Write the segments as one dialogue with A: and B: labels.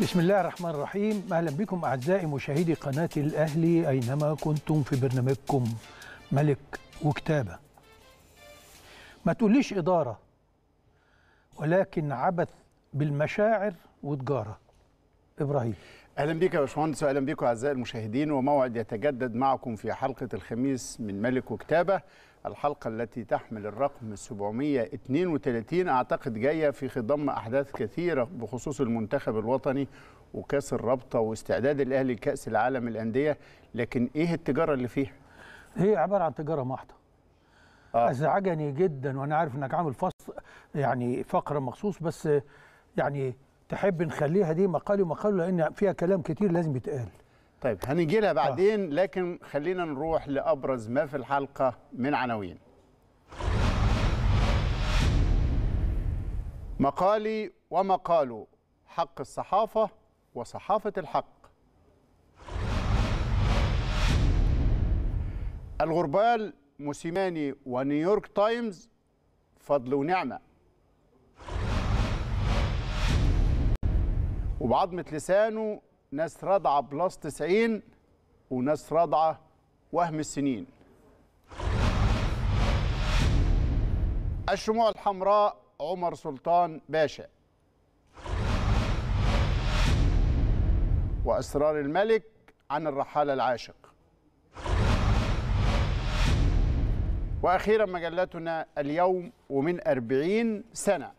A: بسم الله الرحمن الرحيم. أهلا بكم أعزائي مشاهدي قناة الأهلي أينما كنتم في برنامجكم ملك وكتابة. ما تقوليش إدارة ولكن عبث بالمشاعر وتجارة. إبراهيم.
B: أهلا بك يا باشمهندس وأهلا بكم أعزائي المشاهدين وموعد يتجدد معكم في حلقة الخميس من ملك وكتابة. الحلقة التي تحمل الرقم 732 أعتقد جاية في خضم أحداث كثيرة بخصوص المنتخب الوطني وكأس الرابطة واستعداد الأهلي لكأس العالم الانديه لكن إيه التجارة اللي فيها؟
A: هي عبارة عن تجارة محضه
B: آه.
A: أزعجني جدا وأنا عارف إنك عامل فصل يعني فقرة مخصوص بس يعني تحب نخليها دي مقالي ومقال لأن فيها كلام كتير لازم يتقال.
B: طيب هنيجي لها بعدين لكن خلينا نروح لأبرز ما في الحلقة من عناوين. مقالي ومقاله حق الصحافة وصحافة الحق. الغربال موسيماني ونيويورك تايمز فضل ونعمة. وبعظمة لسانه ناس رضعه plus 90 وناس رضعه وهم السنين. الشموع الحمراء عمر سلطان باشا. وأسرار الملك عن الرحاله العاشق. وأخيرا مجلتنا اليوم ومن أربعين سنة.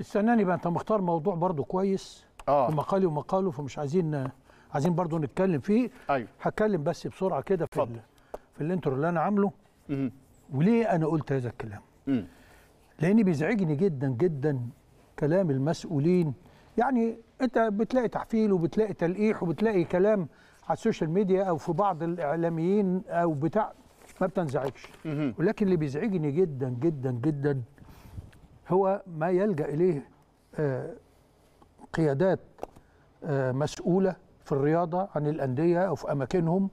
A: استناني بقى أنت مختار موضوع برضو كويس.
B: آه.
A: في مقالي ومقاله فمش عايزين عايزين برضو نتكلم فيه
B: أيوه
A: هتكلم بس بسرعة كده في. ال- في ال intro اللي أنا عامله. وليه أنا قلت هذا الكلام
B: مم.
A: لأني بيزعجني جدا جدا كلام المسؤولين يعني أنت بتلاقي تحفيل وبتلاقي تلقيح وبتلاقي كلام على ال social media أو في بعض الإعلاميين أو بتاع ما بتنزعجش. ولكن اللي بيزعجني جدا جدا جدا هو ما يلجأ إليه آه، قيادات آه، مسؤولة في الرياضة عن الأندية أو في أماكنهم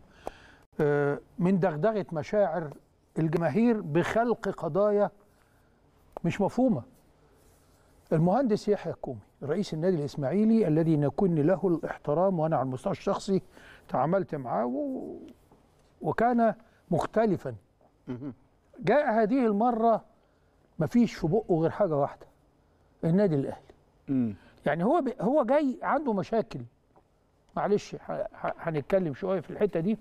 A: آه، من دغدغة مشاعر الجماهير بخلق قضايا مش مفهومة المهندس يحيى الكومي رئيس النادي الإسماعيلي الذي نكن له الاحترام وأنا على المستوى الشخصي تعاملت معه و... وكان مختلفا. جاء هذه المرة مفيش في بقه غير حاجة واحدة النادي الأهلي
B: مم.
A: يعني هو. هو جاي عنده مشاكل معلش. هنتكلم شوية في الحتة دي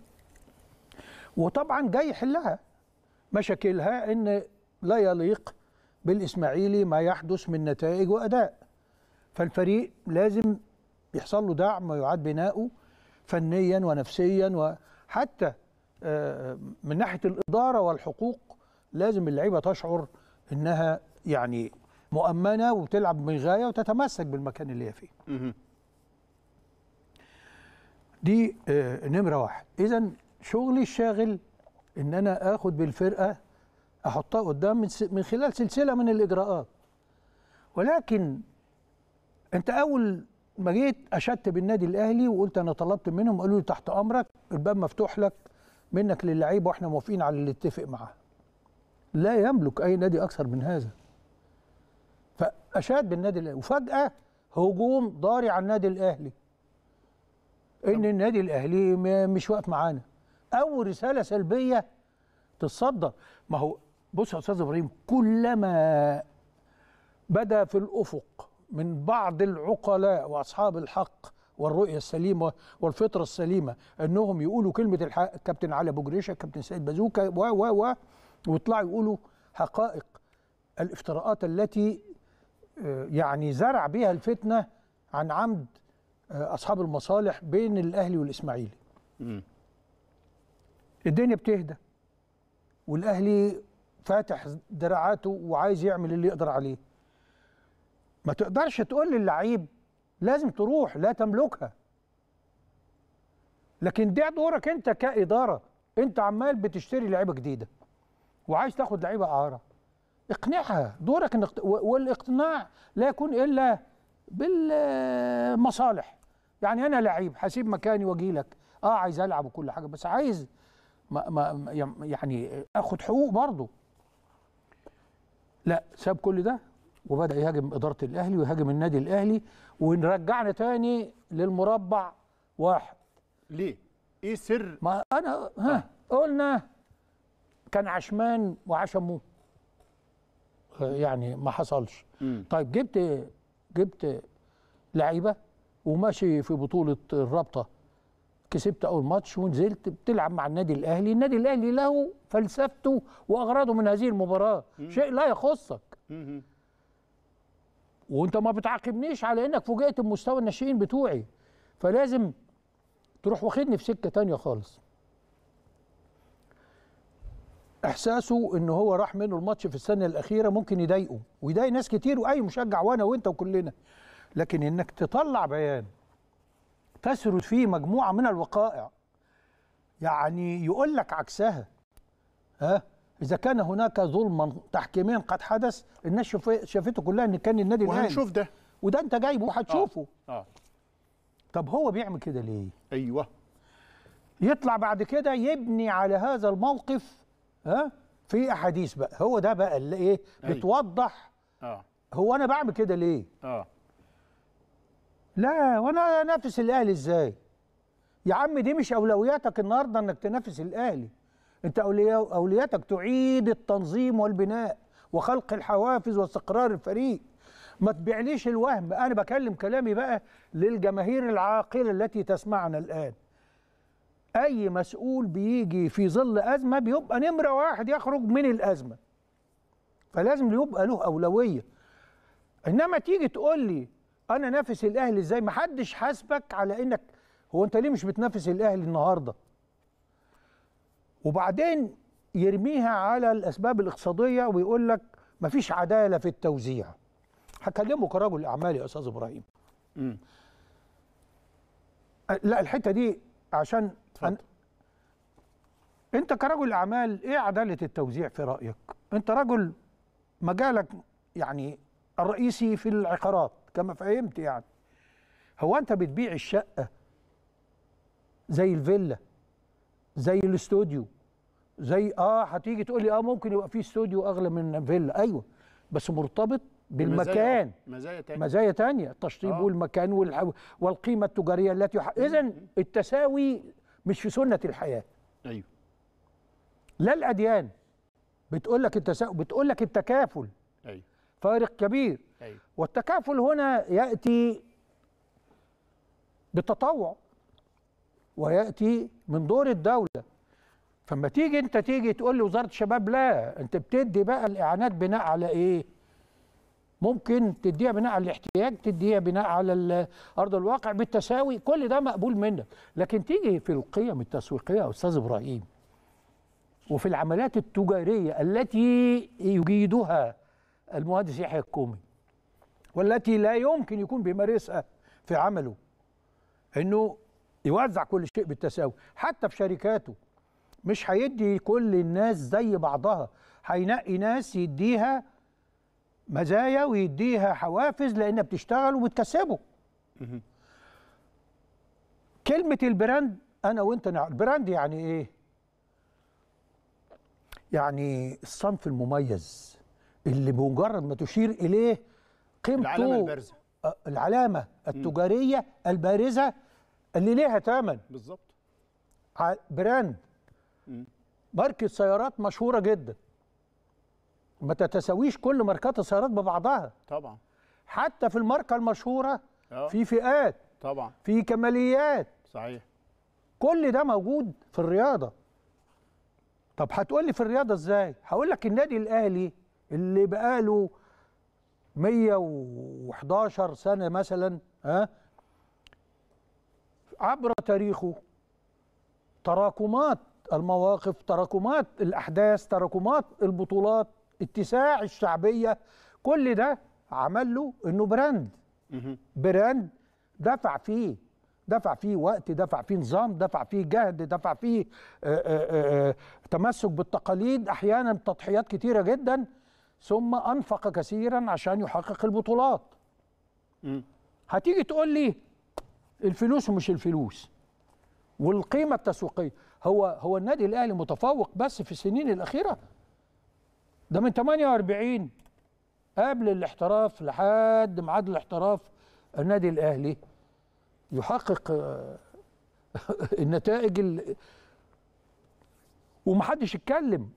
A: وطبعا جاي يحلها مشاكلها إن لا يليق بالإسماعيلي ما يحدث من نتائج وأداء فالفريق لازم يحصل له دعم ويعاد بناؤه فنيا ونفسيا وحتى آه، من ناحية الإدارة والحقوق لازم اللعيبة تشعر إنها يعني مؤمنة وبتلعب من غايه وتتمسك بالمكان اللي هي فيه. دي آه، نمرة واحد. اذا شغلي الشاغل إن أنا آخد بالفرقة أحطها قدام من, خلال سلسلة من الإجراءات. ولكن أنت أول ما جيت أشدت بالنادي الأهلي وقلت أنا طلبت منهم قالوا لي تحت أمرك الباب مفتوح لك منك للعيبه وإحنا موافقين على اللي اتفق معاه. لا يملك أي نادي أكثر من هذا. فأشاد بالنادي الأهلي. وفجأة هجوم ضاري على النادي الأهلي. إن النادي الأهلي مش واقف معانا. اول رسالة سلبية تتصدر. ما هو بص يا أستاذ إبراهيم كلما بدا في الأفق من بعض العقلاء وأصحاب الحق والرؤية السليمة والفطرة السليمة إنهم يقولوا كلمة الحق كابتن علي أبو جريشة كابتن سيد بازوكا و و و ويطلعوا يقولوا حقائق الإفتراءات التي يعني زرع بها الفتنة عن عمد آه، أصحاب المصالح بين الأهلي
B: والإسماعيلي.
A: الدنيا بتهدى والأهلي فاتح دراعاته وعايز يعمل اللي يقدر عليه. ما تقدرش تقول للعيب لازم تروح لا تملكها. لكن ده دورك انت كإدارة انت عمال بتشتري لعيبة جديدة وعايز تاخد لعيبة أعارة. اقنعها دورك انك و- والاقتناع لا يكون إلا بالمصالح. يعني أنا لعيب هسيب مكاني وأجي لك. آه عايز ألعب وكل حاجة بس عايز ما ما يعني آخد حقوق برضه. لا ساب كل ده وبدأ يهاجم إدارة الأهلي ويهاجم النادي الأهلي ونرجعنا تاني للمربع واحد.
B: ليه؟ إيه سر؟
A: ما أنا ها قلنا كان عشمان وعشموه. يعني ما حصلش.
B: مم.
A: طيب جبت جبت لعيبة وماشي في بطولة الرابطة. كسبت أول ماتش ونزلت بتلعب مع النادي الأهلي. النادي الأهلي له فلسفته وأغراضه من هذه المباراة. شيء لا يخصك.
B: مم.
A: وأنت ما بتعاقبنيش على إنك فوجئت بمستوى الناشئين بتوعي. فلازم تروح واخدني في سكة تانية خالص. إحساسه إن هو راح منه الماتش في الثانية الأخيرة ممكن يضايقه ويضايق ناس كتير وأي مشجع وأنا وأنت وكلنا. لكن إنك تطلع بيان تسرد فيه مجموعة من الوقائع يعني يقول لك عكسها. ها؟ إذا كان هناك ظلما تحكيميا قد حدث الناس شاف- شافته كلها إن كان النادي الأهلي.
B: وهنشوف ده.
A: وده أنت جايبه وهتشوفه
B: آه.
A: طب هو بيعمل كده ليه؟
B: أيوه.
A: يطلع بعد كده يبني على هذا الموقف ها؟ في أحاديث بقى. هو ده بقى اللي إيه؟
B: أيوة.
A: بتوضح.
B: آه.
A: هو أنا بعمل كده ليه؟
B: آه.
A: لا وأنا أنافس الأهلي إزاي؟ يا عم دي مش أولوياتك النهارده إنك تنافس الأهلي. أنت أولوياتك تعيد التنظيم والبناء وخلق الحوافز واستقرار الفريق. ما تبيعليش الوهم. أنا بكلم كلامي بقى للجماهير العاقلة التي تسمعنا الآن. أي مسؤول بيجي في ظل أزمة بيبقى نمرة واحد يخرج من الأزمة. فلازم يبقى له أولوية. إنما تيجي تقول لي أنا نافس الأهلي إزاي؟ ما حدش حاسبك على إنك هو أنت ليه مش بتنافس الأهلي النهارده؟ وبعدين يرميها على الأسباب الاقتصادية ويقول لك مفيش عدالة في التوزيع. هكلمه كرجل اعمال يا أستاذ
B: إبراهيم.
A: أه، لا الحتة دي عشان. أن- أنت كرجل أعمال إيه عدالة التوزيع في رأيك؟ أنت رجل مجالك يعني الرئيسي في العقارات كما فهمت يعني. هو أنت بتبيع الشقة زي الفيلا زي الاستوديو زي آه هتيجي تقول لي آه ممكن يبقى في استوديو أغلى من فيلا. أيوه بس مرتبط بالمكان.
B: مزايا تانية.
A: مزايا تانية التشطيب
B: آه.
A: والمكان. والقيمة التجارية التي يح... إذا التساوي مش في سنة الحياة.
B: أيوه.
A: لا الأديان. بتقول لك التساوي بتقول لك التكافل.
B: أيوه.
A: فارق كبير.
B: أيوه.
A: والتكافل هنا يأتي بالتطوع ويأتي من دور الدولة. فما تيجي انت تيجي تقول لي وزارة الشباب لا انت بتدي بقى الإعانات بناء على إيه؟ ممكن تديها بناء على الاحتياج تديها بناء على أرض الواقع بالتساوي كل ده مقبول منك. لكن تيجي في القيم التسويقية يا أستاذ إبراهيم وفي العمليات التجارية التي يجيدها المهندس يحيى الكومي والتي لا يمكن يكون بيمارسها في عمله إنه يوزع كل شيء بالتساوي حتى في شركاته مش هيدي كل الناس زي بعضها هينقي ناس يديها مزايا ويديها حوافز لأنها بتشتغل وبتكسبه. كلمة ال brand أنا وأنت نعرف ال brand يعني إيه؟ يعني الصنف المميز اللي بمجرد ما تشير إليه قيمته
B: العلامة البارزة.
A: آه، العلامة التجارية البارزة اللي ليها ثمن
B: بالظبط.
A: brand.
B: مم.
A: ماركة سيارات مشهورة جدا. ما تتساويش كل ماركات السيارات ببعضها.
B: طبعا.
A: حتى في الماركة المشهورة
B: آه.
A: في فئات
B: طبعا.
A: في كماليات.
B: صحيح.
A: كل ده موجود في الرياضة. طب هتقول لي في الرياضة إزاي؟ هقول لك النادي الاهلي اللي بقاله 111 سنة مثلا ها عبر تاريخه تراكمات المواقف تراكمات الأحداث تراكمات البطولات. اتساع الشعبية كل ده عمل له إنه
B: brand.
A: brand دفع فيه دفع فيه وقت دفع فيه نظام دفع فيه جهد دفع فيه آه، آه، آه، تمسك بالتقاليد أحيانا تضحيات كتيرة جدا ثم أنفق كثيرا عشان يحقق البطولات. هتيجي تقول لي الفلوس ومش الفلوس والقيمة التسويقية هو هو النادي الأهلي متفوق بس في السنين الأخيرة ده من 48 قبل الاحتراف لحد ميعاد الاحتراف النادي الأهلي. يحقق آه، النتائج ال- ومحدش يتكلم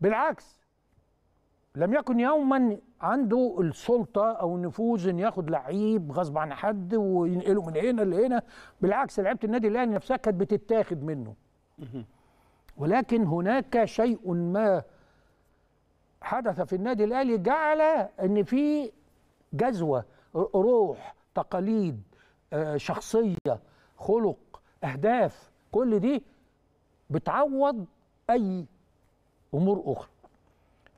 A: بالعكس لم يكن يوما عنده السلطة أو النفوذ إن ياخد لعيب غصب عن حد وينقله من هنا لهنا. بالعكس لعيبة النادي الأهلي نفسها كانت بتتاخد منه. ولكن هناك شيء ما حدث في النادي الأهلي جعل إن في جذوة روح تقاليد آه، شخصية خلق أهداف كل دي بتعوض أي أمور أخرى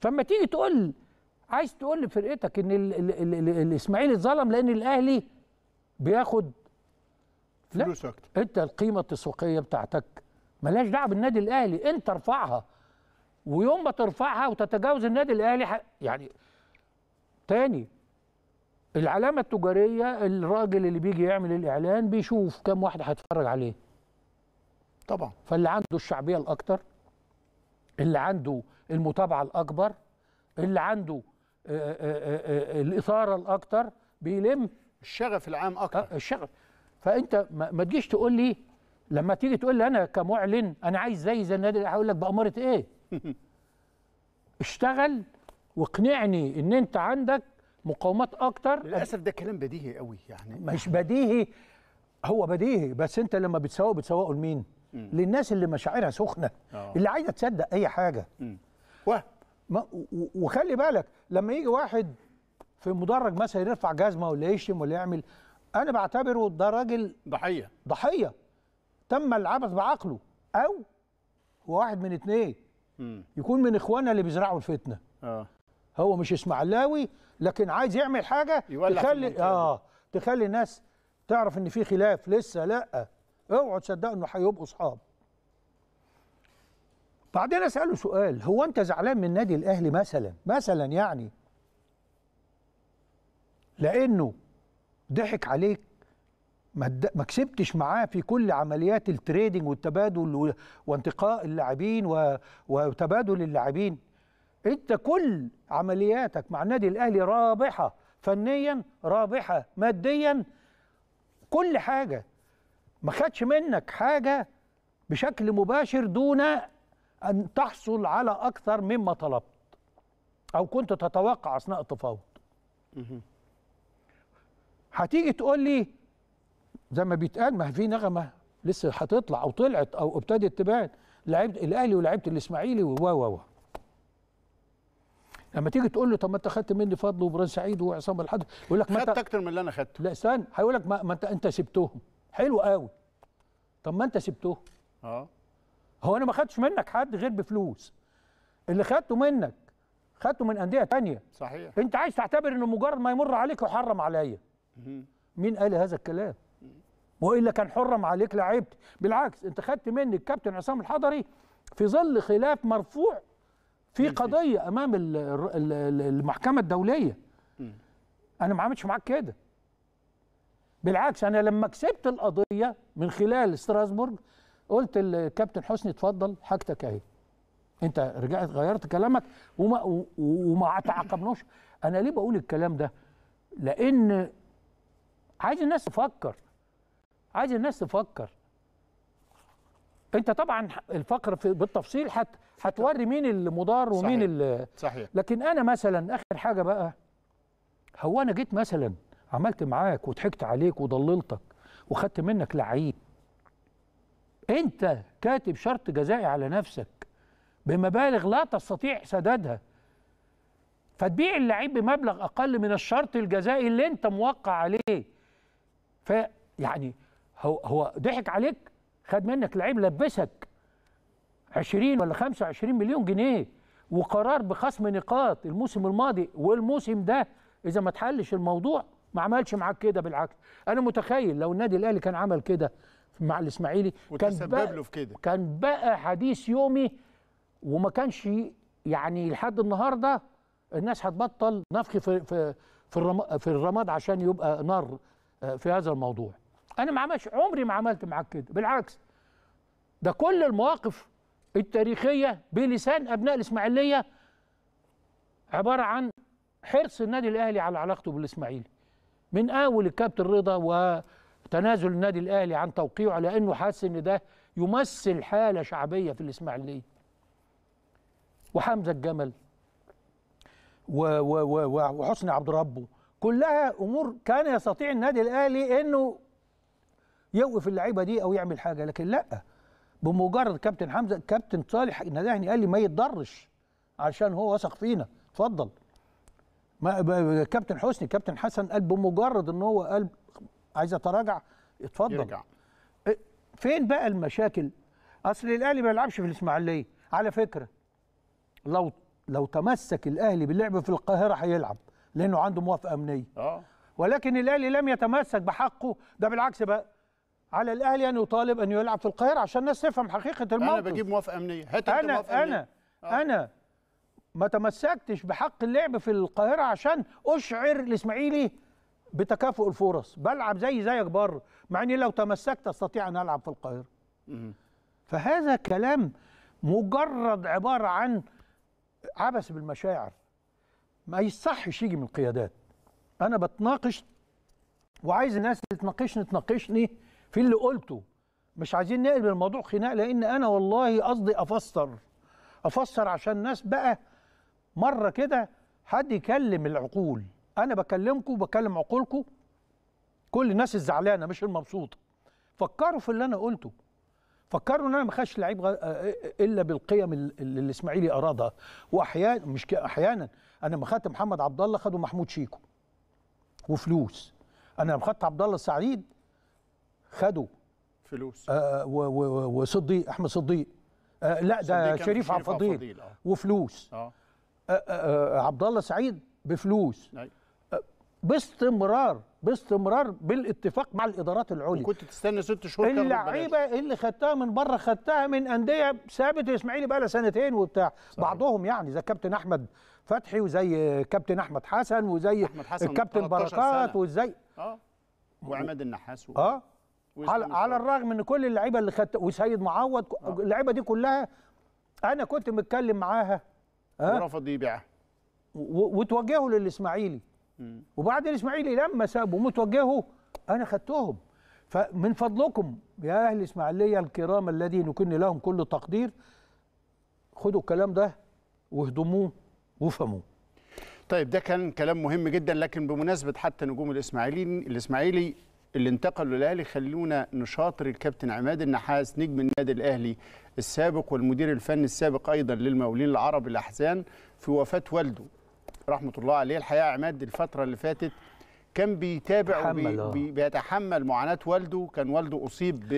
A: فما تيجي تقول عايز تقول لفرقتك إن ال- ال- ال- ال- الاسماعيلي اتظلم لأن الأهلي بياخد.
B: فلوس أكتر
A: أنت القيمة التسويقية بتاعتك ملهاش دعوة بالنادي الأهلي أنت ارفعها ويوم ما ترفعها وتتجاوز النادي الأهلي ح... يعني تاني. العلامة التجارية الراجل اللي بيجي يعمل الإعلان بيشوف كم واحد هيتفرج عليه.
B: طبعا.
A: فاللي عنده الشعبية الأكتر اللي عنده المتابعة الأكبر اللي عنده آه، آه، آه، الإثارة الأكتر بيلم.
B: الشغف العام أكتر.
A: آه، الشغل فأنت ما, تجيش تقول لي لما تيجي تقول لي أنا كمعلن أنا عايز زي زي النادي هقول لك بأمارة إيه؟ اشتغل واقنعني إن أنت عندك مقاومات أكتر.
B: للأسف ده كلام بديهي قوي يعني.
A: مش بديهي هو بديهي بس أنت لما بتسوق بتسوقه لمين؟ للناس اللي مشاعرها سخنة
B: آه.
A: اللي عايزة تصدق أي حاجة.
B: وهم
A: وخلي بالك لما يجي واحد في مدرج مثلا يرفع جزمة ولا يشتم ولا يعمل أنا بعتبره ده راجل
B: ضحية.
A: ضحية. تم العبث بعقله أو هو واحد من اتنين. يكون من إخواننا اللي بيزرعوا الفتنة.
B: آه.
A: هو مش إسماعيلاوي لكن عايز يعمل
B: حاجة
A: تخلي آه تخلي الناس تعرف إن في خلاف. لسه لأ. اوعوا تصدقوا إنه هيبقوا أصحاب. بعدين أسأله سؤال. هو أنت زعلان من النادي الأهلي مثلا؟ مثلا يعني. لأنه ضحك عليك ما كسبتش معاه في كل عمليات التريدنج والتبادل وانتقاء اللاعبين وتبادل اللاعبين. انت كل عملياتك مع النادي الأهلي رابحة فنيا رابحة ماديا كل حاجة. ما خدش منك حاجة بشكل مباشر دون أن تحصل على أكثر مما طلبت أو كنت تتوقع أثناء التفاوض. هتيجي تقول لي زي ما بيتقال ما في نغمة لسه هتطلع أو طلعت أو ابتدت تبان. لعيبة الأهلي ولعيبة الإسماعيلي و و و. لما تيجي تقول له طب ما أنت خدت مني فضل وابراهيم سعيد وعصام الحضري يقول لك ما
B: خدت أكتر من اللي أنا خدته.
A: لا استنى هيقول لك ما, ما أنت أنت سبتهم. حلو قوي طب ما أنت سبتهم.
B: آه.
A: هو أنا ما خدتش منك حد غير بفلوس. اللي خدته منك خدته من أندية تانية.
B: صحيح.
A: أنت عايز تعتبر إنه مجرد ما يمر عليك يحرم عليا. مين قال هذا الكلام؟ وإلا كان حرم عليك لعيبتي بالعكس أنت خدت مني الكابتن عصام الحضري في ظل خلاف مرفوع في قضية أمام ال- ال- ال- المحكمة الدولية. أنا ما عملتش معاك كده. بالعكس أنا لما كسبت القضية من خلال ستراسبورج قلت الكابتن حسني اتفضل حاجتك أهي. أنت رجعت غيرت كلامك وما وما تعاقبناش. أنا ليه بقول الكلام ده؟ لأن عايز الناس تفكر. عايز الناس تفكر. انت طبعا الفقر في بالتفصيل هت هتوري مين المضار ومين
B: صحيح. صحيح.
A: لكن أنا مثلا آخر حاجة بقى هو أنا جيت مثلا عملت معاك وضحكت عليك وضللتك وخدت منك لعيب. انت كاتب شرط جزائي على نفسك بمبالغ لا تستطيع سدادها. فتبيع اللعيب بمبلغ أقل من الشرط الجزائي اللي انت موقع عليه. فيعني هو هو ضحك عليك خد منك لعيب لبسك 20 ولا 25 مليون جنيه وقرار بخصم نقاط الموسم الماضي والموسم ده. إذا ما اتحلش الموضوع ما عملش معاك كده بالعكس. أنا متخيل لو النادي الأهلي كان عمل كده مع الإسماعيلي كان بقى
B: له في كده.
A: كان بقى حديث يومي وما كانش يعني لحد النهارده الناس هتبطل نفخ في في في الرماد عشان يبقى نار آه، في هذا الموضوع. أنا ما عملش عمري ما عملت معاك كده. بالعكس ده كل المواقف التاريخية بلسان أبناء الإسماعيلية عبارة عن حرص النادي الأهلي على علاقته بالإسماعيلي. من أول الكابتن رضا وتنازل النادي الأهلي عن توقيعه لأنه حاسس إن ده يمثل حالة شعبية في الإسماعيلية. وحمزة الجمل وحسني عبد ربه كلها أمور كان يستطيع النادي الأهلي إنه يوقف اللعيبة دي أو يعمل حاجة لكن لأ. بمجرد كابتن حمزة كابتن صالح ندهني قال لي ما يتضرش عشان هو وثق فينا. اتفضل. ما كابتن حسني كابتن حسن قال بمجرد إن هو قال عايز أتراجع اتفضل.
B: يرجع.
A: فين بقى المشاكل؟ أصل الأهلي ما بيلعبش في الإسماعيلية. على فكرة لو لو تمسك الأهلي باللعب في القاهرة هيلعب لأنه عنده موافقة أمنية.
B: آه.
A: ولكن الأهلي لم يتمسك بحقه. ده بالعكس بقى على الأهلي أن يطالب أن يلعب في القاهرة عشان الناس تفهم حقيقة الموقف.
B: أنا بجيب موافقة أمنية. هات انت موافقه
A: أنا
B: أمنية.
A: أنا أنا ما تمسكتش بحق اللعب في القاهرة عشان أشعر الإسماعيلي بتكافؤ الفرص. بلعب زي زيك بره مع إني لو تمسكت أستطيع أن ألعب في
B: القاهرة.
A: فهذا كلام مجرد عبارة عن عبث بالمشاعر. ما يصحش يجي من القيادات. أنا بتناقش وعايز الناس اللي تناقشني تناقشني في اللي قلته. مش عايزين نقلب الموضوع خناق لأن أنا والله قصدي أفسر. أفسر عشان الناس بقى مرة كده حد يكلم العقول. أنا بكلمكم بكلم عقولكم. كل الناس الزعلانة مش المبسوطة. فكروا في اللي أنا قلته. فكروا إن أنا ما خدش لعيب غ- آه، إلا بالقيم ال- اللي الاسماعيلي أرادها. وأحيانا مش أحيانا أنا لما خدت محمد عبد الله خدوا محمود شيكو. وفلوس. أنا لما خدت عبد الله السعيد خدوا.
B: فلوس.
A: آه، و- وصديق أحمد صديق. آه، لا ده شريف عبد الفضيل.
B: آه.
A: وفلوس.
B: آه.
A: آه، آه، آه، عبد الله سعيد بفلوس.
B: أيوة.
A: باستمرار باستمرار بالاتفاق مع الإدارات العليا.
B: وكنت تستنى ست شهور.
A: اللعيبة اللي خدتها من بره خدتها من أندية ثابت الاسماعيلي بقى لها سنتين وبتاع. بعضهم يعني زي كابتن أحمد فتحي وزي كابتن أحمد حسن وزي
B: أحمد حسن
A: الكابتن
B: 13
A: بركات. وزي
B: آه. وعماد النحاس و... آه.
A: على, على. الرغم إن كل اللعيبة اللي خدت وسيد معوض اللعيبة دي كلها أنا كنت متكلم معاها ها؟
B: ورفض يبيعها.
A: وتوجهوا
B: للإسماعيلي.
A: وبعد الإسماعيلي لما سابوا متوجهوا أنا خدتهم. فمن فضلكم يا أهل الاسماعيليه الكرام الذين نكن لهم كل تقدير خدوا الكلام ده واهضموه وافهموه.
B: طيب ده كان كلام مهم جدا لكن بمناسبة حتى نجوم الاسماعيليين الإسماعيلي اللي انتقلوا للأهلي خلونا نشاطر الكابتن عماد النحاس نجم النادي الأهلي السابق والمدير الفني السابق أيضا للمقاولين العرب الأحزان في وفاة والده. رحمة الله عليه الحقيقة عماد الفترة اللي فاتت كان بيتابع
A: تحمل، آه.
B: وبيتحمل معاناة والده. كان والده أصيب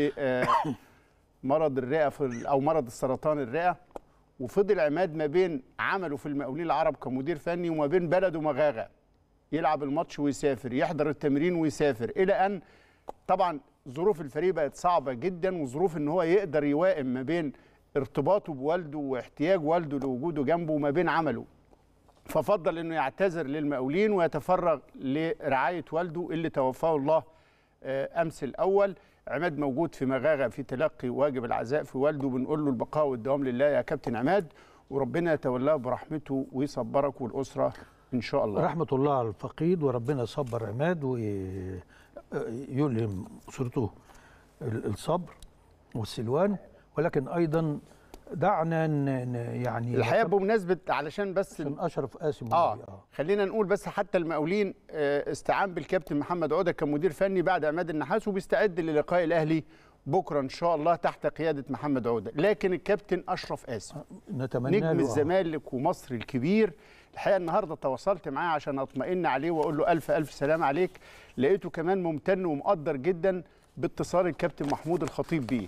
B: بمرض الرئة في أو مرض السرطان الرئة. وفضل عماد ما بين عمله في المقاولين العرب كمدير فني وما بين بلده مغاغة. يلعب الماتش ويسافر يحضر التمرين ويسافر. إلى أن طبعا ظروف الفريق بقت صعبة جدا وظروف إن هو يقدر يوائم ما بين ارتباطه بوالده واحتياج والده لوجوده جنبه وما بين عمله. ففضل إنه يعتذر للمقاولين ويتفرغ لرعاية والده اللي توفاه الله آه، أمس الأول. عماد موجود في مغاغة في تلقي واجب العزاء في والده. بنقول له البقاء والدوام لله يا كابتن عماد وربنا يتولاه برحمته ويصبرك والأسرة إن شاء الله.
A: رحمة الله على الفقيد وربنا يصبر عماد ويلهم أسرته ال- الصبر والسلوان. ولكن أيضا دعنا يعني
B: الحقيقة بمناسبة علشان بس
A: عشان أشرف قاسم
B: آه
A: والنبي، آه.
B: خلينا نقول بس حتى المقاولين آه، استعان بالكابتن محمد عوده كمدير فني بعد عماد النحاس وبيستعد للقاء الأهلي بكرة إن شاء الله تحت قيادة محمد عوده لكن الكابتن أشرف قاسم
A: نتمنى
B: نجم
A: له، آه.
B: الزمالك ومصر الكبير الحقيقة النهارده تواصلت معاه عشان أطمئن عليه وأقول له ألف ألف سلام عليك. لقيته كمان ممتن ومقدر جدا باتصال الكابتن محمود الخطيب بيه.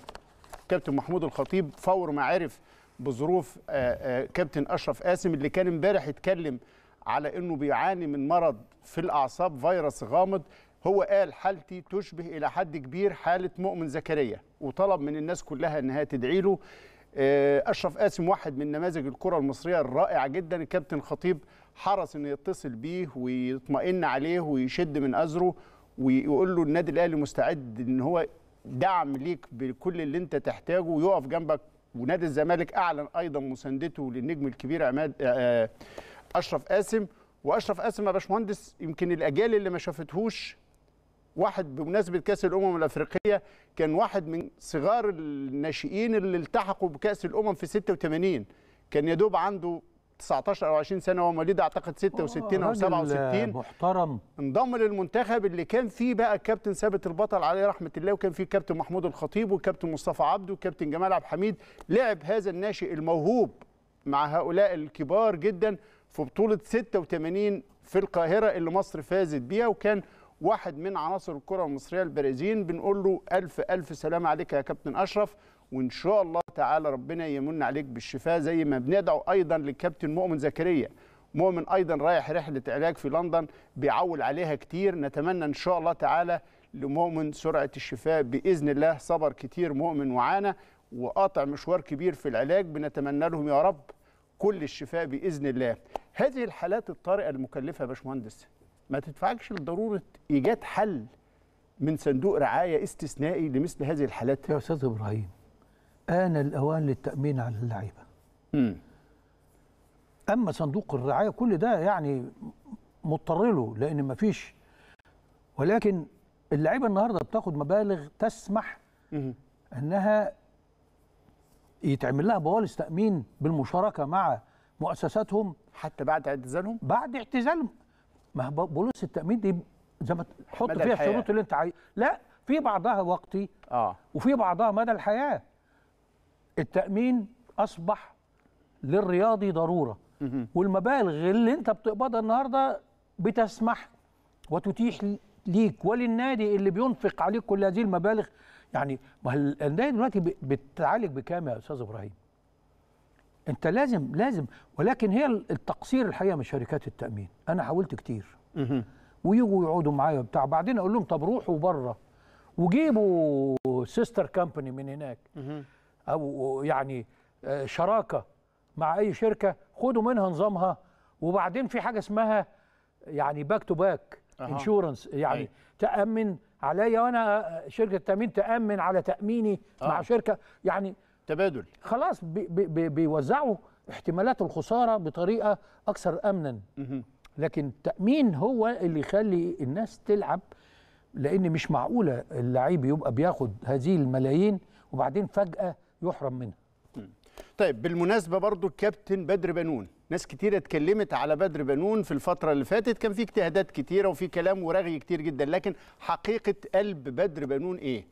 B: كابتن محمود الخطيب فور ما عرف بظروف آه، آه، كابتن أشرف قاسم اللي كان امبارح يتكلم على إنه بيعاني من مرض في الأعصاب فيروس غامض. هو قال حالتي تشبه إلى حد كبير حالة مؤمن زكريا. وطلب من الناس كلها إنها تدعي له. أشرف قاسم واحد من نماذج الكرة المصرية الرائعة جدا الكابتن خطيب حرص إنه يتصل بيه ويطمئن عليه ويشد من أزره ويقول له النادي الأهلي مستعد إن هو دعم ليك بكل اللي أنت تحتاجه ويقف جنبك. ونادي الزمالك أعلن أيضا مساندته للنجم الكبير عماد آه، أشرف قاسم. وأشرف قاسم يا باشمهندس يمكن الأجيال اللي ما شافتهوش واحد بمناسبة كأس الأمم الأفريقية كان واحد من صغار الناشئين اللي التحقوا بكأس الأمم في 86 كان يا دوب عنده 19 أو 20 سنة وهو مواليد أعتقد 66 أو
A: راجل
B: 67
A: محترم.
B: انضم للمنتخب اللي كان فيه بقى الكابتن ثابت البطل عليه رحمة الله وكان فيه الكابتن محمود الخطيب والكابتن مصطفى عبده والكابتن جمال عبد الحميد. لعب هذا الناشئ الموهوب مع هؤلاء الكبار جدا في بطولة 86 في القاهرة اللي مصر فازت بيها وكان واحد من عناصر الكرة المصرية البارزين بنقول له ألف ألف سلام عليك يا كابتن أشرف وإن شاء الله تعالى ربنا يمن عليك بالشفاء زي ما بندعو أيضا للكابتن مؤمن زكريا. مؤمن أيضا رايح رحلة علاج في لندن بيعول عليها كتير. نتمنى إن شاء الله تعالى لمؤمن سرعة الشفاء بإذن الله. صبر كتير مؤمن وعانى وقاطع مشوار كبير في العلاج. بنتمنى لهم يا رب كل الشفاء بإذن الله. هذه الحالات الطارئة المكلفة يا باشمهندس. ما تدفعكش لضرورة إيجاد حل من صندوق رعاية استثنائي لمثل هذه الحالات.
A: يا أستاذ إبراهيم آن الأوان للتأمين على اللعيبة.
B: امم
A: أما صندوق الرعاية كل ده يعني مضطر له لأن مفيش ولكن اللعيبة النهاردة بتاخد مبالغ تسمح
B: مهم.
A: أنها يتعمل لها بوالص تأمين بالمشاركة مع مؤسساتهم
B: حتى بعد اعتزالهم؟
A: بعد اعتزالهم. ما هو بوليس التأمين دي زي ما تحط فيها
B: الحياة.
A: الشروط اللي أنت عايز. لا في بعضها وقتي
B: آه.
A: وفي بعضها مدى الحياة. التأمين أصبح للرياضي ضرورة.
B: مهم.
A: والمبالغ اللي انت بتقبضها النهاردة بتسمح وتتيح ليك وللنادي اللي بينفق عليك كل هذه المبالغ. يعني ما الأندية دلوقتي بتعالج بكام يا أستاذ إبراهيم؟ انت لازم لازم ولكن هي التقصير الحقيقة من شركات التأمين أنا حاولت كتير. ويجوا يقعدوا معايا بتاع بعدين أقول لهم طب روحوا بره وجيبوا سيستر كامباني من هناك. أو يعني آه، شراكة مع أي شركة خدوا منها نظامها وبعدين في حاجة اسمها يعني back to
B: back.
A: insurance يعني
B: أي.
A: تأمن عليا وأنا آه، شركة تامين تأمن على تأميني مع
B: آه.
A: شركة يعني
B: تبادل.
A: خلاص بي بي بي بيوزعوا احتمالات الخسارة بطريقة أكثر امنا. لكن التأمين هو اللي يخلي الناس تلعب لأن مش معقولة اللعيب يبقى بياخد هذه الملايين وبعدين فجأة يحرم منها.
B: طيب بالمناسبة برضو الكابتن بدر بنون. ناس كتيرة اتكلمت على بدر بنون في الفترة اللي فاتت. كان في اجتهادات كتيرة وفي كلام ورغي كتير جدا. لكن حقيقة قلب بدر بنون إيه؟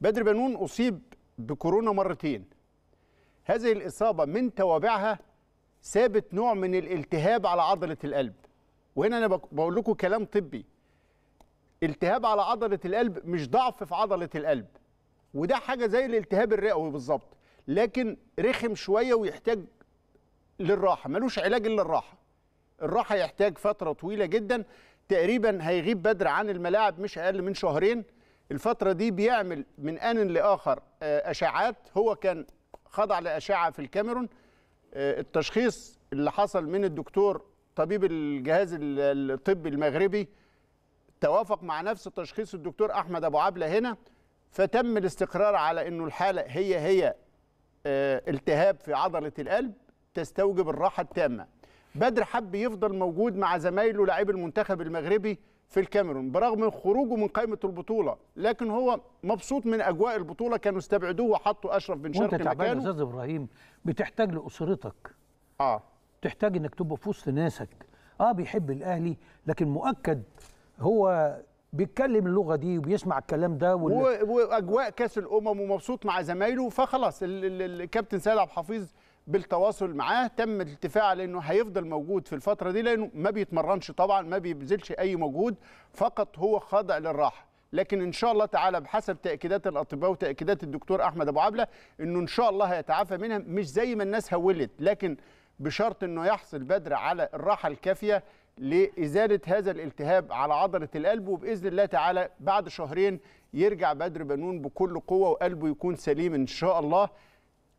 B: بدر بنون أصيب بكورونا مرتين. هذه الإصابة من توابعها سابت نوع من الالتهاب على عضلة القلب. وهنا أنا بق- بقول لكم كلام طبي. التهاب على عضلة القلب مش ضعف في عضلة القلب. وده حاجة زي الالتهاب الرئوي بالظبط. لكن رخم شوية ويحتاج للراحة. ملوش علاج إلا الراحة. الراحة يحتاج فترة طويلة جدا. تقريبا هيغيب بدر عن الملاعب مش أقل من شهرين. الفترة دي بيعمل من آن لآخر آه، أشعات هو كان خضع لأشعة في الكاميرون. آه، التشخيص اللي حصل من الدكتور طبيب الجهاز ال- الطبي المغربي توافق مع نفس تشخيص الدكتور أحمد أبو عبلة هنا. فتم الاستقرار على إنه الحالة هي هي آه، التهاب في عضلة القلب تستوجب الراحة التامة. بدر حب يفضل موجود مع زمايله لاعبي المنتخب المغربي. في الكاميرون برغم خروجه من قائمة البطولة لكن هو مبسوط من أجواء البطولة كانوا استبعدوه وحطوا أشرف بن شرقي
A: تعبان يا
B: مكانه.
A: أستاذ إبراهيم بتحتاج لأسرتك.
B: آه.
A: تحتاج إنك تبقى في وسط ناسك. آه بيحب الأهلي لكن مؤكد هو بيتكلم اللغة دي وبيسمع الكلام ده وال...
B: واجواء كأس الأمم ومبسوط مع زمايله فخلاص ال- ال- الكابتن سيد عبد الحفيظ بالتواصل معاه تم الاتفاق على انه هيفضل موجود في الفترة دي لأنه ما بيتمرنش طبعا ما بيبذلش أي مجهود فقط هو خاضع للراحة. لكن إن شاء الله تعالى بحسب تأكيدات الأطباء وتأكيدات الدكتور أحمد أبو عبلة إنه إن شاء الله هيتعافى منها مش زي ما الناس هولت لكن بشرط إنه يحصل بدر على الراحة الكافية لإزالة هذا الالتهاب على عضلة القلب وبإذن الله تعالى بعد شهرين يرجع بدر بنون بكل قوة وقلبه يكون سليم إن شاء الله.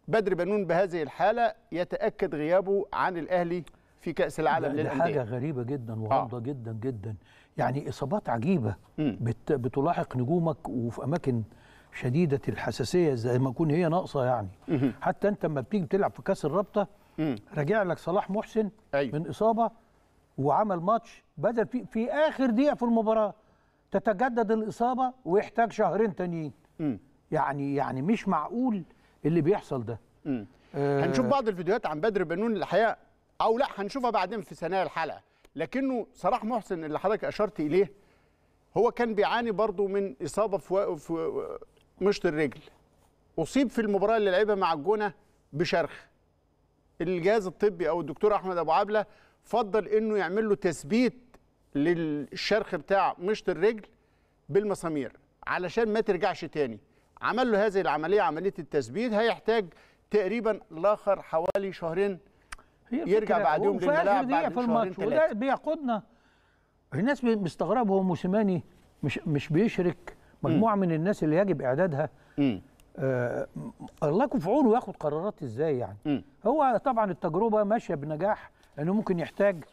B: بدر بنون بهذه الحالة يتأكد غيابه عن الأهلي في كأس العالم
A: ده حاجة غريبة جدا وغامضة جدا جدا. يعني إصابات عجيبة بت بتلاحق نجومك وفي أماكن شديدة الحساسية زي ما تكون هي ناقصة يعني. حتى أنت لما بتيجي تلعب في كأس الرابطة
B: مم.
A: راجع لك صلاح محسن
B: أيوة.
A: من إصابة وعمل ماتش. بذل في في آخر دقيقة في المباراة تتجدد الإصابة ويحتاج شهرين تانيين.
B: مم.
A: يعني يعني مش معقول اللي بيحصل ده.
B: مم.
A: آه،
B: هنشوف بعض الفيديوهات عن بدر بنون الحقيقة أو لا هنشوفها بعدين في ثنايا الحلقة. لكنه صلاح محسن اللي حضرتك أشرت إليه هو كان بيعاني برضه من إصابة في في مشط الرجل. أصيب في المباراة اللي لعبها مع الجونة بشرخ. الجهاز الطبي أو الدكتور أحمد أبو عبلة فضل إنه يعمل له تثبيت للشرخ بتاع مشط الرجل بالمسامير علشان ما ترجعش تاني. عمل له هذه العملية عملية التثبيت هيحتاج تقريبا لاخر حوالي شهرين يرجع
A: الفكرة.
B: بعد يوم
A: وفي
B: للملاعب بعد
A: في
B: شهرين
A: الماتش وده. بيقودنا الناس مستغربة هو موسيماني مش مش بيشرك مجموعة من الناس اللي يجب إعدادها
B: مم.
A: آه الله يكون في عونه ياخد قرارات إزاي يعني
B: مم.
A: هو طبعا التجربة ماشية بنجاح لأنه ممكن يحتاج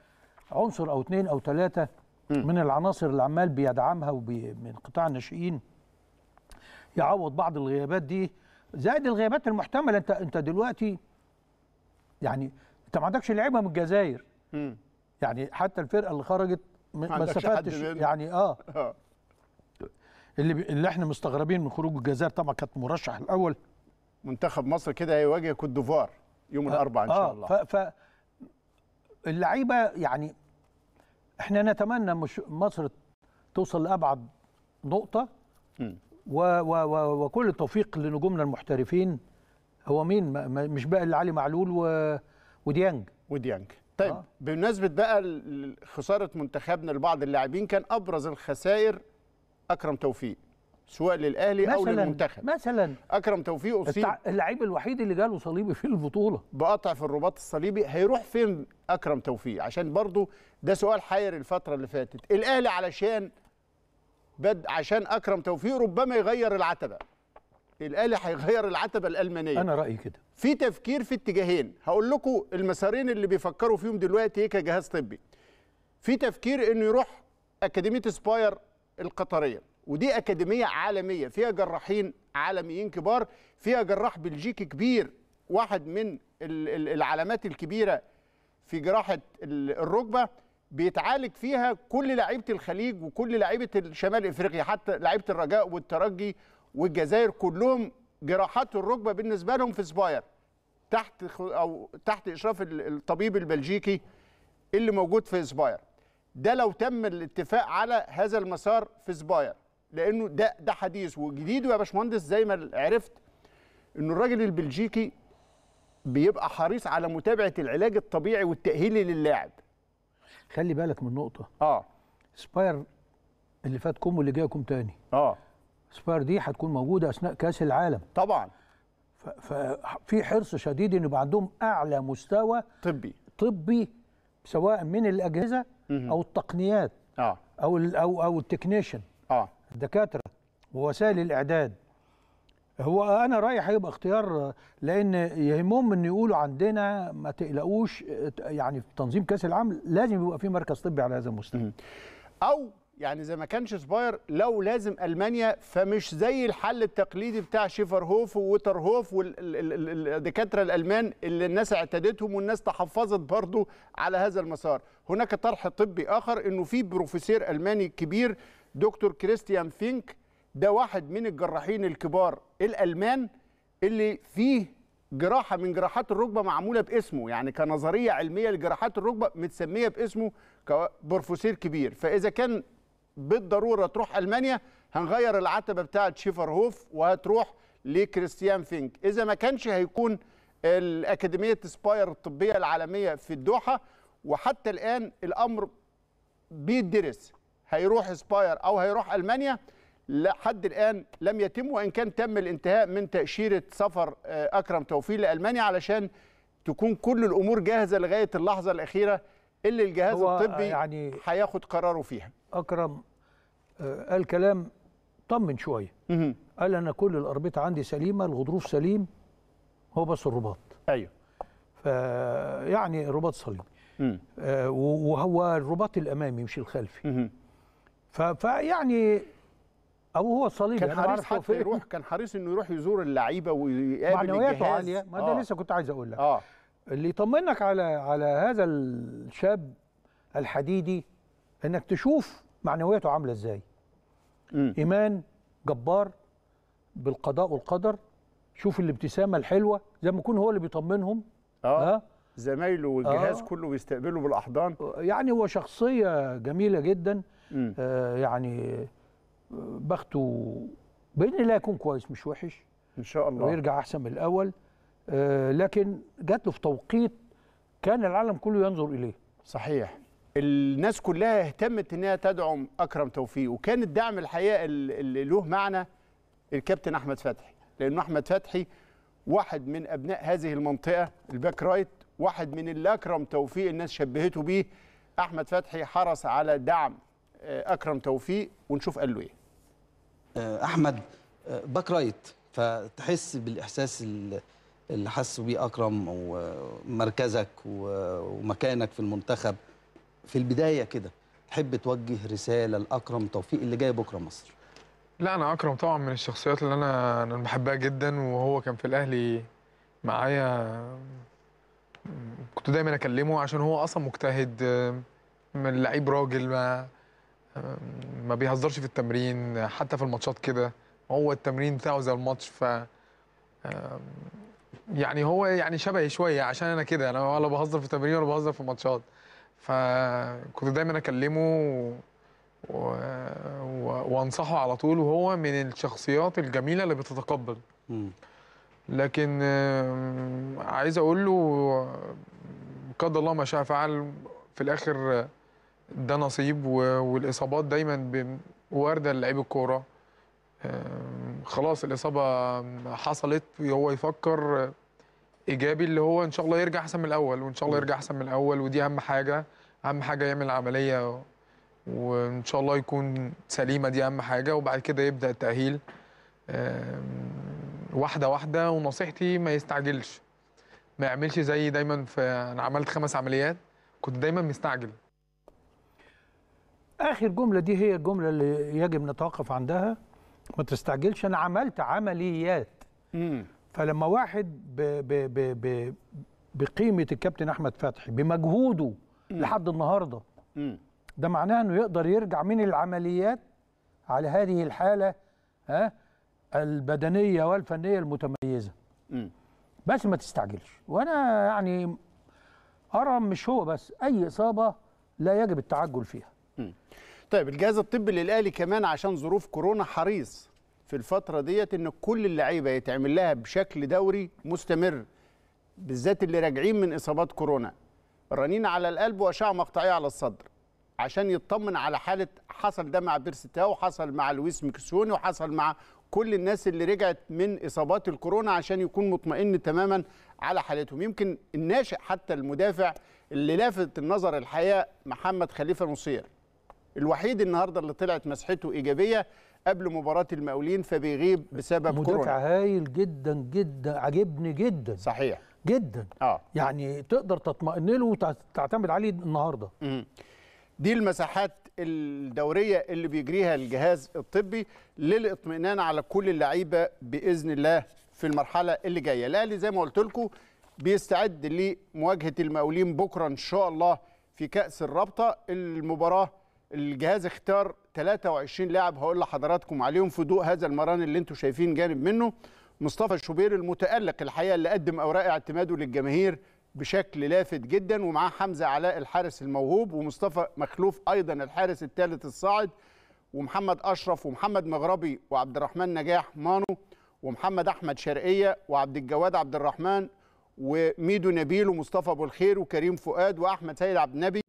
A: عنصر أو اثنين أو ثلاثة من العناصر اللي عمال بيدعمها وبي من قطاع الناشئين يعوض بعض الغيابات دي. زائد الغيابات المحتملة. انت انت دلوقتي يعني انت ما عندكش لعيبة من الجزائر. يعني حتى الفرقة اللي خرجت م- ما استفدتش. يعني آه.
B: آه.
A: اللي اللي إحنا مستغربين من خروج الجزائر طبعا كانت مرشح الأول.
B: منتخب مصر كده هيواجه كوت ديفوار يوم الأربعاء إن شاء الله.
A: ف, ف اللعيبة يعني إحنا نتمنى مش مصر توصل لأبعد نقطة.
B: مم.
A: و و و وكل التوفيق لنجومنا المحترفين. هو مين؟ مش بقى اللي علي معلول و وديانج.
B: وديانج. طيب
A: آه.
B: بمناسبة بقى خسارة منتخبنا لبعض اللاعبين كان أبرز الخسائر أكرم توفيق سواء للأهلي
A: أو
B: للمنتخب.
A: مثلا.
B: أكرم توفيق أصيب.
A: التع- اللعيب الوحيد اللي جاله صليبي في البطولة.
B: بقطع في الرباط الصليبي. هيروح فين أكرم توفيق؟ عشان برضو ده سؤال حير الفترة اللي فاتت. الأهلي علشان بد عشان أكرم توفيق ربما يغير العتبة. الاهلي هيغير العتبة الألمانية.
A: أنا رأيي كده.
B: في تفكير في اتجاهين. هقول لكم المسارين اللي بيفكروا فيهم دلوقتي إيه كجهاز طبي. في تفكير إنه يروح أكاديمية سباير القطرية. ودي أكاديمية عالمية. فيها جراحين عالميين كبار. فيها جراح بلجيكي كبير. واحد من ال- ال- العلامات الكبيرة في جراحة ال- الركبة. بيتعالج فيها كل لعيبة الخليج وكل لعيبة الشمال إفريقيا حتى لعيبة الرجاء والترجي والجزائر كلهم جراحات الركبة بالنسبة لهم في سباير تحت أو تحت إشراف ال- الطبيب البلجيكي اللي موجود في سباير. ده لو تم الاتفاق على هذا المسار في سباير لأنه ده ده حديث. وجديد يا باشمهندس زي ما عرفت إنه الراجل البلجيكي بيبقى حريص على متابعة العلاج الطبيعي والتاهيلي للاعب.
A: خلي بالك من نقطة.
B: آه.
A: سباير اللي فاتكم واللي جايكم تاني.
B: آه.
A: سباير دي هتكون موجودة أثناء كأس العالم.
B: طبعا.
A: ففي حرص شديد إن يبقى عندهم أعلى مستوى
B: طبي.
A: طبي سواء من الأجهزة أو التقنيات
B: آه.
A: أو أو أو ال technician.
B: آه.
A: الدكاترة ووسائل الإعداد هو أنا رأيي هيبقى اختيار لأن يهمهم إن يقولوا عندنا ما تقلقوش يعني في تنظيم كأس العالم لازم يبقى في مركز طبي على هذا المستوى.
B: أو يعني زي ما كانش سباير لو لازم ألمانيا فمش زي الحل التقليدي بتاع شيفرهوف ووترهوف والدكاتره الألمان اللي الناس اعتادتهم والناس تحفظت برضو على هذا المسار. هناك طرح طبي آخر إنه في بروفيسور ألماني كبير دكتور كريستيان فينك ده واحد من الجراحين الكبار الألمان اللي فيه جراحة من جراحات الركبة معمولة باسمه يعني كنظرية علمية لجراحات الركبة متسمية باسمه كبروفيسور كبير. فإذا كان بالضرورة تروح ألمانيا هنغير العتبة بتاعه شيفرهوف وهتروح لكريستيان فينك. إذا ما كانش هيكون الأكاديمية سباير الطبية العالمية في الدوحة وحتى الآن الأمر بيدرس هيروح سباير أو هيروح ألمانيا لحد الآن لم يتم وإن كان تم الانتهاء من تأشيرة سفر آه، أكرم توفيق لألمانيا علشان تكون كل الأمور جاهزة لغاية اللحظة الأخيرة اللي الجهاز الطبي
A: يعني
B: هياخد قراره فيها.
A: أكرم آه، قال كلام طمن شوية.
B: مهم.
A: قال أنا كل الاربطه عندي سليمة الغضروف سليم هو بس الرباط.
B: أيوه.
A: فيعني الرباط صليبي. آه، وهو الرباط الأمامي مش الخلفي. فيعني أو هو الصليبي
B: كان حريص حتى. يروح كان حريص إنه يروح يزور اللعيبة ويقابل
A: معنوياته
B: الجهاز.
A: عالية. ما ده
B: آه.
A: لسه كنت عايز أقول لك.
B: آه.
A: اللي يطمنك على على هذا الشاب الحديدي إنك تشوف معنوياته عاملة إزاي.
B: مم.
A: إيمان جبار بالقضاء والقدر. شوف الابتسامة الحلوة زي ما يكون هو اللي بيطمنهم.
B: آه.
A: ها؟
B: زمايله والجهاز
A: آه.
B: كله بيستقبله بالأحضان.
A: يعني هو شخصية جميلة جدا. آه يعني آه، بخته باذن الله يكون كويس مش وحش.
B: إن شاء الله.
A: ويرجع أحسن من الأول. آه لكن جات له في توقيت كان العالم كله ينظر إليه.
B: صحيح. الناس كلها اهتمت إنها تدعم أكرم توفيق وكان الدعم الحقيقة ال- اللي له معنى الكابتن أحمد فتحي. لأنه أحمد فتحي واحد من أبناء هذه المنطقة ال back right واحد من اللي أكرم توفيق الناس شبهته بيه. أحمد فتحي حرص على دعم آه، أكرم توفيق ونشوف قال له
C: إيه. أحمد آه، back right فتحس بالإحساس ال- اللي حسوا بيه أكرم ومركزك ومكانك في المنتخب. في البداية كده تحب توجه رسالة لأكرم توفيق اللي جاي بكرة مصر؟
D: لا أنا أكرم طبعا من الشخصيات اللي أنا أنا بحبها جدا وهو كان في الأهلي معايا. كنت دايما أكلمه عشان هو أصلا مجتهد من لعيب راجل ما ما بيهزرش في التمرين حتى في الماتشات كده. هو التمرين بتاعه زي الماتش ف يعني هو يعني شبهي شوية. عشان أنا كده أنا ولا بهزر في التمرين ولا بهزر في الماتشات فكنت دايما أكلمه و... و... وأنصحه على طول وهو من الشخصيات الجميلة اللي بتتقبل. لكن عايز أقول له قدر الله ما شاء فعل في الآخر ده نصيب والإصابات دايما واردة للعيب الكورة. خلاص الإصابة حصلت هو يفكر إيجابي اللي هو إن شاء الله يرجع أحسن من الأول وإن شاء الله يرجع أحسن من الأول ودي أهم حاجة أهم حاجة يعمل عملية وإن شاء الله يكون سليمة دي أهم حاجة وبعد كده يبدأ التأهيل. واحدة واحدة ونصيحتي ما يستعجلش. ما يعملش زي دايما في أنا عملت خمس عمليات كنت دايما مستعجل.
A: آخر جملة دي هي الجملة اللي يجب نتوقف عندها ما تستعجلش أنا عملت عمليات
B: مم.
A: فلما واحد ب ب ب ب بقيمة الكابتن أحمد فتحي بمجهوده لحد النهارده
B: مم.
A: ده معناه إنه يقدر يرجع من العمليات على هذه الحالة ها البدنية والفنية المتميزة
B: مم.
A: بس ما تستعجلش وأنا يعني أرى مش هو بس أي إصابة لا يجب التعجل فيها
B: طيب الجهاز الطبي للأهلي كمان عشان ظروف كورونا حريص في الفترة ديت إن كل اللعيبة يتعمل لها بشكل دوري مستمر بالذات اللي راجعين من إصابات كورونا. رنين على القلب وأشعة مقطعية على الصدر عشان يطمن على حالة حصل ده مع بيرسي تاو وحصل مع لويس ميكيسوني وحصل مع كل الناس اللي رجعت من إصابات الكورونا عشان يكون مطمئن تماما على حالتهم. يمكن الناشئ حتى المدافع اللي لافت النظر الحقيقة محمد خليفة نصير. الوحيد النهارده اللي طلعت مسحته إيجابية قبل مباراة المقاولين فبيغيب بسبب
A: مدافع
B: كورونا.
A: هايل جدا جدا عجبني جدا.
B: صحيح.
A: جدا.
B: آه.
A: يعني تقدر تطمئن له وتعتمد عليه النهارده.
B: مم. دي المساحات الدورية اللي بيجريها الجهاز الطبي للاطمئنان على كل اللعيبة بإذن الله في المرحلة اللي جاية. الأهلي زي ما قلت لكم بيستعد لمواجهة المقاولين بكرة إن شاء الله في كأس الرابطة. المباراة الجهاز اختار 23 لاعب هقول لحضراتكم عليهم في ضوء هذا المران اللي أنتم شايفين جانب منه. مصطفى شوبير المتألق الحقيقة اللي قدم أوراق اعتماده للجماهير بشكل لافت جدا ومعاه حمزة علاء الحارس الموهوب ومصطفى مخلوف أيضا الحارس الثالث الصاعد ومحمد أشرف ومحمد مغربي وعبد الرحمن نجاح مانو ومحمد أحمد شرقية وعبد الجواد عبد الرحمن وميدو نبيل ومصطفى أبو الخير وكريم فؤاد وأحمد سيد عبد النبي.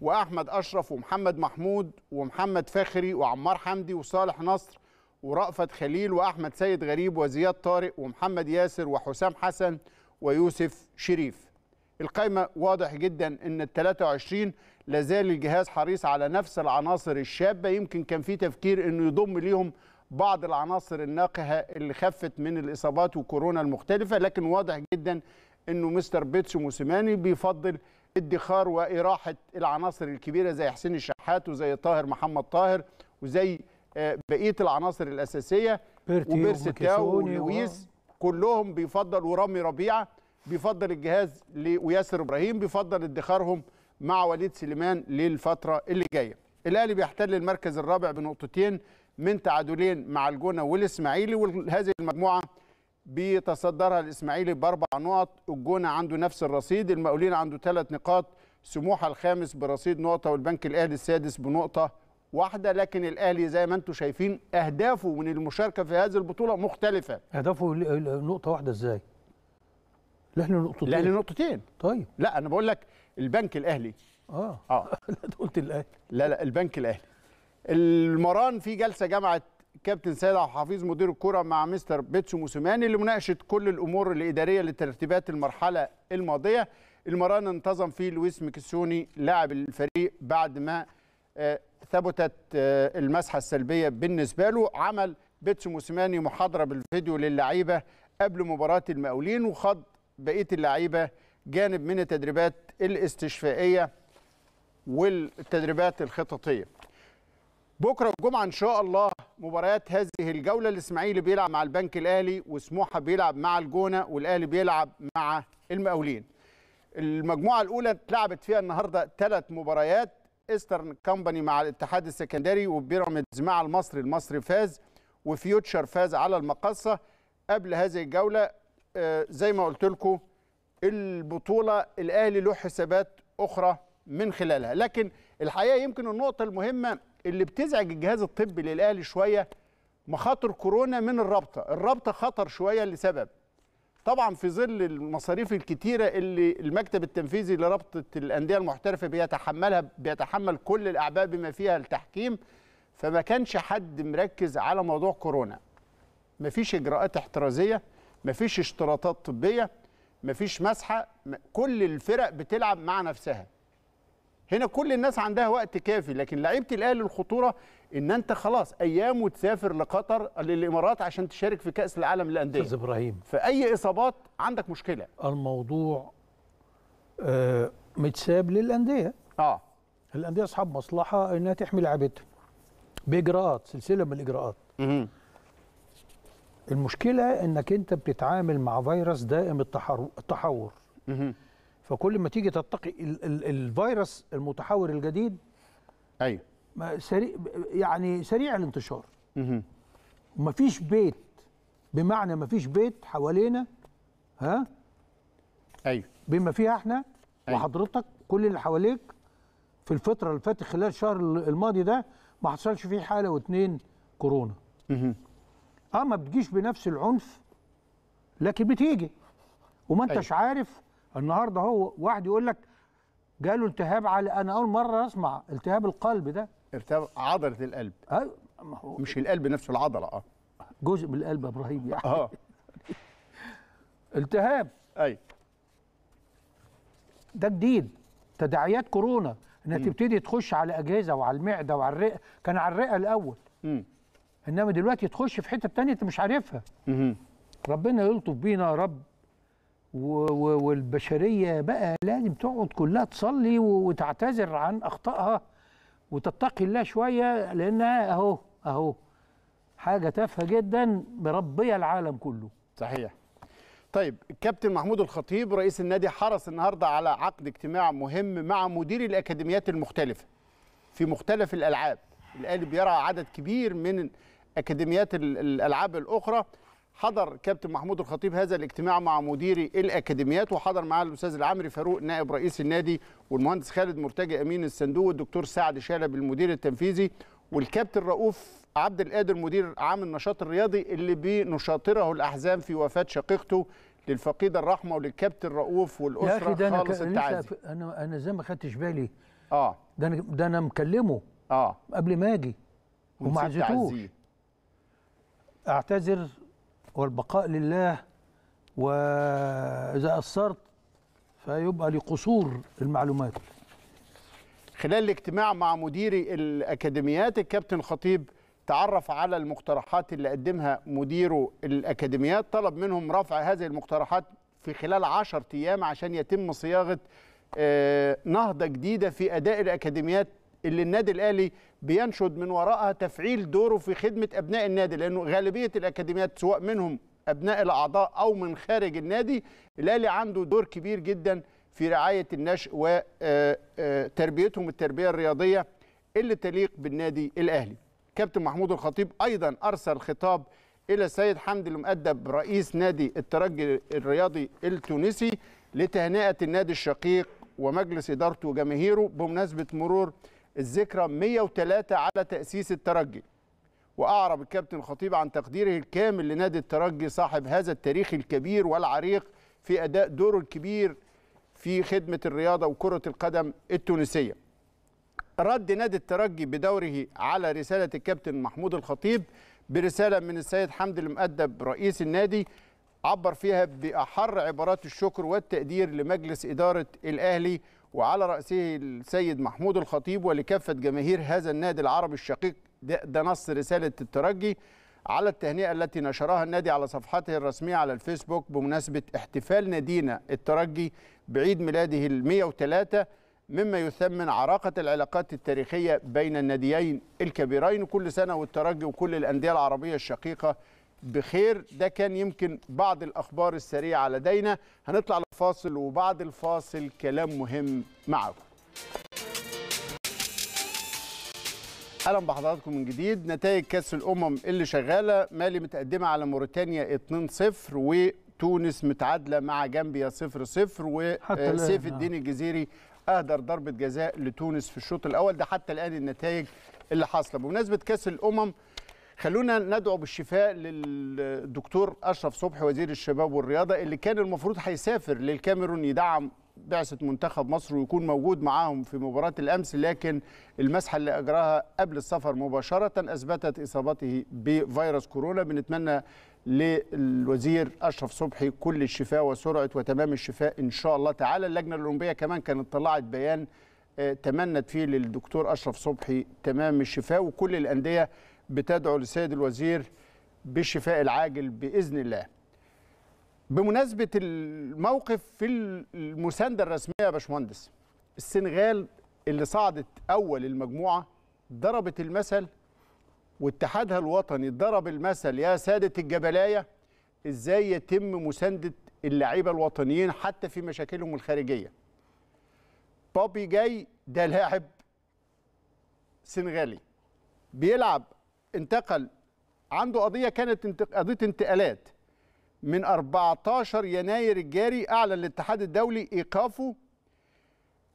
B: وأحمد أشرف ومحمد محمود ومحمد فخري وعمار حمدي وصالح نصر ورأفت خليل وأحمد سيد غريب وزياد طارق ومحمد ياسر وحسام حسن ويوسف شريف. القائمة واضح جدا إن ال 23 لازال الجهاز حريص على نفس العناصر الشابة. يمكن كان في تفكير إنه يضم ليهم بعض العناصر الناقحة اللي خفت من الإصابات وكورونا المختلفة لكن واضح جدا إنه مستر بيتسو موسيماني بيفضل ادخار وإراحة العناصر الكبيرة زي حسين الشحات وزي طاهر محمد طاهر وزي آه، بقية العناصر الأساسية
A: بيرتي
B: وبيرسي تاو كلهم بيفضل ورامي ربيعه بيفضل الجهاز وياسر إبراهيم بيفضل ادخارهم مع وليد سليمان للفترة اللي جاية. الأهلي بيحتل المركز الرابع بنقطتين من تعادلين مع الجونة والإسماعيلي وهذه المجموعة بيتصدرها الإسماعيلي بأربع نقط. الجونه عنده نفس الرصيد. المقاولين عنده ثلاث نقاط. سموحة الخامس برصيد نقطة والبنك الأهلي السادس بنقطة واحدة. لكن الأهلي زي ما أنتم شايفين أهدافه من المشاركة في هذه البطولة
A: مختلفة. ل- نقطة واحدة إزاي؟ الاهلي نقطتين.
B: الاهلي نقطتين.
A: طيب.
B: لا أنا بقول لك البنك الأهلي.
A: آه.
B: آه.
A: لا قلت الأهلي.
B: لا لا البنك الأهلي. المران في جلسة جمعت كابتن سيد عبد الحفيظ مدير الكره مع مستر بيتسو موسيماني لمناقشه كل الأمور الإدارية لترتيبات المرحلة الماضية. المران انتظم فيه لويس ميكسوني لاعب الفريق بعد ما آه، ثبتت آه، المسحة السلبية بالنسبة له. عمل بيتسو موسيماني محاضرة بالفيديو للعيبة قبل مباراة المقاولين وخض بقية اللعيبة جانب من التدريبات الاستشفائية والتدريبات الخططية. بكرة الجمعه إن شاء الله مباريات هذه الجولة الإسماعيلي بيلعب مع البنك الأهلي وسموحة بيلعب مع الجونة والأهلي بيلعب مع المقاولين. المجموعة الأولى اتلعبت فيها النهارده ثلاث مباريات Eastern Company مع الاتحاد السكندري وبيراميدز مع المصري المصري فاز و Future فاز على المقصة. قبل هذه الجولة آه، زي ما قلت لكم البطولة الأهلي له حسابات أخرى من خلالها. لكن الحقيقة يمكن النقطة المهمة اللي بتزعج الجهاز الطبي للأهلي شوية مخاطر كورونا من الرابطة. الرابطة خطر شوية لسبب. طبعا في ظل المصاريف الكتيرة اللي المكتب التنفيذي لرابطة الأندية المحترفة بيتحملها بيتحمل كل الأعباء بما فيها التحكيم فما كانش حد مركز على موضوع كورونا. مفيش إجراءات احترازية مفيش اشتراطات طبية مفيش مسحة كل الفرق بتلعب مع نفسها. هنا كل الناس عندها وقت كافي لكن لعيبة الأهلي الخطورة إن أنت خلاص أيام وتسافر لقطر للإمارات عشان تشارك في كأس العالم للأندية.
A: أستاذ إبراهيم.
B: فاي إصابات عندك مشكلة؟
A: الموضوع آه متساب للأندية.
B: آه.
A: الأندية أصحاب مصلحة إنها تحمي لعيبتها بإجراءات سلسلة من الإجراءات.
B: مهم.
A: المشكلة إنك أنت بتتعامل مع فيروس دائم التحور.
B: مهم.
A: فكل ما تيجي تتقي ال ال الفيروس المتحور الجديد
B: أيوه.
A: ما سريع يعني سريع الانتشار.
B: مهم.
A: ومفيش بيت بمعنى مفيش بيت حوالينا ها؟
B: أيوه.
A: بما فيها إحنا
B: أيوة.
A: وحضرتك كل اللي حواليك في الفترة اللي فاتت خلال الشهر الماضي ده ما حصلش فيه حالة واتنين كورونا. آه ما بتجيش بنفس العنف لكن بتيجي. وما أنتش عارف النهارده هو واحد يقول لك جاله التهاب على أنا أول مرة أسمع التهاب القلب ده.
B: ارتفع عضلة القلب.
A: هو
B: مش القلب نفسه العضلة آه.
A: جزء من القلب يا إبراهيم يعني.
B: آه.
A: التهاب.
B: أيوه
A: ده جديد. تداعيات كورونا إنها تبتدي تخش على اجهزه وعلى المعدة وعلى الرئة. كان على الرئة الأول.
B: مم.
A: إنما دلوقتي تخش في حتة تانية أنت مش عارفها.
B: مهم.
A: ربنا يلطف بينا يا رب. والبشرية بقى لازم تقعد كلها تصلي وتعتذر عن أخطائها وتتقي الله شوية لانها أهو أهو حاجة تافهة جدا مربيه العالم كله.
B: صحيح. طيب الكابتن محمود الخطيب رئيس النادي حرص النهارده على عقد اجتماع مهم مع مدير الأكاديميات المختلفة في مختلف الألعاب. الاهلي بيرعى عدد كبير من أكاديميات ال- الألعاب الأخرى. حضر كابتن محمود الخطيب هذا الاجتماع مع مديري الأكاديميات وحضر معاه الأستاذ العمري فاروق نائب رئيس النادي والمهندس خالد مرتجي أمين الصندوق والدكتور سعد شالب المدير التنفيذي والكابتن رؤوف عبد القادر مدير عام النشاط الرياضي اللي بنشاطره الأحزان في وفاة شقيقته للفقيده الرحمة وللكابتن رؤوف والأسرة
A: ده أنا
B: خالص التعازي
A: أنا أنا زي ما خدتش بالي.
B: آه.
A: ده أنا ده أنا مكلمه
B: آه.
A: قبل ما أجي وما
B: ونسيت
A: عزتوش.
B: تعزيه.
A: أعتذر والبقاء لله وإذا قصرت فيبقى لقصور المعلومات.
B: خلال الاجتماع مع مديري الأكاديميات الكابتن خطيب تعرف على المقترحات اللي قدمها مديره الأكاديميات. طلب منهم رفع هذه المقترحات في خلال 10 أيام عشان يتم صياغة آه، نهضة جديدة في أداء الأكاديميات اللي النادي الأهلي بينشد من وراءها تفعيل دوره في خدمة أبناء النادي لأنه غالبية الأكاديميات سواء منهم أبناء الأعضاء أو من خارج النادي الأهلي عنده دور كبير جدا في رعاية النشء وتربيتهم التربية الرياضية اللي تليق بالنادي الأهلي. كابتن محمود الخطيب أيضا أرسل خطاب إلى السيد حمدي المؤدب رئيس نادي الترجي الرياضي التونسي لتهنئة النادي الشقيق ومجلس إدارته وجماهيره بمناسبة مرور الذكرى 103 على تأسيس الترجي. وأعرب الكابتن الخطيب عن تقديره الكامل لنادي الترجي صاحب هذا التاريخ الكبير والعريق في أداء دوره الكبير في خدمة الرياضة وكرة القدم التونسية. رد نادي الترجي بدوره على رسالة الكابتن محمود الخطيب برسالة من السيد حمدي المؤدب رئيس النادي عبر فيها بأحر عبارات الشكر والتقدير لمجلس إدارة الأهلي وعلى رأسه السيد محمود الخطيب ولكافة جماهير هذا النادي العربي الشقيق ده, نص رسالة الترجي على التهنئة التي نشرها النادي على صفحته الرسمية على الفيسبوك بمناسبة احتفال نادينا الترجي بعيد ميلاده ال 103 مما يثمن عراقة العلاقات التاريخية بين الناديين الكبيرين. كل سنة والترجي وكل الأندية العربية الشقيقة بخير. ده كان يمكن بعض الأخبار السريعة لدينا هنطلع لفاصل وبعد الفاصل كلام مهم معكم. أهلا بحضراتكم من جديد. نتائج كأس الأمم اللي شغالة. مالي متقدمة على موريتانيا 2-0 وتونس متعادلة مع جامبيا 0-0
A: حتى الآن،
B: وسيف
A: آه.
B: الدين الجزيري أهدر ضربة جزاء لتونس في الشوط الأول. ده حتى الآن النتائج اللي حاصلة. بمناسبة كأس الأمم خلونا ندعو بالشفاء للدكتور أشرف صبحي وزير الشباب والرياضة اللي كان المفروض هيسافر للكاميرون يدعم بعثة منتخب مصر ويكون موجود معاهم في مباراة الأمس لكن المسحة اللي أجراها قبل السفر مباشرة أثبتت إصابته بفيروس كورونا. بنتمنى للوزير أشرف صبحي كل الشفاء وسرعة وتمام الشفاء إن شاء الله تعالى. اللجنة الأولمبية كمان كانت طلعت بيان آه، تمنت فيه للدكتور أشرف صبحي تمام الشفاء وكل الأندية بتدعو للسيد الوزير بالشفاء العاجل بإذن الله. بمناسبة الموقف في المساندة الرسمية يا باشمهندس السنغال اللي صعدت أول المجموعة ضربت المثل واتحادها الوطني ضرب المثل يا سادة الجبلاية إزاي يتم مساندة اللعيبة الوطنيين حتى في مشاكلهم الخارجية. بابي جاي ده لاعب سنغالي بيلعب انتقل. عنده قضية كانت انت- قضية انتقالات. من 14 يناير الجاري أعلن الاتحاد الدولي إيقافه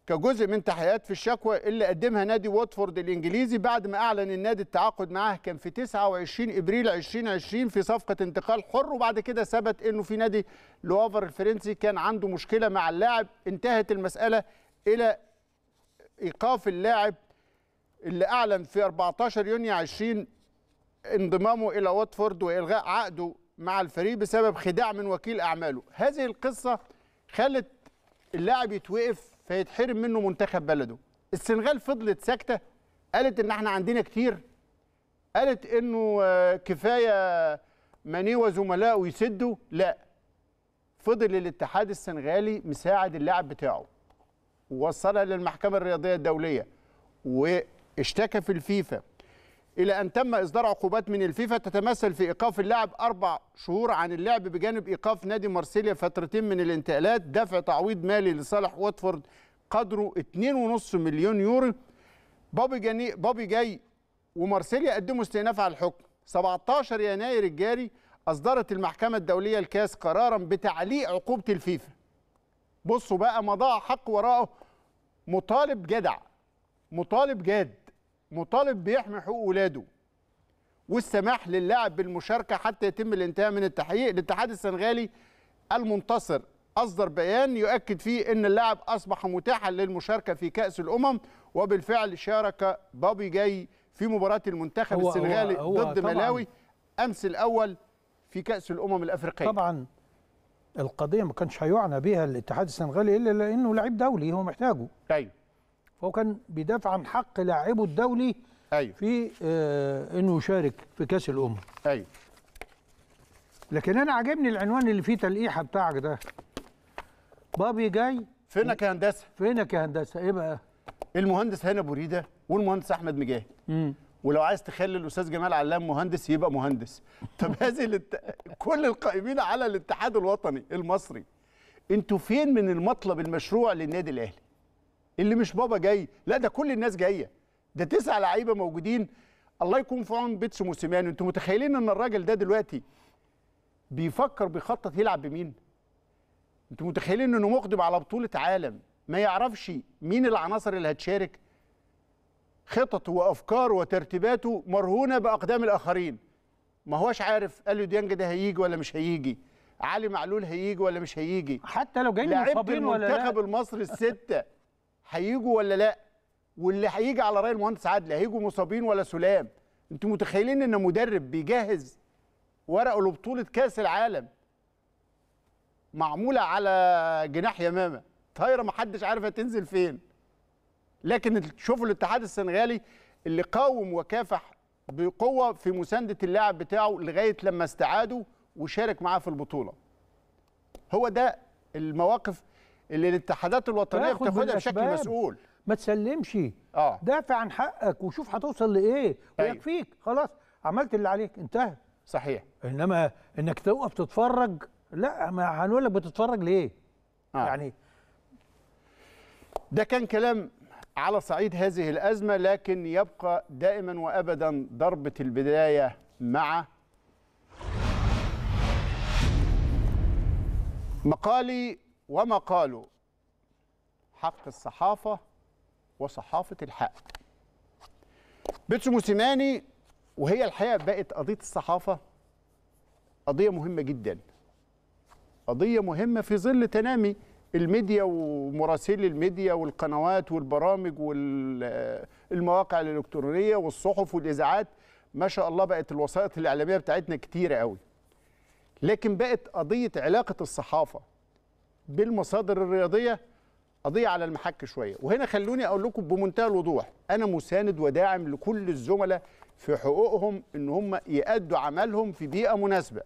B: كجزء من تحقيقات في الشكوى اللي قدمها نادي واتفورد الإنجليزي بعد ما أعلن النادي التعاقد معاه. كان في 29 إبريل 2020 في صفقة انتقال حر وبعد كده ثبت إنه في نادي لوافر الفرنسي كان عنده مشكلة مع اللاعب. انتهت المسألة إلى إيقاف اللاعب اللي أعلن في 14 يونيو 20 انضمامه إلى واتفورد وإلغاء عقده مع الفريق بسبب خداع من وكيل أعماله. هذه القصة خلت اللاعب يتوقف فيتحرم منه منتخب بلده. السنغال فضلت ساكتة قالت إن إحنا عندنا كتير. قالت إنه آه، كفاية ماني وزملائه يسدوا لا فضل الاتحاد السنغالي مساعد اللاعب بتاعه. ووصلها للمحكمة الرياضية الدولية واشتكى في الفيفا. إلى أن تم إصدار عقوبات من الفيفا تتمثل في إيقاف اللاعب أربع شهور عن اللعب بجانب إيقاف نادي مارسيليا. فترتين من الانتقالات دفع تعويض مالي لصالح واتفورد قدره 2.5 مليون يورو. بابي جاني بابي جاي ومارسيليا قدموا استئناف على الحكم. 17 يناير الجاري أصدرت المحكمة الدولية الكاس قرارا بتعليق عقوبة الفيفا. بصوا بقى ما ضاع حق وراءه مطالب جدع مطالب جاد. مطالب بيحمي حقوق ولاده والسماح للاعب بالمشاركة حتى يتم الانتهاء من التحقيق. الاتحاد السنغالي المنتصر أصدر بيان يؤكد فيه إن اللاعب أصبح متاحا للمشاركة في كأس الأمم وبالفعل شارك بابي جاي في مباراة المنتخب
A: هو-
B: السنغالي
A: هو- هو
B: ضد. ملاوي أمس الأول في كأس الأمم الأفريقية.
A: طبعا القضية ما كانش هيعنى بها الاتحاد السنغالي إلا لأنه لعيب دولي هو محتاجه.
B: أيوه
A: فهو كان بيدافع عن حق لاعبه الدولي
B: أيوه.
A: في آه إنه يشارك في كأس الأمم.
B: أيوه.
A: لكن أنا عاجبني العنوان اللي فيه تلقيحة بتاعك ده. بابي جاي
B: فينك يا هندسة؟
A: فينك يا هندسة؟ إيه بقى؟
B: المهندس هاني أبو ريدة والمهندس أحمد مجاهد.
A: مم.
B: ولو عايز تخلي الأستاذ جمال علام مهندس يبقى مهندس. طب هذه الات... كل القائمين على الاتحاد الوطني المصري. أنتوا فين من المطلب المشروع للنادي الأهلي؟ اللي مش بابا جاي. لا ده كل الناس جاية. ده تسع لعيبة موجودين. الله يكون في عون بيتسو موسيماني أنتوا متخيلين ان الراجل ده دلوقتي بيفكر بيخطط يلعب بمين؟ أنتوا متخيلين انه مقدم على بطولة عالم ما يعرفش مين العناصر اللي هتشارك؟ خططه وافكاره وترتيباته مرهونة بأقدام الآخرين. ما هوش عارف اليو ديانج ده هيجي ولا مش هيجي؟ علي معلول هيجي ولا مش هيجي؟
A: حتى لو مصابين ولا
B: المنتخب المصري الستة. هيجوا ولا لا؟ واللي هيجي على رأي المهندس عادل هيجوا مصابين ولا سلام؟ أنتوا متخيلين ان مدرب بيجهز ورقه لبطولة كأس العالم معمولة على جناح يمامة؟ طايرة محدش عارف هتنزل فين. لكن شوفوا الاتحاد السنغالي اللي قاوم وكافح بقوة في مساندة اللاعب بتاعه لغاية لما استعادوا وشارك معاه في البطولة. هو ده المواقف اللي الاتحادات الوطنية
A: تاخد
B: بتاخدها بشكل. مسؤول.
A: ما تسلمش.
B: آه.
A: دافع عن حقك وشوف هتوصل
B: لإيه.
A: ويكفيك. خلاص. عملت اللي عليك. انتهى.
B: صحيح.
A: إنما إنك تقف تتفرج لا ما هنقول لك بتتفرج ليه؟
B: آه.
A: يعني
B: ده كان كلام على صعيد هذه الأزمة لكن يبقى دائما وأبدا ضربة البداية مع مقالي ومقاله حق الصحافة وصحافة الحق. بيتسو موسيماني وهي الحقيقة بقت قضية الصحافة قضية مهمة جداً. قضية مهمة في ظل تنامي الميديا ومراسلي الميديا والقنوات والبرامج والمواقع الإلكترونية والصحف والإذاعات. ما شاء الله بقت الوسائط الإعلامية بتاعتنا كتيرة قوي. لكن بقت قضية علاقة الصحافة بالمصادر الرياضية قضية على المحك شوية. وهنا خلوني أقول لكم بمنتهى الوضوح أنا مساند وداعم لكل الزملاء في حقوقهم إن هم يأدوا عملهم في بيئة مناسبة.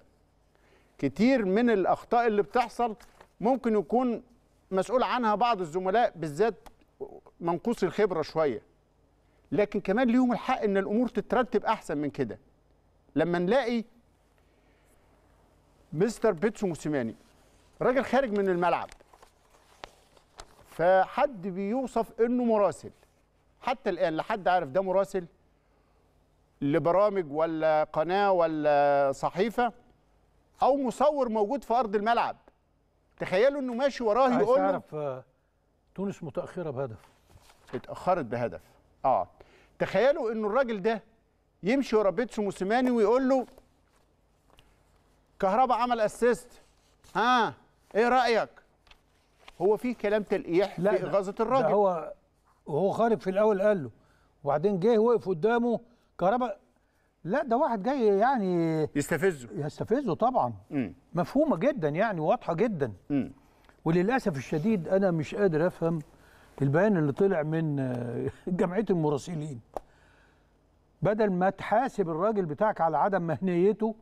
B: كتير من الأخطاء اللي بتحصل ممكن يكون مسؤول عنها بعض الزملاء بالذات منقوص الخبرة شوية. لكن كمان ليهم الحق إن الأمور تترتب أحسن من كده. لما نلاقي مستر بيتسو موسيماني راجل خارج من الملعب. فحد بيوصف إنه مراسل. حتى الآن لا حد عارف ده مراسل لبرامج ولا قناة ولا صحيفة أو مصور موجود في أرض الملعب. تخيلوا إنه ماشي وراه يقول له
A: آه، تونس متأخرة بهدف.
B: اتأخرت بهدف. آه. تخيلوا إنه الراجل ده يمشي ورا بيتسو موسيماني ويقول له كهربا عمل اسيست ها إيه رأيك؟ هو في كلام تلقيح في
A: ده-
B: اغاظه الراجل
A: هو وهو خارج في الأول قال له وبعدين جه وقف قدامه كهرباء لا ده واحد جاي يعني
B: يستفزه.
A: يستفزه طبعا.
B: امم
A: مفهومة جدا يعني واضحة جدا.
B: امم
A: وللأسف الشديد أنا مش قادر أفهم البيان اللي طلع من جمعية المراسلين. بدل ما تحاسب الراجل بتاعك على عدم مهنيته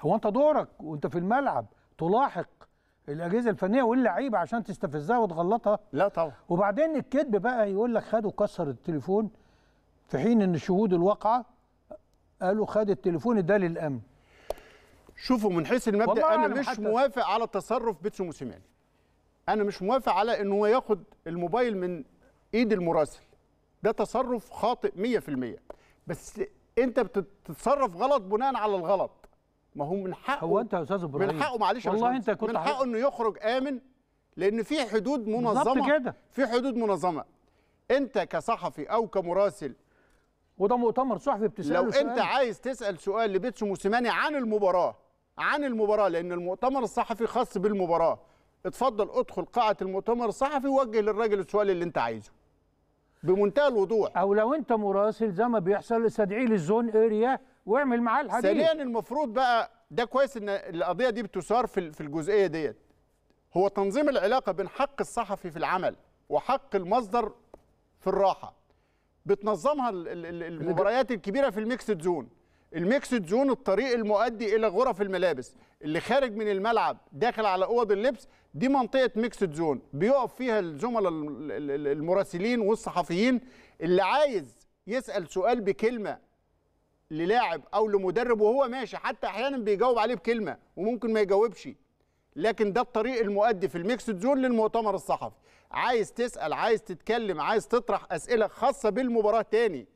A: هو أنت دورك وأنت في الملعب تلاحق الأجهزة الفنية واللعيبة عشان تستفزها وتغلطها.
B: لا طبعا.
A: وبعدين الكذب بقى يقول لك خد وكسر التليفون في حين إن شهود الواقعة قالوا خد التليفون اداه للأمن.
B: شوفوا من حيث المبدأ
A: أنا
B: مش. موافق على تصرف بيتسو موسيماني. أنا مش موافق على إنه هو ياخد الموبايل من إيد المراسل. ده تصرف خاطئ 100% بس أنت بتتصرف غلط بناء على الغلط. ما هو من حقه.
A: هو أنت يا أستاذ إبراهيم؟
B: من حقه معلش
A: والله أنت كنت
B: من حقه إنه يخرج آمن لأن في حدود منظمة.
A: كده.
B: في حدود منظمة. أنت كصحفي أو كمراسل.
A: وده مؤتمر صحفي بتسأله
B: لو
A: سؤال.
B: انت عايز تسأل سؤال لبيتسو موسيماني عن المباراة عن المباراة لأن المؤتمر الصحفي خاص بالمباراة. اتفضل ادخل قاعة المؤتمر الصحفي ووجه للراجل السؤال اللي أنت عايزه. بمنتهى الوضوح.
A: أو لو أنت مراسل زي ما بيحصل استدعيه لل zone area واعمل معاه الحديث
B: ثانيا المفروض بقى ده كويس إن القضية دي بتثار في في الجزئية ديت. هو تنظيم العلاقة بين حق الصحفي في العمل وحق المصدر في الراحة. بتنظمها ال- ال- ال- المباريات الكبيرة في ال mixed zone. ال mixed zone الطريق المؤدي إلى غرف الملابس. اللي خارج من الملعب داخل على أوض اللبس دي منطقة mixed zone. بيقف فيها الزملاء ال- ال- ال- المراسلين والصحفيين اللي عايز يسأل سؤال بكلمة للاعب أو لمدرب وهو ماشي حتى أحيانا بيجاوب عليه بكلمة وممكن ما يجاوبش. لكن ده الطريق المؤدي في ال mixed zone للمؤتمر الصحفي. عايز تسأل عايز تتكلم عايز تطرح أسئلة خاصة بالمباراة تاني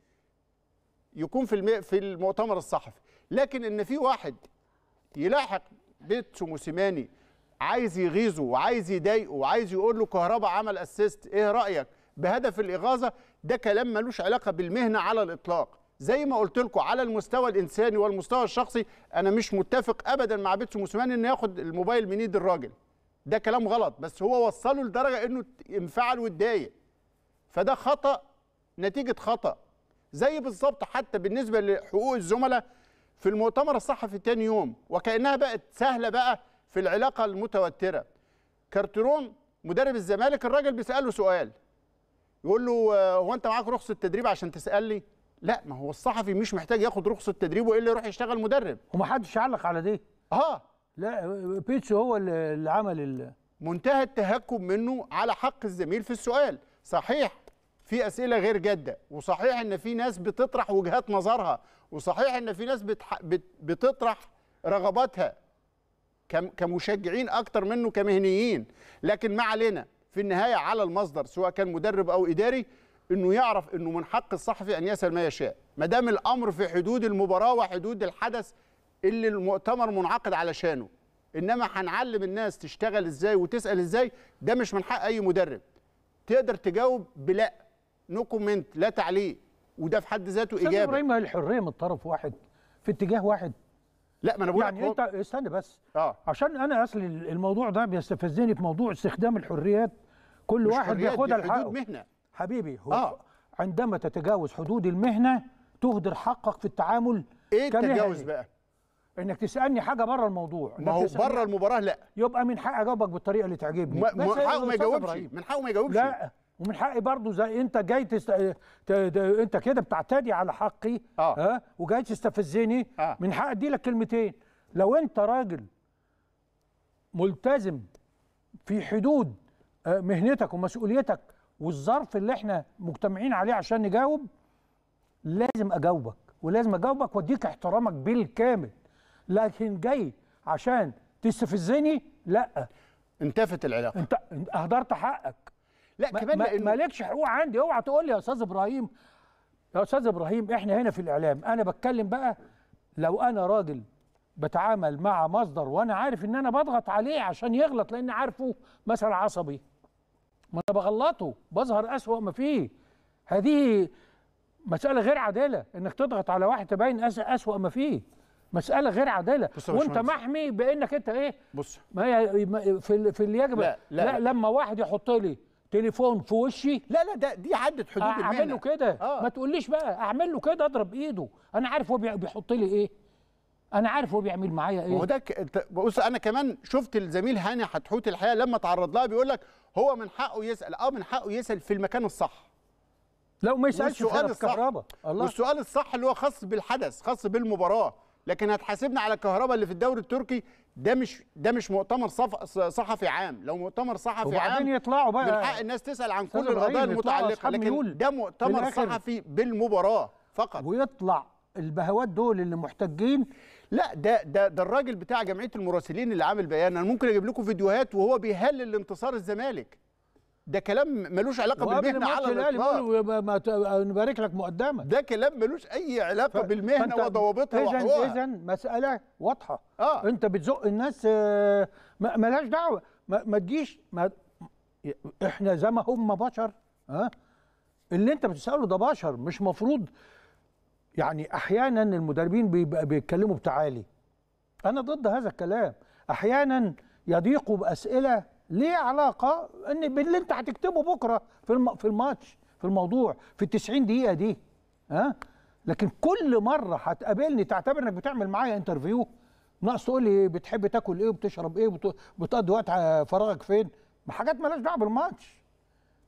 B: يكون في. في المؤتمر الصحفي. لكن إن في واحد يلاحق بيتسو موسيماني عايز يغيظه وعايز يضايقه وعايز يقول له كهربا عمل assist إيه رأيك؟ بهدف الإغاظة ده كلام ملوش علاقة بالمهنة على الإطلاق. زي ما قلت لكم على المستوى الإنساني والمستوى الشخصي أنا مش متفق ابدا مع بيتسو موسيماني إنه ياخد الموبايل من إيد الراجل. ده كلام غلط بس هو وصله لدرجة إنه انفعل واتضايق. فده خطأ نتيجة خطأ. زي بالظبط حتى بالنسبة لحقوق الزملاء في المؤتمر الصحفي تاني يوم وكأنها بقت سهلة بقى في العلاقة المتوترة. كارترون مدرب الزمالك الراجل بيسأله سؤال. يقول له آه، هو أنت معاك رخصة تدريب عشان تسألني؟ لا ما هو الصحفي مش محتاج ياخد رخصة تدريب وإلا يروح يشتغل مدرب.
A: ومحدش يعلق على دي.
B: آه.
A: لا بيتسو هو اللي اللي عمل ال...
B: منتهى التهكم منه على حق الزميل في السؤال. صحيح في أسئلة غير جادة وصحيح إن في ناس بتطرح وجهات نظرها وصحيح إن في ناس بتح... بت... بتطرح رغباتها كم... كمشجعين أكتر منه كمهنيين. لكن ما علينا في النهاية على المصدر سواء كان مدرب أو إداري إنه يعرف إنه من حق الصحفي أن يسأل ما يشاء. ما دام الأمر في حدود المباراة وحدود الحدث اللي المؤتمر منعقد علشانه إنما هنعلم الناس تشتغل إزاي وتسأل إزاي ده مش من حق أي مدرب. تقدر تجاوب بلا no comment لا تعليق وده في حد ذاته إجابة.
A: إبراهيم هي الحرية من طرف واحد في اتجاه واحد؟
B: لا ما أنا بقول
A: يعني أنت استنى بس.
B: آه.
A: عشان أنا أصل الموضوع ده بيستفزني في موضوع استخدام الحريات. كل واحد بياخدها لحقه.
B: مهنة.
A: حبيبي هو
B: آه.
A: عندما تتجاوز حدود المهنة تهدر حقك في التعامل إيه.
B: التجاوز بقى
A: إنك تسألني حاجة بره الموضوع
B: ما هو بره المباراة لا
A: يبقى من حقي أجاوبك بالطريقة اللي تعجبني
B: من حقه ما يجاوبش. من حقه ما يجاوبش
A: لا ومن حقي برضه زي أنت جاي تست... ت... ت... أنت كده بتعتدي على حقي
B: آه.
A: ها وجاي تستفزني
B: آه.
A: من حقي أدي لك كلمتين لو أنت راجل ملتزم في حدود آه، مهنتك ومسؤوليتك والظرف اللي إحنا مجتمعين عليه عشان نجاوب لازم أجاوبك ولازم أجاوبك وأديك احترامك بالكامل. لكن جاي عشان تستفزني؟ لا.
B: انتفت العلاقة.
A: انت أهدرت حقك.
B: لا
A: ما-
B: كمان
A: ما- مالكش حقوق عندي. اوعى تقول لي يا أستاذ إبراهيم يا أستاذ إبراهيم إحنا هنا في الإعلام. أنا بتكلم بقى لو أنا راجل بتعامل مع مصدر وأنا عارف إن أنا بضغط عليه عشان يغلط لأن عارفه مثلا عصبي. ما أنا بغلطه بظهر أسوأ ما فيه. هذه مسألة غير عادلة إنك تضغط على واحد تبين أسوأ ما فيه. مسألة غير
B: يا وأنت.
A: محمي بإنك أنت إيه؟
B: بص.
A: ما هي في في اللي يجب
B: لا، لا،
A: لا,
B: لا.
A: لما واحد يحط لي تليفون في وشي.
B: لا لا ده دي عدت حدود
A: أعمل له
B: المهنة.
A: كده.
B: آه.
A: ما تقوليش بقى أعمل له كده أضرب إيده. أنا عارف هو بي- بيحط لي إيه. أنا عارف هو بيعمل معايا
B: ما هو
A: إيه
B: ده ك... بص أنا كمان شفت الزميل هاني حتحوت الحقيقة لما تعرض لها بيقول لك هو من حقه يسأل آه من حقه يسأل في المكان الصح.
A: لو ما
B: يسألش
A: في
B: الصح
A: كهرباء. الله.
B: والسؤال الصح اللي هو خاص بالحدث خاص بالمباراة. لكن هتحاسبنا على الكهرباء اللي في الدوري التركي ده مش ده مش مؤتمر صف... صحفي عام. لو مؤتمر صحفي
A: وبعدين
B: عام
A: يطلعوا
B: من
A: بقى
B: حق الناس تسأل عن كل القضايا
A: يطلعوا المتعلقة.
B: لكن ده مؤتمر. صحفي بالمباراة فقط.
A: ويطلع البهوات دول اللي محتجين
B: لا ده ده ده الراجل بتاع جمعية المراسلين اللي عامل بيان. أنا ممكن أجيب لكم فيديوهات وهو بيهلل انتصار الزمالك. ده كلام ملوش علاقة
A: بالمهنة
B: على
A: الإطلاق. ما- نبارك لك مقدما
B: ده كلام ملوش أي علاقة بالمهنة
A: فأنت-
B: وضوابطها
A: اذا
B: وحقوقها
A: اذا مسألة واضحة.
B: آه.
A: أنت بتزق الناس آه، ما- ملهاش دعوة. ما, ما تجيش ما إحنا زي ما هم بشر ها اللي أنت بتسأله ده بشر مش مفروض يعني أحيانا المدربين بيتكلموا بتعالي. أنا ضد هذا الكلام. أحيانا يضيقوا بأسئلة ليه علاقة إن باللي أنت هتكتبه بكرة في الم... في الماتش في الموضوع في ال 90 دقيقة دي ها؟ لكن كل مرة هتقابلني تعتبر إنك بتعمل معايا انترفيو ناقص تقول لي بتحب تاكل إيه وبتشرب إيه وبت- وبتقضي وقت فراغك فين؟ ما حاجات مالهاش دعوة بالماتش.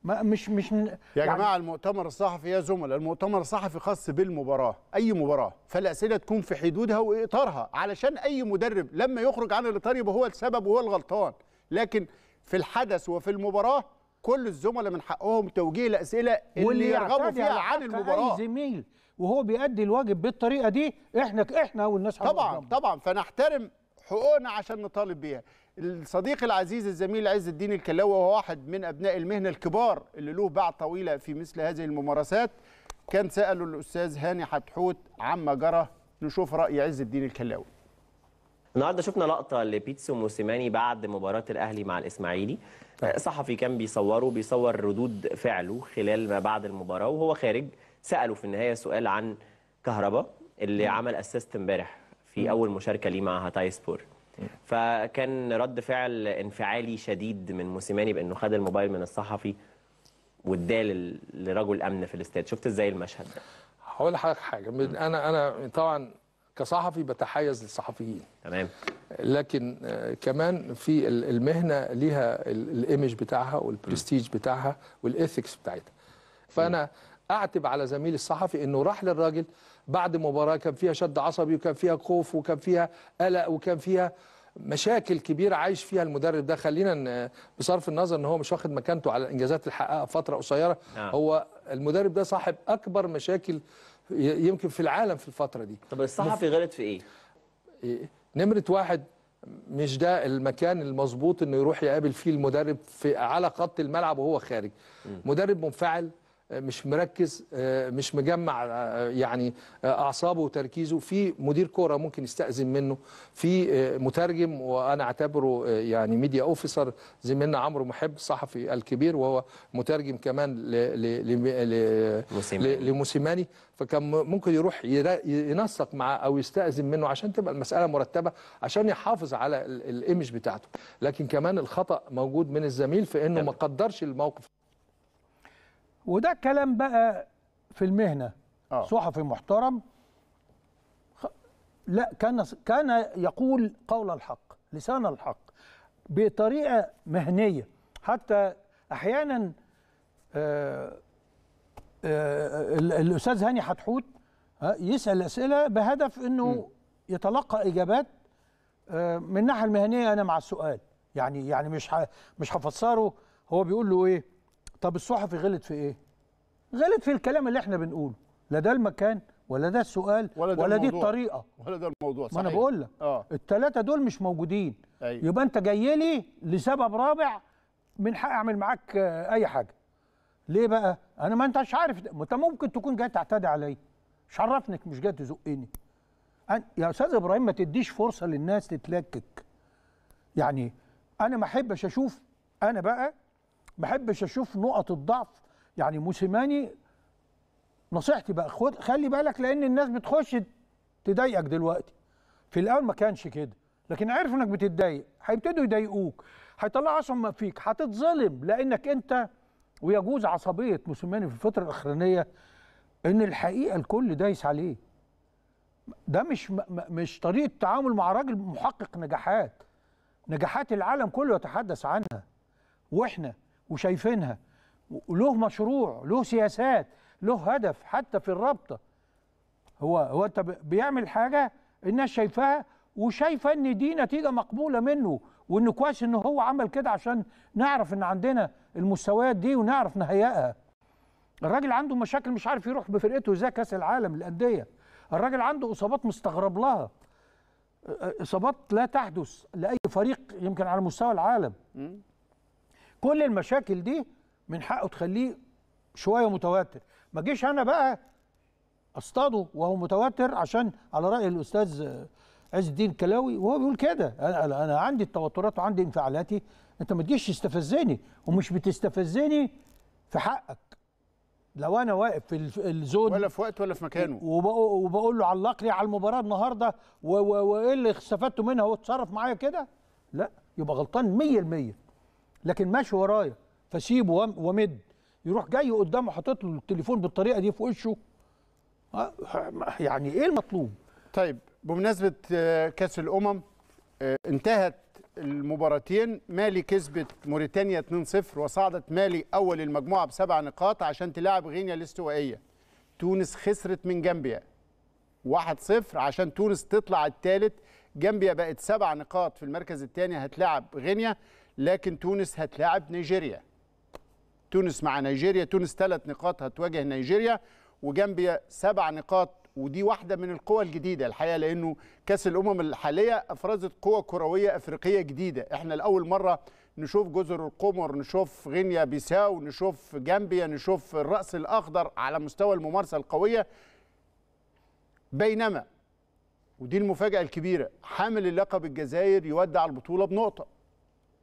A: ما مش مش
B: يا جماعة المؤتمر الصحفي يا زملاء المؤتمر الصحفي خاص بالمباراة أي مباراة فالأسئلة تكون في حدودها وإطارها علشان أي مدرب لما يخرج عن الإطار يبقى هو السبب وهو الغلطان. لكن في الحدث وفي المباراة كل الزملاء من حقهم توجيه الأسئلة اللي يرغبوا فيها عن
A: المباراة. زميل وهو بيأدي الواجب بالطريقة دي إحنا إحنا والناس
B: طبعا. طبعا فنحترم حقوقنا عشان نطالب بيها. الصديق العزيز الزميل عز الدين الكلاوي وهو واحد من أبناء المهنة الكبار اللي له باع طويلة في مثل هذه الممارسات كان سأله الأستاذ هاني حتحوت عما جرى نشوف رأي عز الدين الكلاوي.
E: النهارده شفنا لقطة لبيتسو موسيماني بعد مباراة الأهلي مع الإسماعيلي. صحفي كان بيصوره بيصور ردود فعله خلال ما بعد المباراة وهو خارج سأله في النهاية سؤال عن كهربا اللي عمل assist امبارح في أول مشاركة ليه مع هاتاي سبور فكان رد فعل انفعالي شديد من موسيماني بأنه خد الموبايل من الصحفي واداه لرجل أمن في الاستاد. شفت إزاي المشهد ده؟
F: هقول لحضرتك حاجة. أنا أنا طبعا كصحفي بتحيز للصحفيين.
E: تمام.
F: لكن آه، كمان في ال- المهنة ليها ال- ال image بتاعها والبرستيج بتاعها وال ethics بتاعتها. فأنا أعتب على زميلي الصحفي إنه راح للراجل بعد مباراة كان فيها شد عصبي وكان فيها خوف وكان فيها قلق وكان فيها مشاكل كبيرة عايش فيها المدرب ده. خلينا بصرف النظر إن هو مش واخد مكانته على الإنجازات اللي حققها فترة قصيرة.
E: آه.
F: هو المدرب ده صاحب أكبر مشاكل يمكن في العالم في الفترة دي.
E: طب الصحفي غلط في إيه؟
F: إيه، نمرة واحد مش ده المكان المظبوط إنه يروح يقابل فيه المدرب في على خط الملعب وهو خارج. مدرب منفعل مش مركز آه، مش مجمع آه، يعني آه، أعصابه وتركيزه. في مدير كورة ممكن يستأذن منه في مترجم وأنا أعتبره يعني media officer زميلنا عمرو محب الصحفي الكبير وهو مترجم كمان لموسيماني. فكان ممكن يروح ينسق معاه أو يستأذن منه عشان تبقى المسألة مرتبة عشان يحافظ على ال- الإيمج بتاعته. لكن كمان الخطأ موجود من الزميل في إنه ما قدرش الموقف.
A: وده كلام بقى في المهنة.
B: آه.
A: صحفي محترم. لا كان كان يقول قول الحق لسان الحق بطريقة مهنية. حتى أحيانا آه، آه، ال- الأستاذ هاني حتحوت ها، يسأل أسئلة بهدف إنه يتلقى إجابات آه، من الناحية المهنية أنا مع السؤال. يعني يعني مش مش هفسره هو بيقول له إيه؟ طب الصحفي غلط في إيه؟ غلط في الكلام اللي إحنا بنقوله. لا ده المكان ولا ده السؤال
B: ولا
A: ولا,
B: ده
A: دي
B: الموضوع.
A: الطريقة.
B: ولا ده الموضوع
A: ما أنا
B: صحيح.
A: بقول لك
B: آه.
A: الثلاثه دول مش موجودين.
B: أيوة.
A: يبقى أنت جاي لي لسبب رابع من حق أعمل معاك آه، أي حاجة. ليه بقى؟ أنا ما أنتش عارف. ما أنت ممكن تكون جاي تعتدي عليا. مش مش جاي تزقني. يا أستاذ إبراهيم ما تديش فرصة للناس تتلكك. يعني أنا ما أحبش أشوف أنا بقى ما احبش أشوف نقط الضعف. يعني موسيماني نصيحتي بقى خد خلي بالك لأن الناس بتخش تضايقك دلوقتي. في الأول ما كانش كده لكن عرفوا إنك بتتضايق هيبتدوا يضايقوك هيطلعوا عصم فيك هتتظلم لأنك أنت ويجوز عصبية موسيماني في الفترة الأخرانية إن الحقيقة الكل دايس عليه. ده مش مش طريقة تعامل مع راجل محقق نجاحات. نجاحات العالم كله يتحدث عنها. وإحنا وشايفينها. وله مشروع له سياسات له هدف حتى في الرابطة. هو هو انت بيعمل حاجة الناس شايفاها وشايفة إن دي نتيجة مقبولة منه وانه كويس إن هو عمل كده عشان نعرف إن عندنا المستويات دي ونعرف نهيئها. الراجل عنده مشاكل مش عارف يروح بفرقته إزاي كأس العالم للأندية. الراجل عنده إصابات مستغرب لها. إصابات لا تحدث لأي فريق يمكن على مستوى العالم. كل المشاكل دي من حقه تخليه شوية متوتر. ما جيش أنا بقى أصطاده وهو متوتر عشان على رأي الأستاذ عز الدين كلاوي وهو بيقول كده. أنا أنا عندي التوترات وعندي انفعالاتي. أنت ما تجيش تستفزني ومش بتستفزني في حقك. لو أنا واقف في الزون
B: ولا في وقت ولا في مكانه.
A: وبقول, له علق لي على المباراة النهارده وإيه اللي استفدته منها واتصرف معايا كده؟ لا يبقى غلطان 100% لكن ماشي ورايا. فسيبه وم- ومد. يروح جاي قدامه حاطط له التليفون بالطريقة دي في وشه. آه، يعني إيه المطلوب؟
B: طيب بمناسبة آه، كأس الأمم آه، انتهت المباراتين. مالي كسبت موريتانيا 2-0 وصعدت مالي أول المجموعة بسبع نقاط عشان تلاعب غينيا الاستوائية. تونس خسرت من جامبيا 1-0 عشان تونس تطلع الثالث جامبيا بقت سبع نقاط في المركز الثاني هتلاعب غينيا. لكن تونس هتلاعب نيجيريا. تونس مع نيجيريا تونس ثلاث نقاط هتواجه نيجيريا وجامبيا سبع نقاط ودي واحدة من القوى الجديدة الحقيقة لأنه كأس الأمم الحالية أفرزت قوى كروية أفريقية جديدة. إحنا لأول مرة نشوف جزر القمر نشوف غينيا بيساو نشوف جامبيا نشوف الرأس الأخضر على مستوى الممارسة القوية. بينما ودي المفاجأة الكبيرة حامل اللقب الجزائر يودع البطولة بنقطة.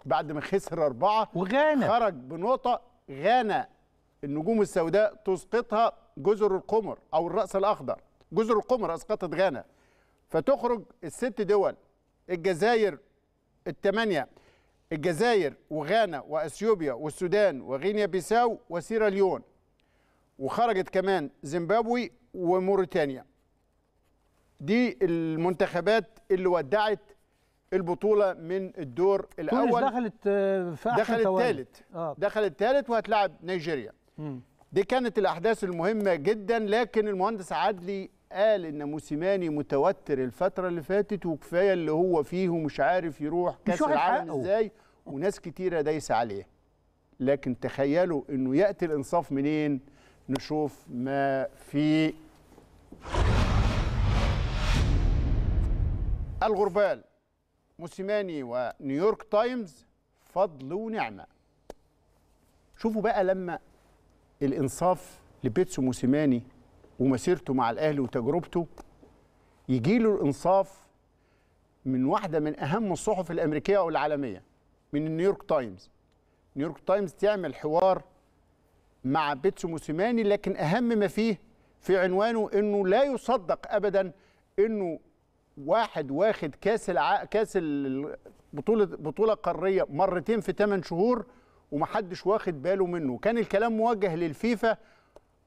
B: بعد ما خسر أربعة
A: وغانا.
B: خرج بنقطة غانا. النجوم السوداء تسقطها جزر القمر أو الرأس الأخضر. جزر القمر أسقطت غانا. فتخرج الست دول الجزائر الثمانية الجزائر وغانا وأثيوبيا والسودان وغينيا بيساو وسيراليون وخرجت كمان زيمبابوي وموريتانيا. دي المنتخبات اللي ودعت البطولة من الدور الأول.
A: دخلت آه، في احسن
B: دخل
A: توالي.
B: الثالث
A: آه.
B: دخل الثالث وهتلاعب نيجيريا. دي كانت الأحداث المهمة جدا لكن المهندس عدلي قال إن موسيماني متوتر الفترة اللي فاتت وكفاية اللي هو فيه ومش عارف يروح
A: كأس
B: العالم. إزاي. وناس كتيرة دايسة عليه. لكن تخيلوا إنه يأتي الإنصاف منين؟ نشوف ما في الغربال. موسيماني ونيويورك تايمز فضل ونعمة. شوفوا بقى لما الإنصاف لبيتسو موسيماني ومسيرته مع الأهلي وتجربته يجي له الإنصاف من واحدة من أهم الصحف الأمريكية أو العالمية من ال New York Times. New York Times تعمل حوار مع بيتسو موسيماني لكن أهم ما فيه في عنوانه إنه لا يصدق ابدا إنه واحد واخد كاس الع... كاس ال- بطولة بطولة قارية مرتين في 8 شهور ومحدش واخد باله منه. كان الكلام موجه للفيفا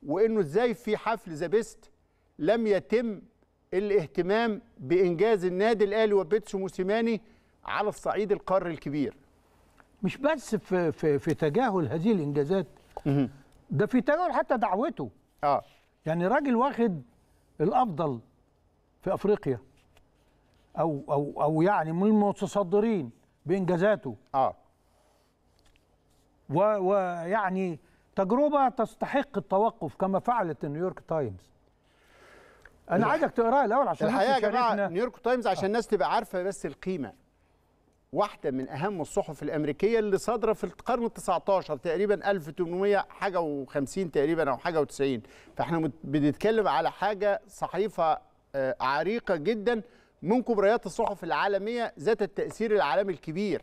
B: وإنه إزاي في حفل The Best لم يتم الاهتمام بإنجاز النادي الأهلي وبيتسو موسيماني على الصعيد القاري الكبير.
A: مش بس في في في تجاهل هذه الإنجازات ده في تجاهل حتى دعوته.
B: آه.
A: يعني راجل واخد الأفضل في أفريقيا. أو أو أو يعني من المتصدرين بانجازاته آه. ويعني تجربة تستحق التوقف كما فعلت النيويورك تايمز. أنا عايزك تقراها الأول عشان
B: الحقيقة يا
A: جماعة.
B: نيويورك تايمز عشان الناس تبقى عارفة بس القيمة. واحدة من أهم الصحف الأمريكية اللي صادرة في القرن ال 19 تقريبا 1800 حاجة و50 تقريبا أو حاجة و90 فإحنا بنتكلم على حاجة صحيفة آه، عريقة جدا. من كبريات الصحف العالمية ذات التأثير العالمي الكبير.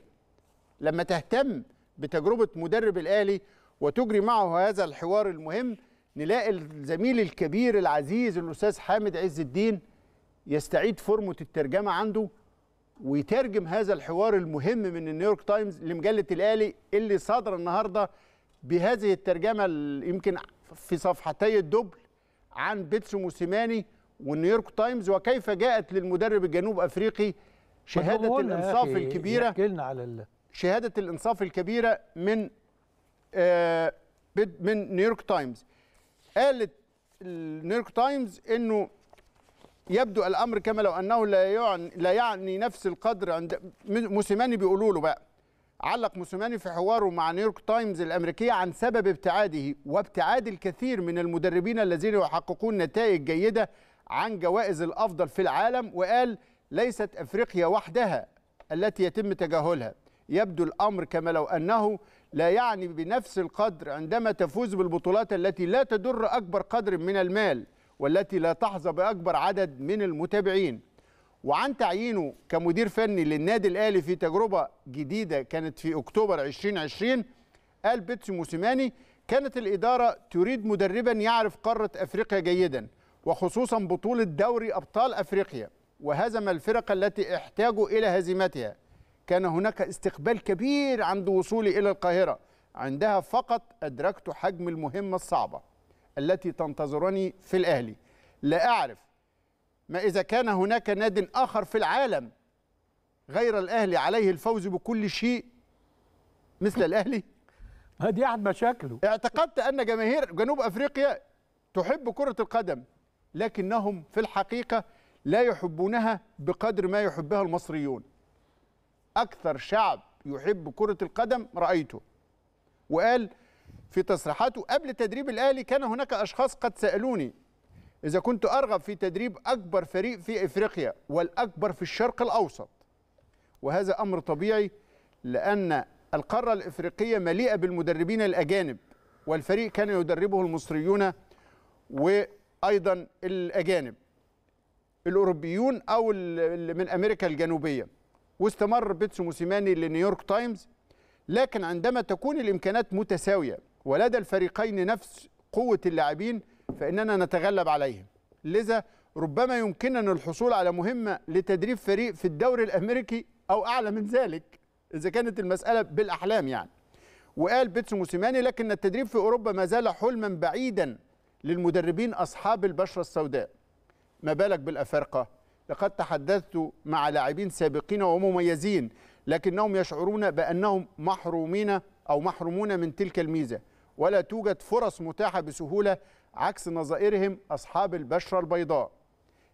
B: لما تهتم بتجربة مدرب الاهلي وتجري معه هذا الحوار المهم نلاقي الزميل الكبير العزيز الأستاذ حامد عز الدين يستعيد فورمة الترجمة عنده ويترجم هذا الحوار المهم من ال New York Times لمجلة الاهلي اللي صادره النهارده بهذه الترجمة ال- يمكن في صفحتي ال double عن بيتسو موسيماني وال New York Times وكيف جاءت للمدرب الجنوب
A: أفريقي
B: شهادة
A: الإنصاف الكبيرة. على ال...
B: شهادة الإنصاف الكبيرة من آه من New York Times. قالت ال New York Times إنه يبدو الأمر كما لو أنه لا يعني لا يعني نفس القدر عند موسيماني بيقولوا له بقى. علق موسيماني في حواره مع New York Times الأمريكية عن سبب ابتعاده وابتعاد الكثير من المدربين الذين يحققون نتائج جيدة عن جوائز الأفضل في العالم وقال ليست أفريقيا وحدها التي يتم تجاهلها. يبدو الأمر كما لو أنه لا يعني بنفس القدر عندما تفوز بالبطولات التي لا تدر أكبر قدر من المال والتي لا تحظى بأكبر عدد من المتابعين. وعن تعيينه كمدير فني للنادي الأهلي في تجربة جديدة كانت في أكتوبر 2020 قال بيتسو موسيماني كانت الإدارة تريد مدربا يعرف قارة أفريقيا جيدا. وخصوصا بطولة دوري أبطال أفريقيا وهزم الفرق التي احتاجوا إلى هزيمتها. كان هناك استقبال كبير عند وصولي إلى القاهرة. عندها فقط أدركت حجم المهمة الصعبة التي تنتظرني في الأهلي. لا أعرف ما إذا كان هناك ناد آخر في العالم غير الأهلي عليه الفوز بكل شيء مثل الأهلي.
A: دي أحد مشاكله.
B: اعتقدت أن جماهير جنوب أفريقيا تحب كرة القدم. لكنهم في الحقيقة لا يحبونها بقدر ما يحبها المصريون. أكثر شعب يحب كرة القدم رأيته وقال في تصريحاته قبل تدريب الأهلي كان هناك أشخاص قد سألوني إذا كنت أرغب في تدريب أكبر فريق في إفريقيا والأكبر في الشرق الأوسط. وهذا أمر طبيعي لأن القارة الإفريقية مليئة بالمدربين الأجانب والفريق كان يدربه المصريون وأيضا الأجانب الأوروبيون أو ال- ال- من أمريكا الجنوبية. واستمر بيتسو موسيماني لنيويورك تايمز. لكن عندما تكون الإمكانات متساوية ولدى الفريقين نفس قوة اللاعبين فإننا نتغلب عليهم. لذا ربما يمكننا الحصول على مهمة لتدريب فريق في الدوري الأمريكي أو أعلى من ذلك إذا كانت المسألة بالأحلام يعني. وقال بيتسو موسيماني لكن التدريب في أوروبا ما زال حلما بعيدا للمدربين أصحاب البشرة السوداء. ما بالك بالأفارقة؟ لقد تحدثت مع لاعبين سابقين ومميزين لكنهم يشعرون بأنهم محرومين أو محرومون من تلك الميزة. ولا توجد فرص متاحة بسهولة عكس نظائرهم أصحاب البشرة البيضاء.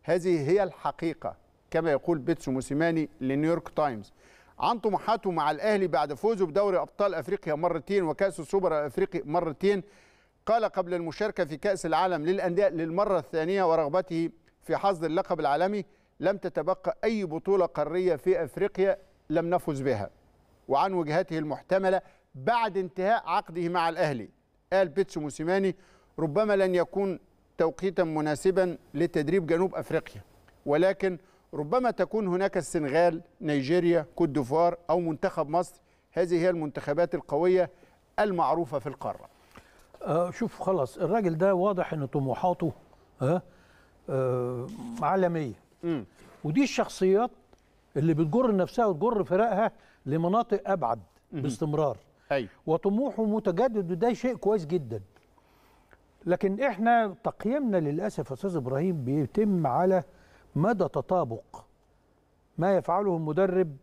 B: هذه هي الحقيقة كما يقول بيتسو موسيماني لنيويورك تايمز. عن طموحاته مع الأهلي بعد فوزه بدوري أبطال أفريقيا مرتين وكأس السوبر الأفريقي مرتين قال قبل المشاركة في كأس العالم للأندية للمرة الثانية ورغبته في حصد اللقب العالمي لم تتبقى أي بطولة قارية في أفريقيا لم نفز بها. وعن وجهته المحتملة بعد انتهاء عقده مع الأهلي قال بيتسو موسيماني ربما لن يكون توقيتا مناسبا لتدريب جنوب أفريقيا ولكن ربما تكون هناك السنغال نيجيريا كوت ديفوار أو منتخب مصر هذه هي المنتخبات القوية المعروفة في القارة.
A: آه شوف خلاص الراجل ده واضح إن طموحاته ها آه عالمية.
B: مم.
A: ودي الشخصيات اللي بتجر نفسها وتجر فرقها لمناطق أبعد باستمرار.
B: أيوه.
A: وطموحه متجدد وده شيء كويس جدا. لكن إحنا تقييمنا للأسف يا أستاذ إبراهيم بيتم على مدى تطابق ما يفعله المدرب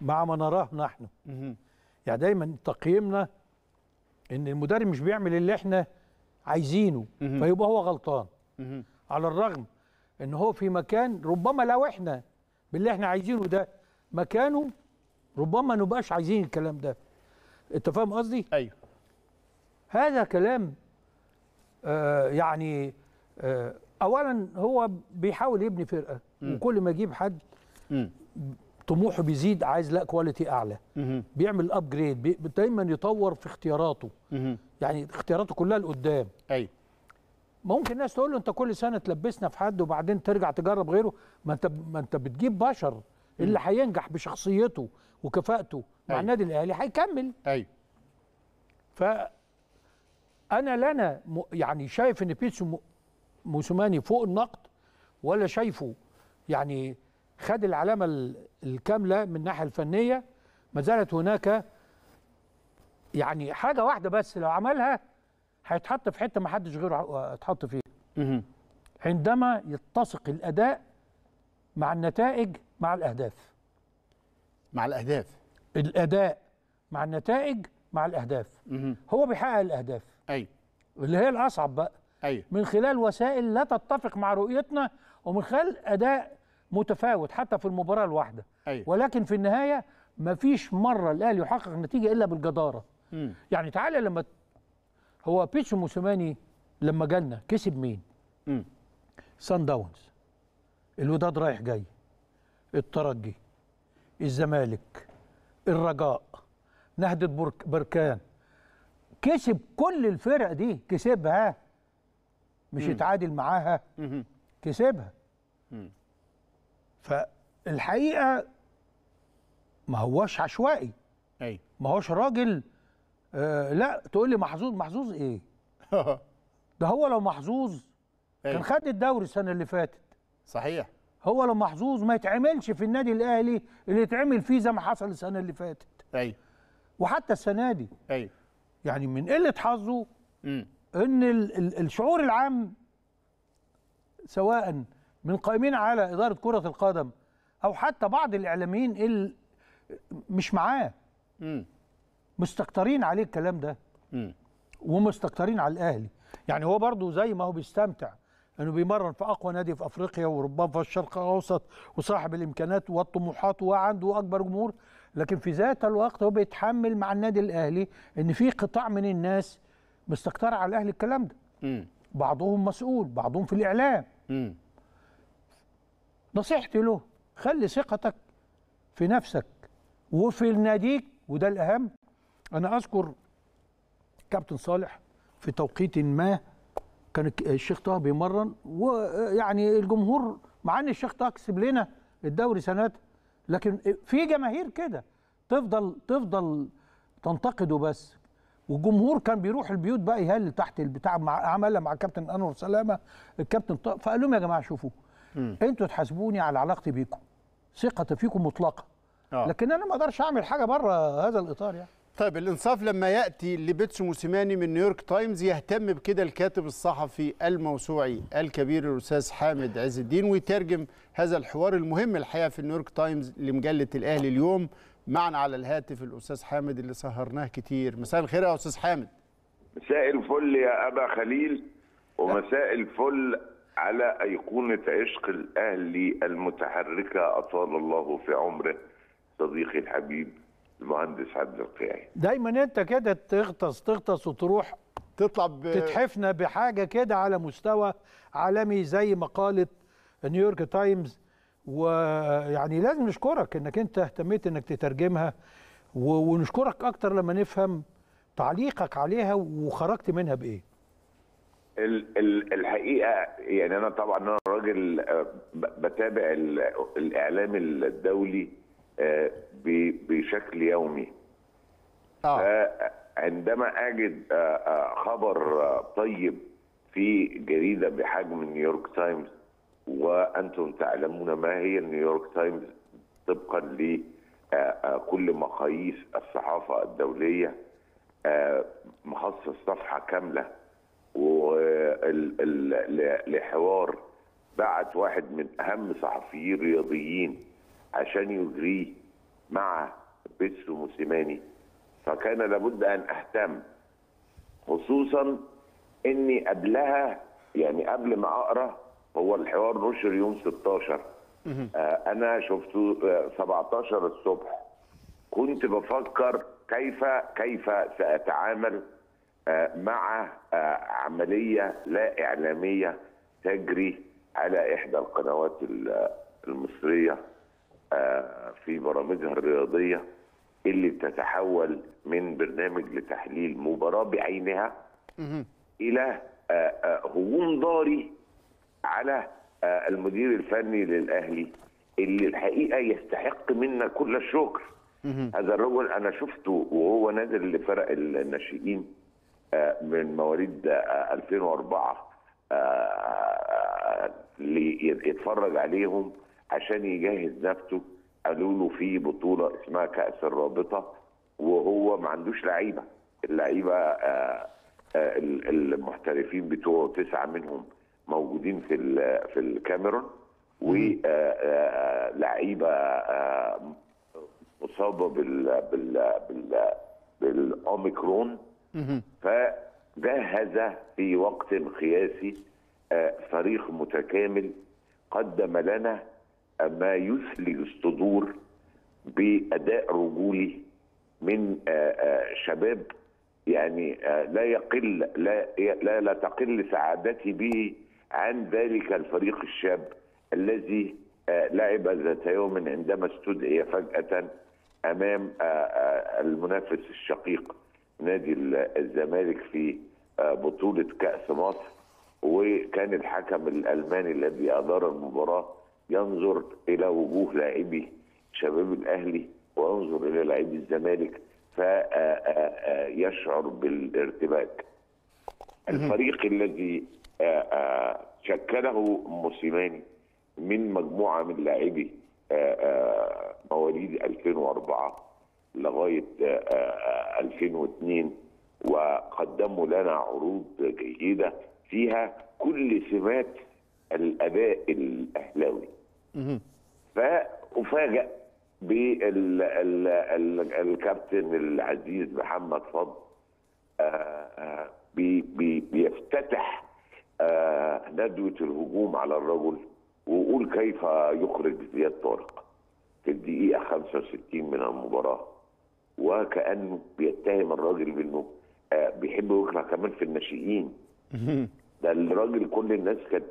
A: مع ما نراه نحن. يعني دايما تقييمنا إن المدرب مش بيعمل اللي إحنا عايزينه. فيبقى هو غلطان. على الرغم إن هو في مكان ربما لو إحنا باللي إحنا عايزينه ده مكانه ربما ما نبقاش عايزين الكلام ده أنت فاهم قصدي
B: أيوه
A: هذا كلام آه يعني آه اولا هو بيحاول يبني فرقة وكل ما يجيب حد. طموحه بيزيد عايز لا quality
B: أعلى.
A: بيعمل upgrade بي دايما يطور في اختياراته. يعني اختياراته كلها لقدام.
B: أيوه
A: ممكن الناس تقول له أنت كل سنة تلبسنا في حد وبعدين ترجع تجرب غيره؟ ما أنت ما أنت بتجيب بشر. اللي هينجح بشخصيته وكفاءته مع
B: أيوة.
A: النادي الأهلي هيكمل.
B: أيوه
A: ف أنا لنا م- يعني شايف إن بيتسو موسوماني فوق النقد ولا شايفه يعني خد العلامة ال- الكاملة من الناحية الفنية. ما زالت هناك يعني حاجة واحدة بس لو عملها هيتحط في حتة ما حدش غيره هيتحط فيها. عندما يتسق الأداء مع النتائج مع الأهداف.
B: مع الأهداف.
A: الأداء مع النتائج مع الأهداف.
B: مهم.
A: هو بيحقق الأهداف.
B: أيوه
A: اللي هي الأصعب بقى.
B: أيوه
A: من خلال وسائل لا تتفق مع رؤيتنا ومن خلال أداء متفاوت حتى في المباراة الواحدة.
B: أيوه.
A: ولكن في النهاية مفيش مرة الأهلي يحقق النتيجه إلا بالجدارة.
B: مم.
A: يعني تعالى لما هو بيتسو موسيماني لما جالنا كسب مين؟
B: مم.
A: سان داونز. الوداد رايح جاي. الترجي. الزمالك. الرجاء. نهضة برك بركان. كسب كل الفرق دي. كسبها. مش يتعادل معاها.
B: مهم.
A: كسبها.
B: مم.
A: فالحقيقة ما هوش عشوائي.
B: أيوه
A: ما هوش راجل آه لا تقول لي محظوظ محظوظ إيه؟ ده هو لو محظوظ كان. خد الدوري السنة اللي فاتت.
B: صحيح.
A: هو لو محظوظ ما يتعملش في النادي الأهلي اللي يتعمل فيه زي ما حصل السنة اللي فاتت.
B: أيوه
A: وحتى السنة دي.
B: أيوه
A: يعني من قلة حظه. إن ال ال الشعور العام سواء من قائمين على إدارة كرة القدم أو حتى بعض الإعلاميين اللي مش معاه. مستكترين عليه الكلام ده. ومستكترين على الأهلي يعني هو برضه زي ما هو بيستمتع إنه بيمرن في أقوى نادي في أفريقيا وربما في الشرق الأوسط وصاحب الإمكانات والطموحات وعنده اكبر جمهور لكن في ذات الوقت هو بيتحمل مع النادي الأهلي إن في قطاع من الناس مستكتر على الأهلي الكلام ده. بعضهم مسؤول بعضهم في
B: الإعلام.
A: نصيحتي له خلي ثقتك في نفسك وفي ناديك وده الأهم. أنا أذكر كابتن صالح في توقيت ما كان الشيخ طه بيمرن ويعني الجمهور مع إن الشيخ طه كسب لنا الدوري سنوات لكن في جماهير كده تفضل تفضل تنتقده بس. والجمهور كان بيروح البيوت بقى يهلل تحت البتاع مع عملها مع الكابتن أنور سلامة الكابتن طه فقال لهم يا جماعة شوفوا أنتوا تحاسبوني على علاقتي بيكم. ثقتي فيكم مطلقة.
B: آه.
A: لكن أنا ما أقدرش أعمل حاجة بره هذا الإطار يعني.
B: طيب الإنصاف لما يأتي لبيتسو موسيماني من نيويورك تايمز يهتم بكده الكاتب الصحفي الموسوعي الكبير الأستاذ حامد عز الدين ويترجم هذا الحوار المهم الحقيقة في نيويورك تايمز لمجلة الأهلي اليوم معنا على الهاتف الأستاذ حامد اللي سهرناه كتير. مساء الخير يا أستاذ حامد.
G: مساء الفل يا أبا خليل ومساء الفل على أيقونة عشق الأهلي المتحركة أطال الله في عمره صديقي الحبيب المهندس عبد القيعي
A: دايما أنت كده تغطس تغطس وتروح
B: تطلع ب...
A: تتحفنا بحاجة كده على مستوى عالمي زي مقالة نيويورك تايمز. ويعني لازم نشكرك إنك أنت اهتميت إنك تترجمها. و- ونشكرك أكتر لما نفهم تعليقك عليها وخرجت منها بإيه.
G: ال- ال- الحقيقة يعني أنا طبعا أنا راجل آه، بتابع ال- الإعلام الدولي آه، بشكل يومي.
B: آه.
G: عندما أجد آه، آه، خبر آه، طيب في جريدة بحجم نيويورك تايمز وأنتم تعلمون ما هي نيويورك تايمز طبقا لكل مقاييس الصحافة الدولية آه، مخصص صفحة كاملة. لحوار بعت واحد من أهم صحفيين الرياضيين عشان يجريه مع بيتسو موسيماني. فكان لابد أن أهتم خصوصا إني قبلها يعني قبل ما أقرأ هو الحوار نشر يوم 16 آه أنا شفته آه 17 الصبح. كنت بفكر كيف كيف سأتعامل آه مع عملية لا إعلامية تجري على إحدى القنوات ال- المصرية آه في برامجها الرياضية اللي بتتحول من برنامج لتحليل مباراة بعينها إلى آه، آه، هجوم ضاري على المدير الفني للأهلي اللي الحقيقة يستحق منا كل الشكر. هذا الرجل أنا شفته وهو نازل لفرق الناشئين من مواليد آه، 2004 آه، يتفرج عليهم عشان يجهز نفسه. قالوا له في بطولة اسمها كأس الرابطة وهو ما عندوش لعيبة. اللعيبة آه، آه، ال- المحترفين بتوعه تسعة منهم موجودين في في الكاميرون. ولعيبه مصابة بال بال بال بالأوميكرون. فجهز في وقت قياسي آه، فريق متكامل قدم لنا ما يثلج الصدور بأداء رجولي من آه، آه، شباب يعني آه، لا يقل لا لا, لا تقل سعادتي به عن ذلك الفريق الشاب الذي آه، لعب ذات يوم عندما استدعي فجأة أمام آه، آه، المنافس الشقيق. نادي ال- الزمالك في آه، بطولة كأس مصر وكان الحكم الألماني الذي أدار المباراة ينظر إلى وجوه لاعبي شباب الأهلي وينظر إلى لاعبي الزمالك فيشعر بالارتباك. الفريق الذي آه، آه، شكله موسيماني من مجموعة من لاعبي آه، آه، مواليد 2004 لغاية آه، آه، 2002 وقدموا لنا عروض جيدة فيها كل سمات الأداء الأهلاوي. فافاجئ بالكابتن العزيز محمد فضل آه، آه، بي- بي- بيفتتح آه، ندوة الهجوم على الرجل ويقول كيف يخرج زياد طارق في الدقيقة 65 من المباراة. وكأنه بيتهم الراجل بأنه آه، بيحب يكره كمان في الناشئين. ده الراجل كل الناس كانت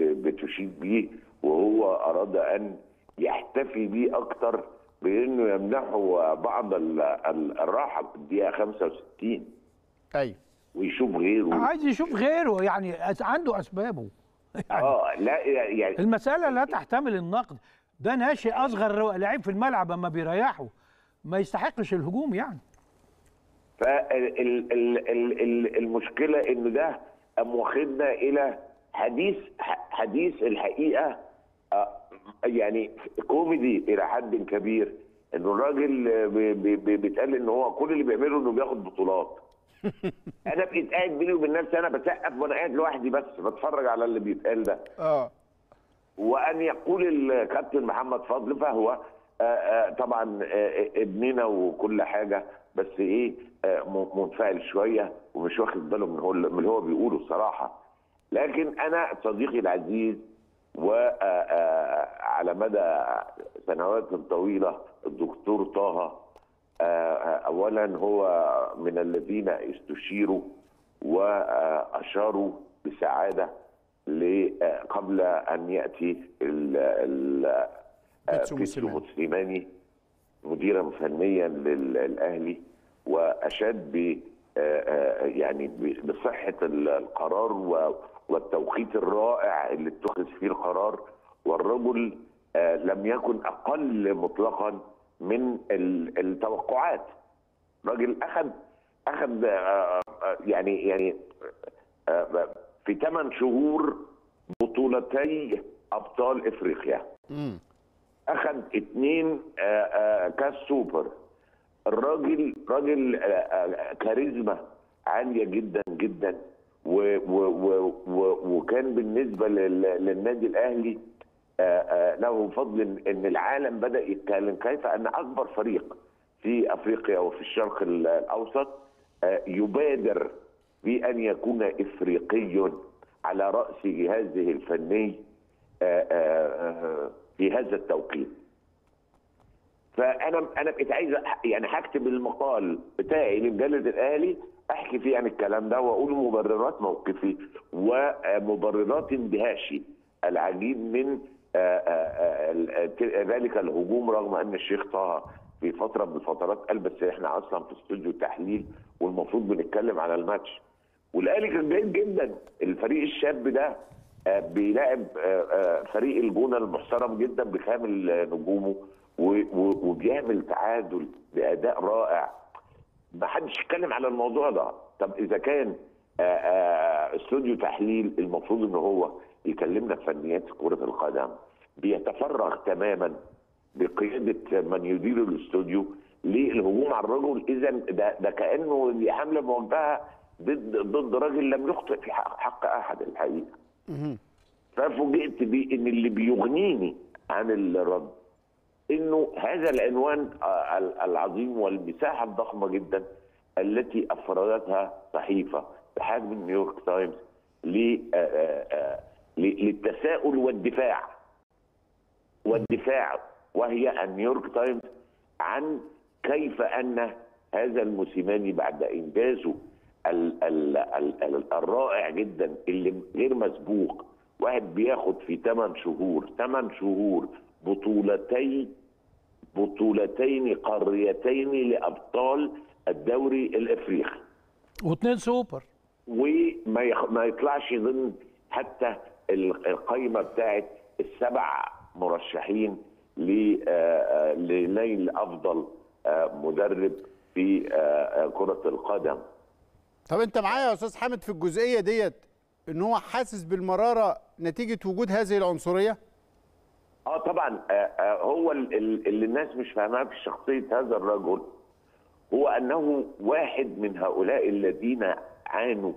G: بتشيد بيه وهو أراد أن يحتفي بيه أكتر بإنه يمنحه بعض ال- ال- الراحة في الدقيقة 65
B: أيوه
G: ويشوف غيره.
A: عايز يشوف غيره يعني عنده أسبابه. يعني
G: آه لا يعني
A: المسألة لا تحتمل النقد. ده ناشئ أصغر لعيب في الملعب أما بيريحه. ما يستحقش الهجوم يعني.
G: فالمشكلة إن ده قام واخدنا إلى حديث ح- حديث الحقيقة آه، يعني كوميدي إلى حد كبير. إنه الراجل بي- بي- بي- بيتقال إن هو كل اللي بيعمله إنه بياخد بطولات. أنا بقيت قاعد بيني وبين نفسي أنا بسقف وأنا قاعد لوحدي بس بتفرج على اللي بيتقال ده.
B: آه.
G: وأن يقول الكابتن محمد فضل فهو طبعا آه، ابننا وكل حاجة بس إيه آه، منفعل شوية ومش واخد باله من هو اللي هو بيقوله الصراحه لكن أنا صديقي العزيز وعلى مدى سنوات طويلة الدكتور طه آه، آه، اولا هو من الذين استشيروا وأشاروا بسعادة آه، قبل أن يأتي ال- ال- آه،
B: بيتسو
G: بيتسو.
B: موسيماني
G: مديرا فنيا للأهلي واشاد ب آه، آه، يعني بصحة ال- القرار والتوقيت الرائع اللي اتخذ فيه القرار. والرجل آه، لم يكن أقل مطلقا من ال- التوقعات. راجل أخذ أخذ آه، آه، يعني يعني آه، في ثمان شهور بطولتي أبطال
B: إفريقيا.
G: أخذ اتنين آه، آه، كاس سوبر. الراجل راجل آه، كاريزما عالية جدا جدا. و و و و وكان بالنسبة لل- للنادي الأهلي له فضل إن العالم بدأ يتكلم كيف أن أكبر فريق في أفريقيا وفي الشرق ال- الأوسط يبادر بأن يكون افريقي على راس جهازه الفني في هذا التوقيت. فانا أنا بقيت عايز يعني هكتب المقال بتاعي لمجله الأهلي أحكي فيه عن الكلام ده وأقول مبررات موقفي ومبررات اندهاشي العجيب من آه، آه، آه، ذلك الهجوم رغم أن الشيخ طه في فترة من الفترات قال بس إحنا أصلا في استوديو تحليل والمفروض بنتكلم على الماتش. والأهلي كان جيد جدا. الفريق الشاب ده بيلاعب آه، آه، فريق الجونه المحترم جدا بكامل نجومه وبيعمل تعادل بأداء رائع. ما حدش يتكلم على الموضوع ده. طب إذا كان آه، استوديو تحليل المفروض إن هو يكلمنا في فنيات كرة القدم بيتفرغ تماما بقياده من يدير الاستوديو للهجوم على الرجل اذا ده, ده كأنه حملة موجهه ضد ضد راجل لم يخطئ في حق أحد الحقيقة. ففوجئت بإن اللي بيغنيني عن الرد إنه هذا العنوان العظيم والمساحة الضخمة جدا التي أفردتها صحيفة بحجم نيويورك تايمز آه، آه، آه، للتساؤل والدفاع. والدفاع. وهي النيويورك تايمز عن كيف أن هذا الموسيماني بعد إنجازه ال ال ال ال الرائع جدا اللي غير مسبوق واحد بياخد في 8 شهور 8 شهور بطولتين بطولتين قاريتين لأبطال الدوري الإفريقي.
A: واثنين سوبر.
G: وما يخ... ما يطلعش ضمن حتى ال- القائمه بتاعت السبع مرشحين ل- آه، آه، لنيل أفضل آه، مدرب في كرة القدم.
B: طب انت معايا يا أستاذ حامد في الجزئية ديت إن هو حاسس بالمرارة نتيجة وجود هذه العنصرية؟
G: آه طبعا. آه، آه، هو ال- ال- اللي الناس مش فاهماه في شخصية هذا الرجل هو أنه واحد من هؤلاء الذين عانوا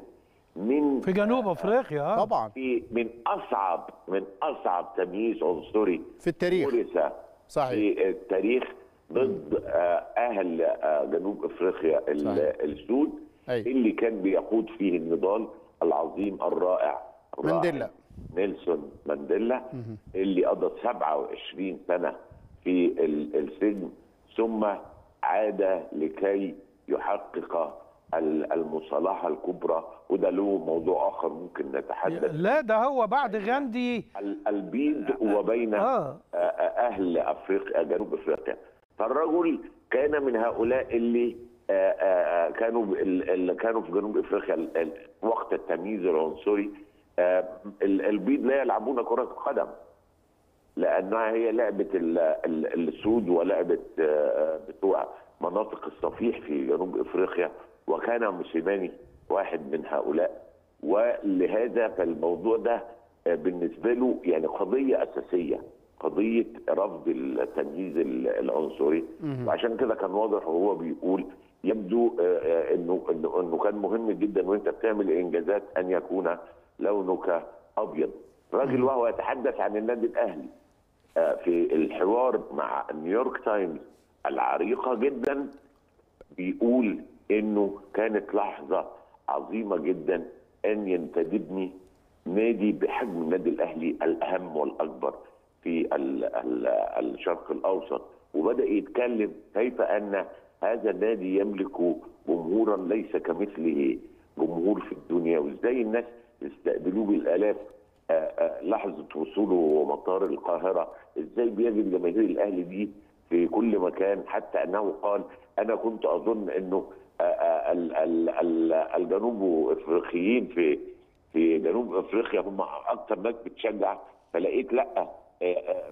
G: من
A: في جنوب أفريقيا آه.
B: طبعا.
G: في من أصعب من أصعب تمييز عنصري
B: في التاريخ. صحيح
G: في التاريخ ضد آه، أهل آه، جنوب
B: أفريقيا.
G: السود.
B: أيوة.
G: اللي كان بيقود فيه النضال العظيم الرائع
B: مانديلا.
G: نيلسون مانديلا اللي قضى 27 سنة في ال- السجن ثم عاد لكي يحقق ال- المصالحة الكبرى. وده له موضوع آخر ممكن نتحدث.
A: لا ده هو بعد غاندي.
G: ال- البيض وبين
A: آه.
G: أهل أفريقيا جنوب أفريقيا. فالرجل كان من هؤلاء اللي آه، آه، كانوا ال- اللي كانوا في جنوب إفريقيا وقت التمييز العنصري آه، ال- البيض لا يلعبون كرة قدم لأنها هي لعبة ال- ال- السود ولعبة آه، بتوع مناطق الصفيح في جنوب إفريقيا وكان موسيماني واحد من هؤلاء. ولهذا فالموضوع ده آه، بالنسبة له يعني قضية أساسية قضية رفض التمييز ال- العنصري. وعشان كده كان واضح وهو بيقول يبدو آه، آه، إنه إنه إنه كان مهم جدا وأنت بتعمل إنجازات أن يكون لونك أبيض. راجل وهو يتحدث عن النادي الأهلي آه، في الحوار مع نيويورك تايمز العريقة جدا بيقول إنه كانت لحظة عظيمة جدا أن ينتدبني نادي بحجم النادي الأهلي الأهم والأكبر في ال ال الشرق الأوسط. وبدأ يتكلم كيف أن هذا النادي يملك جمهورا ليس كمثله جمهور في الدنيا. وازاي الناس يستقبلوه بالآلاف؟ آه، آه، لحظة وصوله مطار القاهرة. إزاي بيجد جماهير الاهلي دي في كل مكان؟ حتى أنه قال أنا كنت أظن إنه آه، ال- ال- ال- الجنوب إفريقيين في في جنوب إفريقيا هم أكثر ناس بتشجع. فلقيت لأ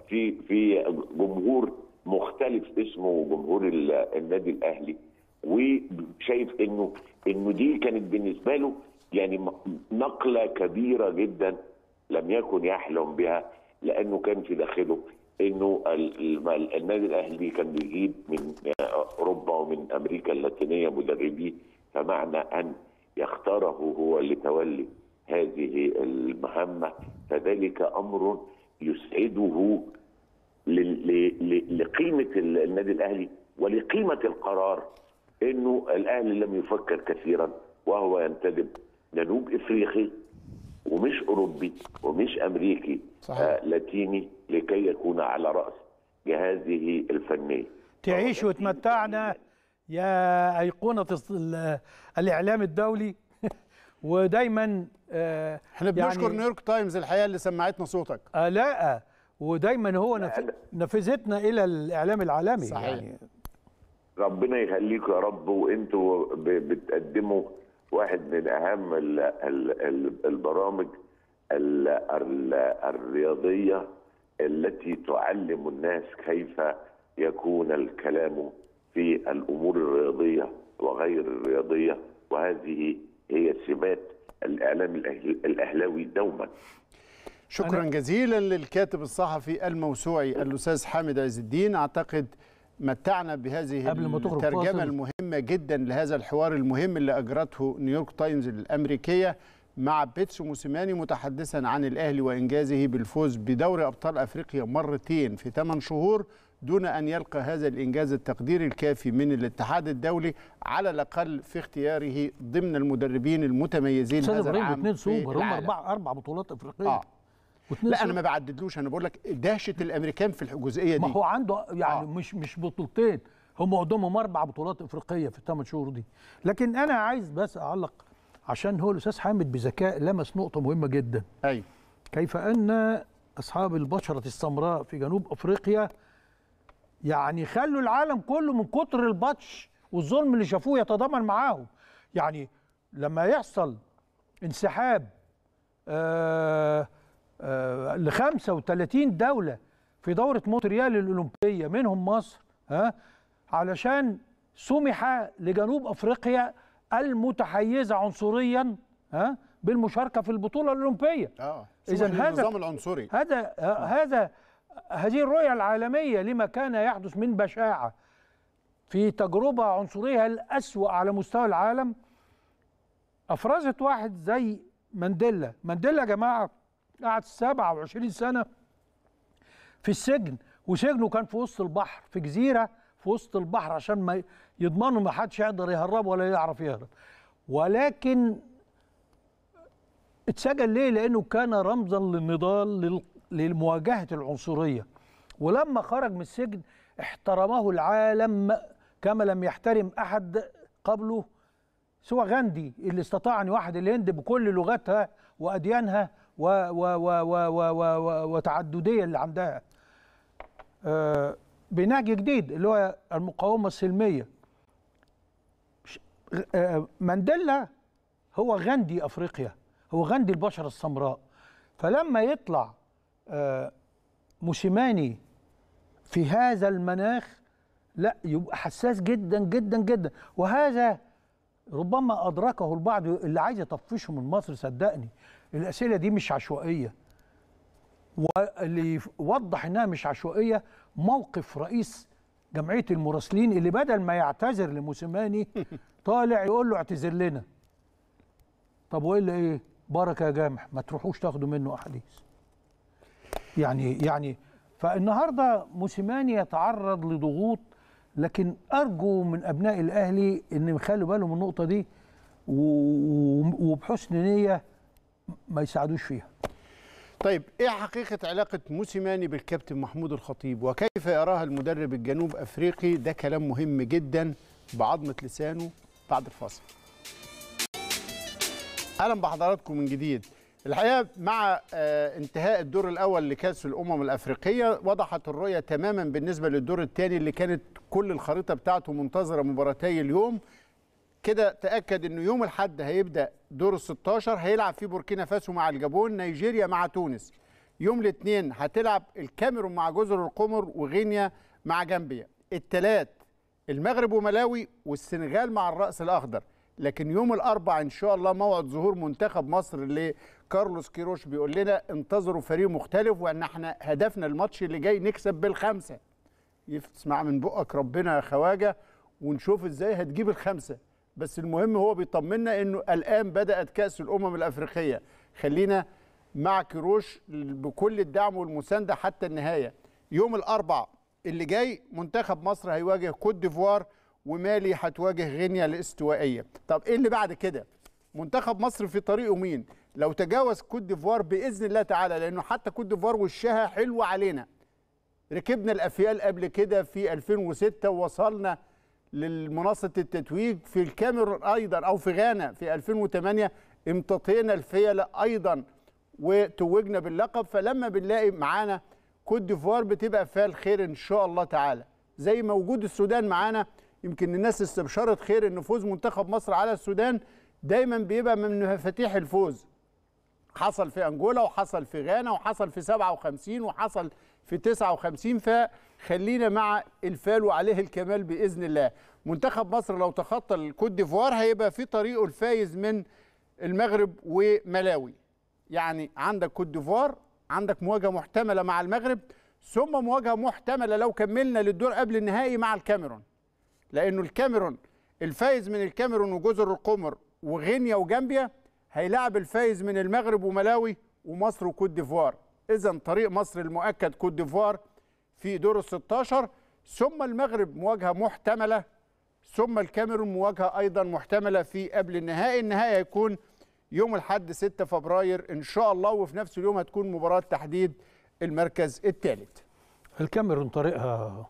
G: في في جمهور مختلف اسمه جمهور ال- النادي الأهلي وشايف انه إنه دي كانت بالنسبة له يعني نقلة كبيرة جدا لم يكن يحلم بها لأنه كان في داخله إنه ال- ال- النادي الأهلي كان بيجيب من أوروبا ومن أمريكا اللاتينية مدربين فمعنى أن يختاره هو لتولي هذه المهمة. فذلك أمر يسعده لقيمة ال- النادي الأهلي ولقيمة القرار إنه الأهلي لم يفكر كثيرا وهو ينتدب. جنوب إفريقي ومش أوروبي ومش أمريكي
B: صحيح.
G: آه لاتيني لكي يكون على رأس جهازه الفني.
A: تعيش وتمتعنا يا أيقونة الص- ال- الإعلام الدولي. ودايما آه،
B: إحنا بنشكر
A: يعني
B: نيويورك تايمز الحقيقة اللي سمعتنا صوتك.
A: آه لا ودايما هو نف-
G: لا.
A: نفذتنا إلى الإعلام العالمي
B: صحيح.
A: يعني
G: ربنا يخليكم يا رب وأنتوا ب- بتقدموا واحد من أهم ال ال ال البرامج ال ال الرياضية التي تعلم الناس كيف يكون الكلام في الأمور الرياضية وغير الرياضية وهذه هي سمات الإعلام الأهلاوي دوما
B: شكرا جزيلا للكاتب الصحفي الموسوعي الأستاذ حامد عز الدين أعتقد متعنا بهذه
A: قبل ما
B: الترجمة
A: فاصل.
B: المهمة جدا لهذا الحوار المهم اللي أجرته نيويورك تايمز الأمريكية مع بيتسو موسيماني متحدثا عن الأهلي وإنجازه بالفوز بدوري أبطال أفريقيا مرتين في 8 شهور دون أن يلقى هذا الإنجاز التقدير الكافي من الاتحاد الدولي على الأقل في اختياره ضمن المدربين المتميزين هذا العام
A: اثنين سوبر هم
B: العالم.
A: أربع أربع بطولات
B: آه
A: واثنين
B: لا
A: أنا.
B: ما بعددلوش أنا بقول لك دهشة الأمريكان في الجزئية دي.
A: ما هو عنده يعني
B: آه.
A: مش مش بطولتين هم قدامهم أربع بطولات إفريقية في الثمان شهور دي. لكن أنا عايز بس أعلق عشان هو الأستاذ حامد بذكاء لمس نقطة مهمة جدا.
B: أيوه
A: كيف أن أصحاب البشرة السمراء في جنوب أفريقيا يعني خلوا العالم كله من كتر البطش والظلم اللي شافوه يتضامن معاهم. يعني لما يحصل انسحاب آه ل 35 دولة في دورة مونتريال الأولمبية منهم مصر ها؟ علشان سمح لجنوب أفريقيا المتحيزة عنصريا ها؟ بالمشاركة في البطولة
B: الأولمبية.
A: آه
B: إذا
A: هذا-
B: النظام العنصري.
A: هذا آه، هذا هذه الرؤية العالمية لما كان يحدث من بشاعة في تجربة عنصرية الأسوأ على مستوى العالم. أفرزت واحد زي مانديلا. مانديلا يا جماعة قعد 27 سنة في السجن وسجنه كان في وسط البحر في جزيرة في وسط البحر عشان ما يضمنوا ما حدش يقدر يهرب ولا يعرف يهرب ولكن اتسجن ليه؟ لأنه كان رمزا للنضال لل- لمواجهة العنصرية ولما خرج من السجن احترمه العالم كما لم يحترم أحد قبله سوى غاندي اللي استطاع أن يوحد الهند بكل لغاتها وأديانها و و و و و و وتعددية اللي عندها. آه، بنهج جديد اللي هو المقاومة السلمية. آه، مانديلا هو غاندي أفريقيا هو غاندي البشره السمراء. فلما يطلع آه، موسيماني في هذا المناخ لا يبقى حساس جدا جدا جدا. وهذا ربما أدركه البعض اللي عايز يطفشه من مصر صدقني. الأسئلة دي مش عشوائية. واللي يوضح إنها مش عشوائية موقف رئيس جمعية المراسلين اللي بدل ما يعتذر لموسيماني طالع يقول له اعتذر لنا. طب والا إيه؟ بركه يا جامح ما تروحوش تاخدوا منه أحاديث. يعني يعني فالنهاردة موسيماني يتعرض لضغوط لكن أرجو من أبناء الأهلي إن يخلوا بالهم من النقطة دي وبحسن نية ما يساعدوش فيها.
B: طيب إيه حقيقة علاقة موسيماني بالكابتن محمود الخطيب؟ وكيف يراها المدرب الجنوب أفريقي؟ ده كلام مهم جدا بعظمة لسانه بعد الفاصل. أهلا بحضراتكم من جديد. الحقيقة مع آه، انتهاء الدور الأول لكأس الأمم الأفريقية وضحت الرؤية تماما بالنسبة للدور الثاني اللي كانت كل الخريطة بتاعته منتظرة مباراتي اليوم. كده تأكد إنه يوم الأحد هيبدأ دور ال 16 هيلعب فيه بوركينا فاسو مع الجابون نيجيريا مع تونس. يوم الاثنين هتلعب الكاميرون مع جزر القمر وغينيا مع جامبيا. الثلاث المغرب وملاوي والسنغال مع الرأس الأخضر. لكن يوم الأربع إن شاء الله موعد ظهور منتخب مصر اللي كارلوس كيروش بيقول لنا انتظروا فريق مختلف وإن إحنا هدفنا الماتش اللي جاي نكسب بالخمسة. يسمع من بقك ربنا يا خواجة ونشوف إزاي هتجيب الخمسة. بس المهم هو بيطمنا إنه الآن بدأت كأس الأمم الأفريقية. خلينا مع كروش بكل الدعم والمساندة حتى النهاية. يوم الأربع اللي جاي منتخب مصر هيواجه كوت ديفوار ومالي هتواجه غينيا الاستوائية. طب إيه اللي بعد كده؟ منتخب مصر في طريقه مين؟ لو تجاوز كوت ديفوار بإذن الله تعالى لأنه حتى كوت ديفوار وشها حلوة علينا. ركبنا الأفيال قبل كده في 2006 ووصلنا لمنصه التتويج في الكاميرون أيضا أو في غانا في 2008 امتطينا الفيلة أيضا وتوجنا باللقب. فلما بنلاقي معانا كوت ديفوار بتبقى فيها الخير إن شاء الله تعالى. زي ما وجود السودان معانا يمكن الناس استبشرت خير إن فوز منتخب مصر على السودان. دايما بيبقى من مفاتيح الفوز. حصل في انجولا وحصل في غانا وحصل في 57 وحصل في 59 فخلينا مع الفال وعليه الكمال بإذن الله. منتخب مصر لو تخطى الكوت ديفوار هيبقى في طريقه الفايز من المغرب وملاوي. يعني عندك كوت ديفوار عندك مواجهة محتملة مع المغرب ثم مواجهة محتملة لو كملنا للدور قبل النهائي مع الكاميرون. لأنه الكاميرون الفايز من الكاميرون وجزر القمر وغينيا وجامبيا هيلاعب الفايز من المغرب وملاوي ومصر وكوت ديفوار. اذا طريق مصر المؤكد كوت ديفوار في دور ال 16 ثم المغرب مواجهة محتملة ثم الكاميرون مواجهة أيضا محتملة في قبل النهائي. النهائي هيكون يوم الأحد 6 فبراير. إن شاء الله وفي نفس اليوم هتكون مباراة تحديد المركز الثالث.
A: الكاميرون طريقها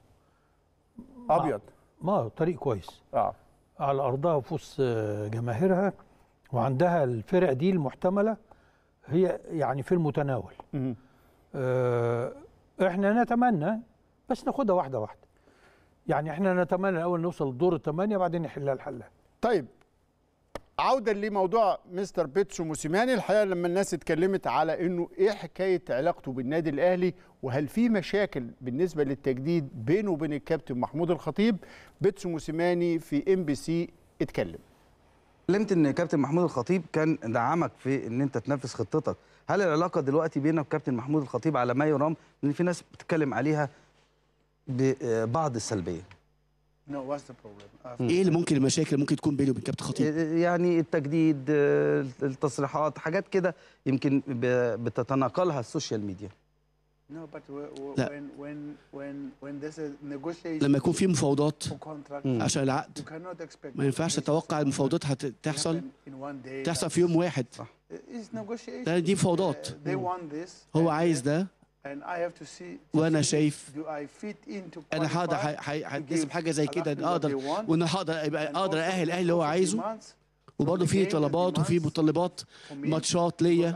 B: أبيض.
A: ما طريق كويس.
B: آه.
A: على أرضها وفي وسط جماهيرها وعندها الفرق دي المحتملة هي يعني في المتناول. آه، إحنا نتمنى بس ناخدها واحدة واحدة. يعني إحنا نتمنى الأول نوصل لدور الثمانيه بعدين نحلها الحلها
B: طيب عودا لموضوع مستر بيتسو موسيماني. الحقيقة لما الناس اتكلمت على إنه إيه حكاية علاقته بالنادي الأهلي وهل في مشاكل بالنسبة للتجديد بينه وبين الكابتن محمود الخطيب بيتسو موسيماني في إم بي سي اتكلم.
C: اتكلمت إن كابتن محمود الخطيب كان دعمك في إن أنت تنفذ خطتك. هل العلاقة دلوقتي بينك وكابتن محمود الخطيب على ما يرام إن في ناس بتتكلم عليها ببعض السلبية؟
H: إيه اللي ممكن المشاكل اللي ممكن تكون بيني وبين كابتن خطيب؟
C: يعني التجديد آه، التصريحات حاجات كده يمكن بتتناقلها السوشيال ميديا.
H: لا. لما يكون في مفاوضات عشان العقد. ما ينفعش تتوقع المفاوضات هتحصل تحصل. في يوم واحد. ده دي مفاوضات. هو عايز ده. وأنا شايف أنا هقدر
I: هتكسب
H: حاجة زي كده
I: أقدر
H: وأنا هقدر
I: ابقى
H: أقدر
I: ااهل
H: الاهلي اللي هو عايزه. وبرضه في طلبات وفي متطلبات ماتشات ليا.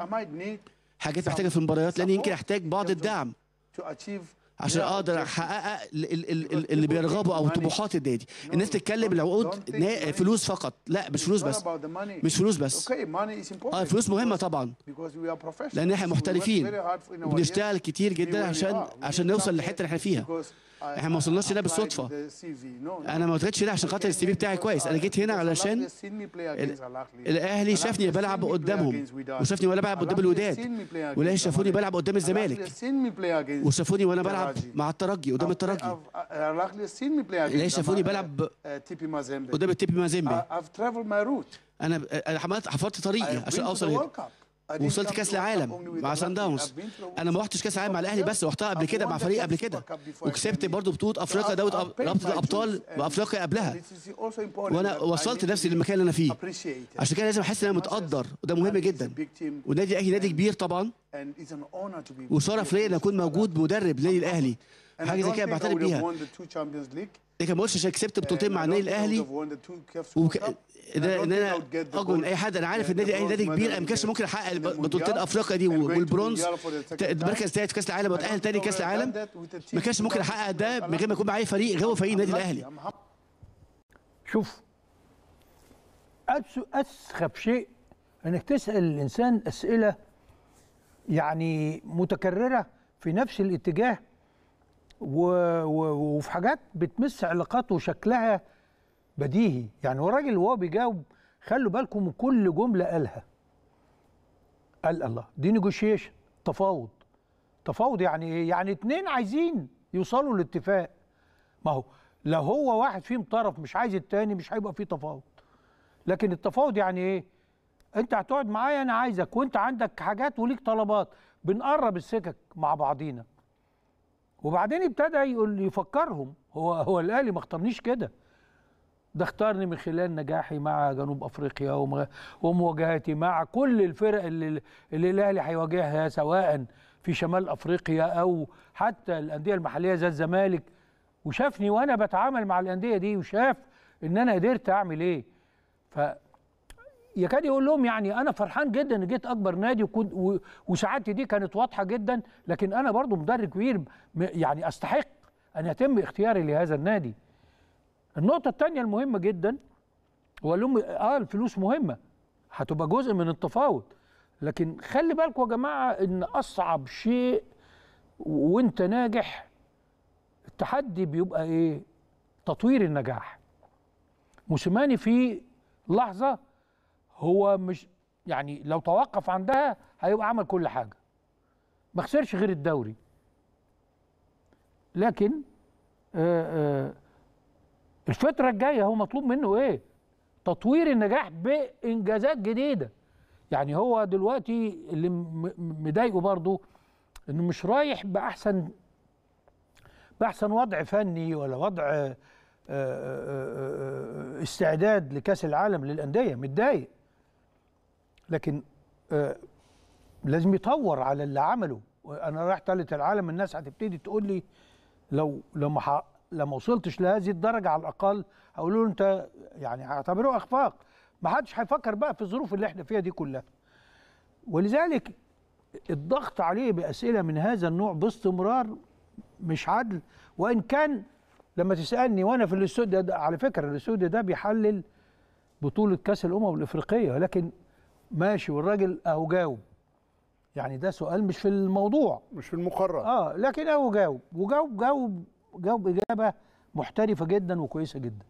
H: حاجات محتاجة في المباريات لأن يمكن احتاج بعض الدعم. عشان
I: أقدر.
H: أحقق ال- ال- ال- ال- اللي بيرغبوا أو طموحات النادي. الناس تتكلم العقود نا- فلوس فقط. لا مش فلوس بس. مش فلوس بس. آه الفلوس
I: مهمة
H: طبعا.
I: لأن إحنا
H: محترفين. بنشتغل كتير جدا عشان عشان نوصل للحتة اللي
I: إحنا
H: فيها. إحنا ما وصلناش هنا
I: بالصدفة.
H: أنا ما قلتش هنا عشان خاطر السي في بتاعي كويس. أنا جيت هنا علشان الأهلي شافني بلعب قدامهم. وشافني وأنا بلعب قدام الوداد. والأهلي شافوني بلعب قدام الزمالك. وشافوني وأنا بلعب مع الترجي قدام الترجي. الاهلي شافوني بلعب قدام التيبي مازيمبي. أنا حفرت طريقي عشان أوصل هنا. وصلت كأس العالم مع سان داونز. أنا ما رحتش كأس العالم مع الأهلي بس رحتها قبل كده مع فريق قبل كده. وكسبت برضو بطولة أفريقيا دوت رابطة الأبطال بأفريقيا قبلها. وأنا وصلت نفسي للمكان اللي أنا فيه. عشان كده لازم أحس إن أنا متقدر. وده مهم جدا. والنادي الأهلي نادي كبير طبعا. وشرف ليا إن أكون موجود مدرب نادي الاهلي حاجة زي كده بعترف بيها. لكن ما اقولش عشان كسبت بطولتين مع النادي الأهلي. وك... ده ان أنا اكبر من أي حد أنا عارف النادي الأهلي نادي كبير أنا ما كانش ممكن أحقق بطولتين أفريقيا دي والبرونز. المركز الثالث في كأس العالم واتاهل تاني كأس العالم ما كانش ممكن أحقق ده من غير ما يكون معايا فريق غير فريق النادي الأهلي.
A: شوف أسخف شيء إنك تسأل الإنسان أسئلة يعني متكررة في نفس الاتجاه. وفي حاجات بتمس علاقاته وشكلها بديهي. يعني هو الراجل وهو بيجاوب خلوا بالكم كل جملة قالها. قال الله. دي نيجوشيشن تفاوض. تفاوض يعني إيه؟ يعني اتنين عايزين يوصلوا لاتفاق. ما هو لو هو واحد فيهم طرف مش عايز التاني مش هيبقى فيه تفاوض. لكن التفاوض يعني إيه؟ أنت هتقعد معايا أنا عايزك وأنت عندك حاجات وليك طلبات. بنقرب السكك مع بعضينا. وبعدين ابتدى يقول يفكرهم. هو هو الأهلي ما اختارنيش كده. ده اختارني من خلال نجاحي مع جنوب أفريقيا وم- ومواجهتي مع كل الفرق اللي, اللي الأهلي هيواجهها سواء في شمال أفريقيا أو حتى الأندية المحلية زي الزمالك. وشافني وأنا بتعامل مع الأندية دي وشاف إن أنا قدرت أعمل إيه. ف يكاد يقول لهم يعني أنا فرحان جدا إن جيت أكبر نادي وسعادتي دي كانت واضحة جدا لكن أنا برضو مدرب كبير يعني أستحق أن يتم اختياري لهذا النادي. النقطة الثانية المهمة جدا وقال لهم آه الفلوس مهمة هتبقى جزء من التفاوض لكن خلي بالكم يا جماعة إن أصعب شيء وأنت ناجح التحدي بيبقى إيه؟ تطوير النجاح. موسيماني في لحظة هو مش يعني لو توقف عندها هيبقى عمل كل حاجة. ما خسرش غير الدوري. لكن آه آه الفترة الجاية هو مطلوب منه إيه؟ تطوير النجاح بإنجازات جديدة. يعني هو دلوقتي اللي مضايقه برضه إنه مش رايح بأحسن بأحسن وضع فني ولا وضع آه، استعداد لكأس العالم للأندية. متضايق. لكن آه، لازم يطور على اللي عمله. أنا رايح ثالث العالم الناس هتبتدي تقول لي لو لو ما ح- لو ما وصلتش لهذه الدرجة على الأقل هقول له أنت يعني هعتبره أخفاق. ما حدش هيفكر بقى في الظروف اللي إحنا فيها دي كلها. ولذلك الضغط عليه بأسئلة من هذا النوع باستمرار مش عدل. وإن كان لما تسألني وأنا في الاستوديو على فكرة الاستوديو ده بيحلل بطولة كأس الأمم الإفريقية لكن ماشي والراجل أهو جاوب. يعني ده سؤال مش في الموضوع.
B: مش في المقرر.
A: آه لكن أهو جاوب. وجاوب جاوب جاوب إجابة محترفة جدا وكويسة جدا.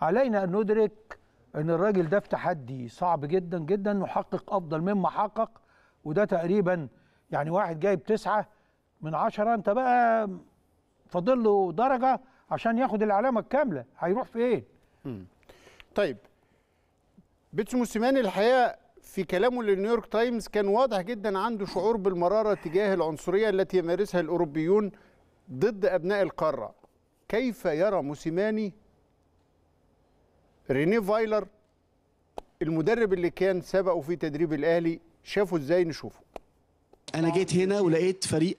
A: علينا أن ندرك أن الراجل ده في تحدي صعب جدا جدا وحقق أفضل مما حقق وده تقريبا يعني واحد جايب تسعة من عشرة. أنت بقى فاضل له درجة عشان ياخد العلامة الكاملة. هيروح فين؟
B: طيب بيتسو موسيماني الحقيقة في كلامه للنيويورك تايمز كان واضح جدا عنده شعور بالمرارة تجاه العنصرية التي يمارسها الأوروبيون ضد أبناء القارة. كيف يرى موسيماني ريني فايلر المدرب اللي كان سبقه في تدريب الأهلي شافه إزاي نشوفه؟
H: أنا جيت هنا ولقيت فريق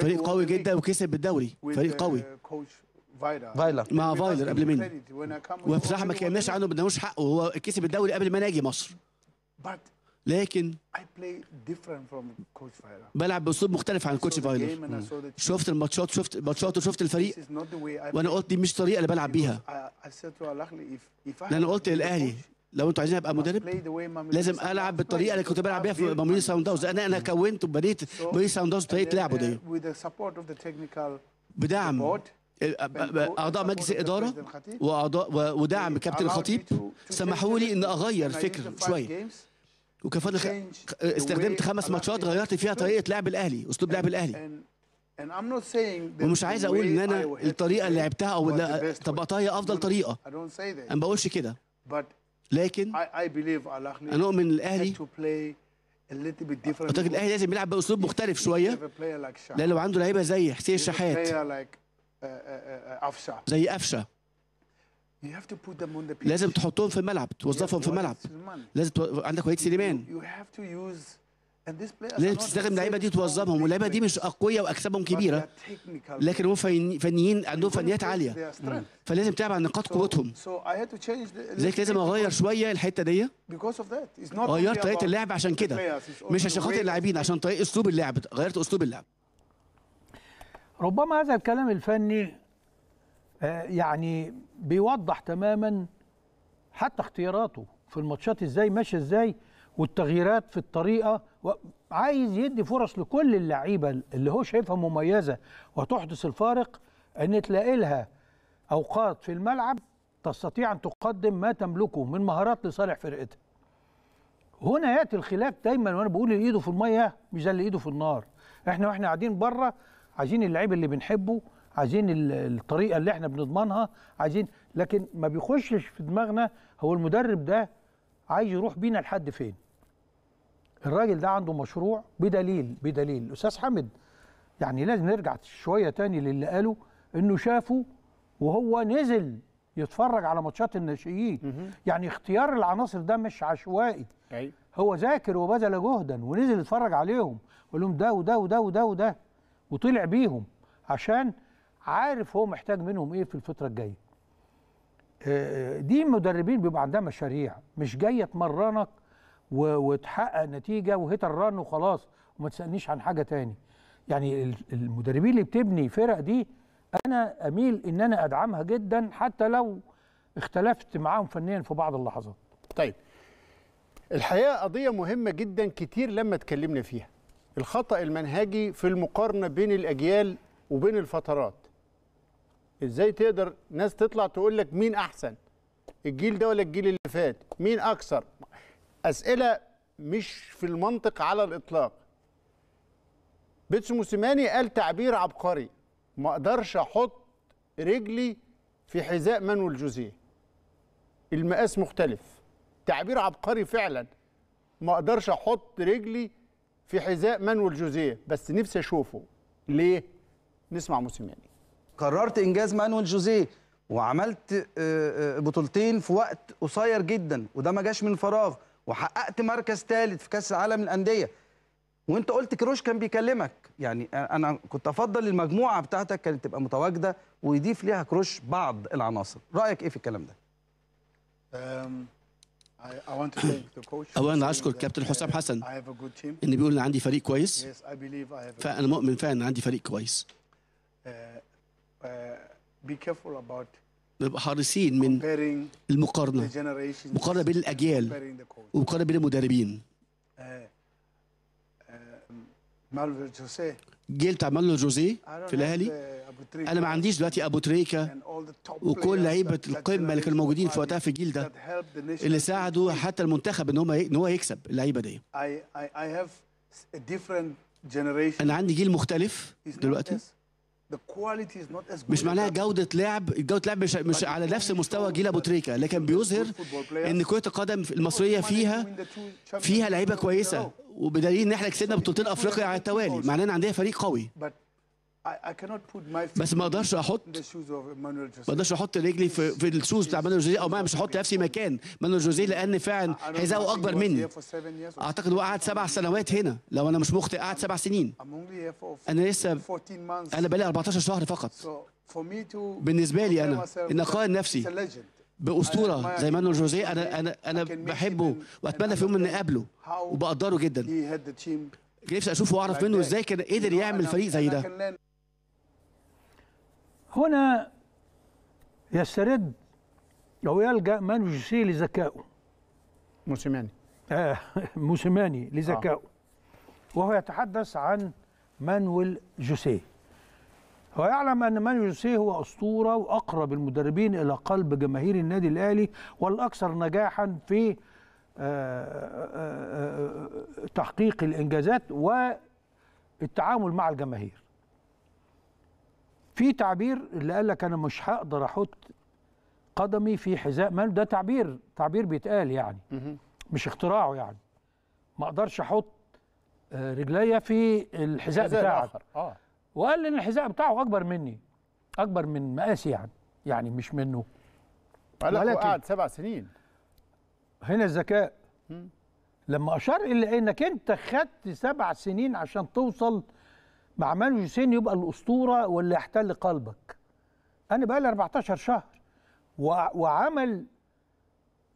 H: فريق قوي جدا وكسب بالدوري فريق قوي.
C: فايلر.
H: مع فايلر قبل مني. وبصراحه ما اتكلمناش
I: one
H: عنه ما اداناش حقه هو كسب الدوري قبل ما أنا أجي مصر لكن. بلعب بأسلوب مختلف عن
I: coach
H: فايلر. شفت الماتشات شفت الماتشات وشفت الفريق.
I: وأنا.
H: قلت دي مش الطريقة اللي بلعب بيها.
I: Have
H: قلت
I: للأهلي
H: لو أنتوا عايزين
I: أبقى
H: مدرب لازم
I: ألعب
H: بالطريقة اللي كنت بلعب بيها في
I: ماميلودي
H: صن داونز أنا
I: أنا.
H: كونت وبنيت ماميلودي صن داونز
I: بطريقة
H: لعبه
I: uh,
H: دي
I: technical
H: بدعم. أعضاء مجلس الاداره وأعضاء ودعم كابتن الخطيب. سمحوا لي إن أغير فكر شوية خ- استخدمت خمس ماتشات غيرت فيها طريقة لعب الأهلي أسلوب لعب الأهلي. ومش عايز أقول إن أنا الطريقة اللي لعبتها أو طبقتها هي أفضل طريقة. أنا ما بقولش كده. لكن أنا اؤمن الأهلي أعتقد الأهلي لازم يلعب بأسلوب مختلف شوية. لأن لو عنده لعيبة زي حسين الشحات زي قفشة. لازم تحطهم في الملعب توظفهم في الملعب. لازم تو... عندك وليد سليمان. لازم تستخدم اللعيبة دي توظفهم واللعيبة دي مش أقوياء وأجسامهم كبيرة. لكن هم فني- فنيين عندهم فنيات عالية. فلازم تلعب على نقاط قوتهم. لذلك لازم أغير شوية الحتة دي. غيرت طريقة اللعب عشان كده. مش عشان خاطر اللاعبين عشان طريقة أسلوب اللعب. غيرت أسلوب اللعب.
A: ربما هذا الكلام الفني آه، يعني بيوضح تماما حتى اختياراته في الماتشات إزاي ماشية إزاي والتغييرات في الطريقة عايز يدي فرص لكل اللعيبة اللي هو شايفها مميزة وتحدث الفارق إن تلاقي لها أوقات في الملعب تستطيع أن تقدم ما تملكه من مهارات لصالح فرقتها. هنا يأتي الخلاف دايما وأنا بقول اللي ايده في المية مش زي اللي إيده في النار. إحنا وإحنا قاعدين بره عايزين اللعيب اللي بنحبه عايزين ال- الطريقة اللي إحنا بنضمنها عايزين لكن ما بيخشش في دماغنا هو المدرب ده عايز يروح بينا لحد فين. الراجل ده عنده مشروع بدليل بدليل. الاستاذ حامد يعني لازم نرجع شوية تاني للي قاله إنه شافه وهو نزل يتفرج على ماتشات الناشئين. يعني اختيار العناصر ده مش عشوائي.
B: أي.
A: هو ذاكر وبذل جهدا ونزل يتفرج عليهم. وقال لهم ده وده وده وده وده. وطلع بيهم عشان عارف هو محتاج منهم إيه في الفترة الجاية. آه، دي مدربين بيبقى عندها مشاريع مش جاية تمرنك وتحقق نتيجة وهيت الرن وخلاص وما تسألنيش عن حاجة تاني. يعني ال- المدربين اللي بتبني فرق دي أنا أميل إن أنا أدعمها جدا حتى لو اختلفت معاهم فنيا في بعض اللحظات.
B: طيب الحقيقة قضية مهمة جدا كتير لما اتكلمنا فيها. الخطأ المنهجي في المقارنة بين الأجيال وبين الفترات. إزاي تقدر ناس تطلع تقول لك مين أحسن؟ الجيل ده ولا الجيل اللي فات؟ مين أكثر؟ أسئلة مش في المنطق على الإطلاق. بيتسو موسيماني قال تعبير عبقري ما أقدرش أحط رجلي في حذاء مانويل جوزيه. المقاس مختلف. تعبير عبقري فعلا ما أقدرش أحط رجلي في حذاء مانويل جوزيه بس نفسي أشوفه. ليه؟ نسمع موسيماني
C: قررت إنجاز مانويل جوزيه وعملت آه، آه، بطولتين في وقت قصير جدا وده ما جاش من فراغ. وحققت مركز ثالث في كأس العالم للأندية. وأنت قلت كروش كان بيكلمك. يعني أنا كنت أفضل المجموعة بتاعتك كانت تبقى متواجدة ويضيف ليها كروش بعض العناصر. رأيك إيه في الكلام ده؟
H: اولا اشكر كابتن حسام حسن ان بيقول إن عندي فريق كويس. فأنا مؤمن فعلا إن عندي فريق كويس. نبقى حريصين من المقارنة. مقارنة بين الأجيال ومقارنة بين المدربين. جيل بتاع مانويل جوزيه في الأهلي. أنا ما عنديش دلوقتي أبو تريكة وكل لعيبة القمة اللي كانوا موجودين في وقتها في الجيل ده اللي ساعدوا حتى المنتخب إن هم إن هو يكسب اللعيبة دي. أنا عندي جيل مختلف دلوقتي. مش معناها جودة لعب جودة لعب مش, مش على نفس مستوى جيل أبو تريكة لكن بيظهر إن كرة القدم المصرية فيها فيها لعيبة كويسة. وبدليل إن إحنا كسبنا بطولتين أفريقيا على التوالي معناه إن عندنا فريق قوي. بس ما أقدرش أحط ما أقدرش أحط رجلي في في ال shoes بتاع مانويل جوزيه أو ما مش هحط نفسي مكان مانويل جوزيه لأن فعلا حذاءه أكبر مني. أعتقد هو قعد سبع سنوات هنا لو أنا مش مخطئ قعد سبع سنين. أنا لسه أنا بقالي 14 شهر فقط. بالنسبة لي
I: أنا
H: إن
I: أقارن
H: نفسي. بأسطورة زي مانويل جوزيه. أنا أنا أنا بحبه وأتمنى في يوم اني اقابله وبقدره جدا. نفسي اشوفه وأعرف منه إزاي كان قدر يعمل فريق زي ده.
A: هنا يسترد أو يلجا مانو جوسيه لذكائه.
B: موسيماني.
A: آه موسيماني لذكائه. وهو يتحدث عن مانويل جوسيه هو يعلم أن مانويل جوسيه هو أسطورة وأقرب المدربين إلى قلب جماهير النادي الأهلي والأكثر نجاحا في آه، آه، آه، تحقيق الإنجازات والتعامل مع الجماهير. في تعبير اللي قال لك أنا مش هقدر أحط قدمي في حذاء مان ده تعبير تعبير بيتقال يعني مش اختراعه يعني. ما أقدرش أحط آه، رجليا في الحذاء بتاعك.
B: الآخر.
A: وقال إن الحذاء بتاعه أكبر مني أكبر من مقاسي يعني يعني مش منه.
B: قال لك وقعد سبع سنين.
A: هنا الذكاء. لما أشار إلى إنك أنت خدت سبع سنين عشان توصل مع مانو جوسين يبقى الأسطورة واللي يحتل قلبك. أنا بقى لي 14 شهر وع- وعمل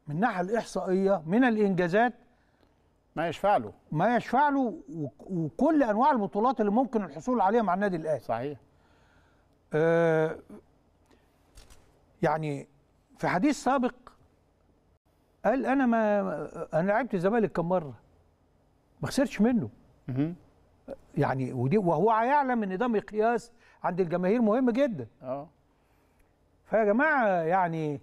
A: من الناحية الإحصائية من الإنجازات
B: ما يشفع له
A: ما يشفع له وكل انواع البطولات اللي ممكن الحصول عليها مع النادي الاهلي.
B: صحيح.
A: آه يعني في حديث سابق قال أنا ما أنا لعبت الزمالك كم مرة؟ ما خسرتش منه. يعني ودي وهو يعلم إن ده مقياس عند الجماهير مهم جدا.
B: آه.
A: فيا جماعة يعني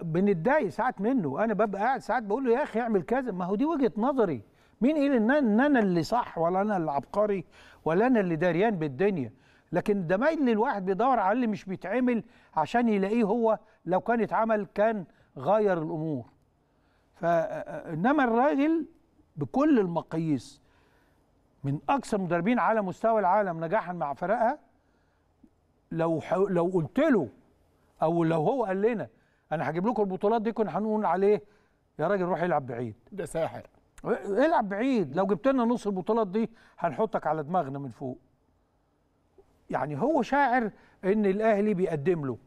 A: بنتضايق ساعات منه. أنا ببقى قاعد ساعات بقول له يا أخي اعمل كذا. ما هو دي وجهة نظري. مين قال إن أنا اللي صح ولا أنا اللي عبقري ولا أنا اللي دريان بالدنيا؟ لكن ده مايل الواحد بيدور على اللي مش بيتعمل عشان يلاقيه هو لو كان اتعمل كان غير الأمور. فانما الراجل بكل المقاييس من أكثر مدربين على مستوى العالم نجاحا مع فرقها لو. لو قلت له أو لو هو قال لنا أنا هجيب لكم البطولات دي كنا هنقول عليه يا راجل روح العب بعيد.
B: ده ساحر.
A: العب بعيد. لو جبت لنا نص البطولات دي هنحطك على دماغنا من فوق. يعني هو شاعر إن الأهلي بيقدم له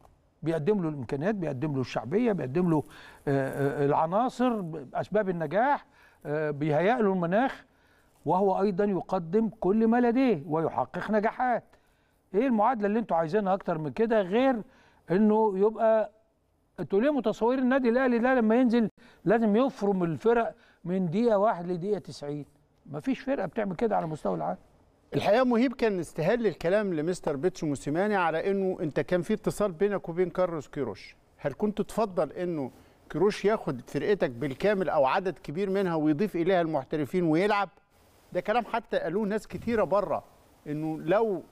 A: بيقدم له الإمكانيات بيقدم له الشعبية بيقدم له آه، آه، العناصر أسباب النجاح آه، بيهيئ له المناخ وهو أيضا يقدم كل ما لديه ويحقق نجاحات. إيه المعادلة اللي أنتوا عايزينها أكتر من كده غير إنه يبقى أنتوا ليه متصورين النادي الأهلي ده لما ينزل لازم يفرم الفرق من دقيقة واحد لدقيقة 90 مفيش فرقة بتعمل كده على مستوى العالم.
B: الحقيقة مهيب كان استهل الكلام لمستر بيتسو موسيماني على إنه أنت كان في اتصال بينك وبين كارلوس كيروش. هل كنت تفضل إنه كيروش ياخد فرقتك بالكامل أو عدد كبير منها ويضيف إليها المحترفين ويلعب؟ ده كلام حتى قالوه ناس كتيرة بره إنه لو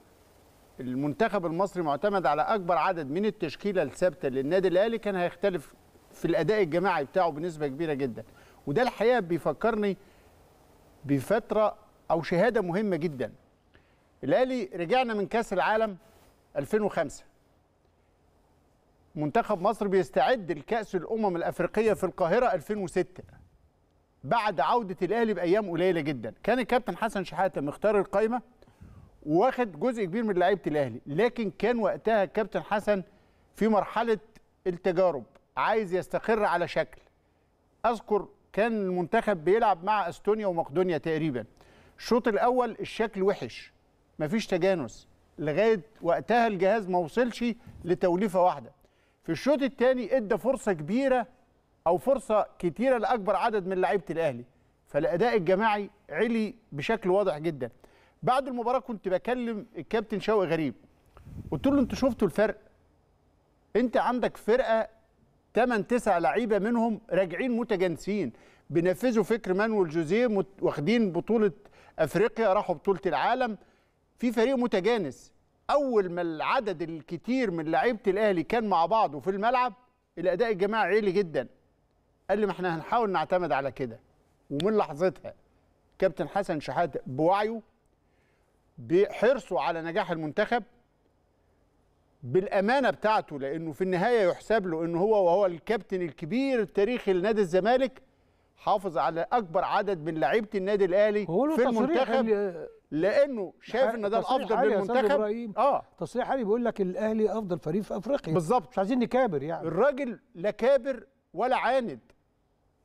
B: المنتخب المصري معتمد على أكبر عدد من التشكيلة الثابتة للنادي الأهلي كان هيختلف في الأداء الجماعي بتاعه بنسبة كبيرة جدا. وده الحقيقة بيفكرني بفترة أو شهادة مهمة جدا. الأهلي رجعنا من كأس العالم 2005 منتخب مصر بيستعد لكأس الأمم الأفريقية في القاهرة 2006 بعد عودة الأهلي بأيام قليلة جدا. كان الكابتن حسن شحاتة مختار القايمة. واخد جزء كبير من لعيبة الأهلي لكن كان وقتها الكابتن حسن في مرحلة التجارب عايز يستقر على شكل. أذكر كان المنتخب بيلعب مع إستونيا ومقدونيا تقريبا. الشوط الأول الشكل وحش مفيش تجانس لغاية وقتها الجهاز ما وصلش لتوليفة واحدة. في الشوط الثاني إدى فرصة كبيرة أو فرصة كتيرة لأكبر عدد من لعيبة الأهلي. فالأداء الجماعي علي بشكل واضح جدا. بعد المباراة كنت بكلم الكابتن شوقي غريب. قلت له أنتوا شفتوا الفرق؟ انت عندك فرقة 8 9 لعيبة منهم راجعين متجانسين بينفذوا فكر مانويل جوزيه واخدين بطولة أفريقيا راحوا بطولة العالم. في فريق متجانس. أول ما العدد الكتير من لعيبة الأهلي كان مع بعضه في الملعب الأداء الجماعي عالي جدا. قال لي ما إحنا هنحاول نعتمد على كده. ومن لحظتها كابتن حسن شحاته بوعيه بحرصه على نجاح المنتخب بالأمانة بتاعته لأنه في النهاية يحسب له انه هو وهو الكابتن الكبير التاريخي لنادي الزمالك حافظ على أكبر عدد من لعيبة النادي
A: الأهلي
B: في المنتخب
A: ال-
B: لأنه شايف إن ده
A: الأفضل
B: للمنتخب. آه.
A: تصريح علي بيقول لك الأهلي أفضل فريق في أفريقيا.
B: بالظبط.
A: مش عايزين نكابر يعني.
B: الراجل لا كابر ولا عاند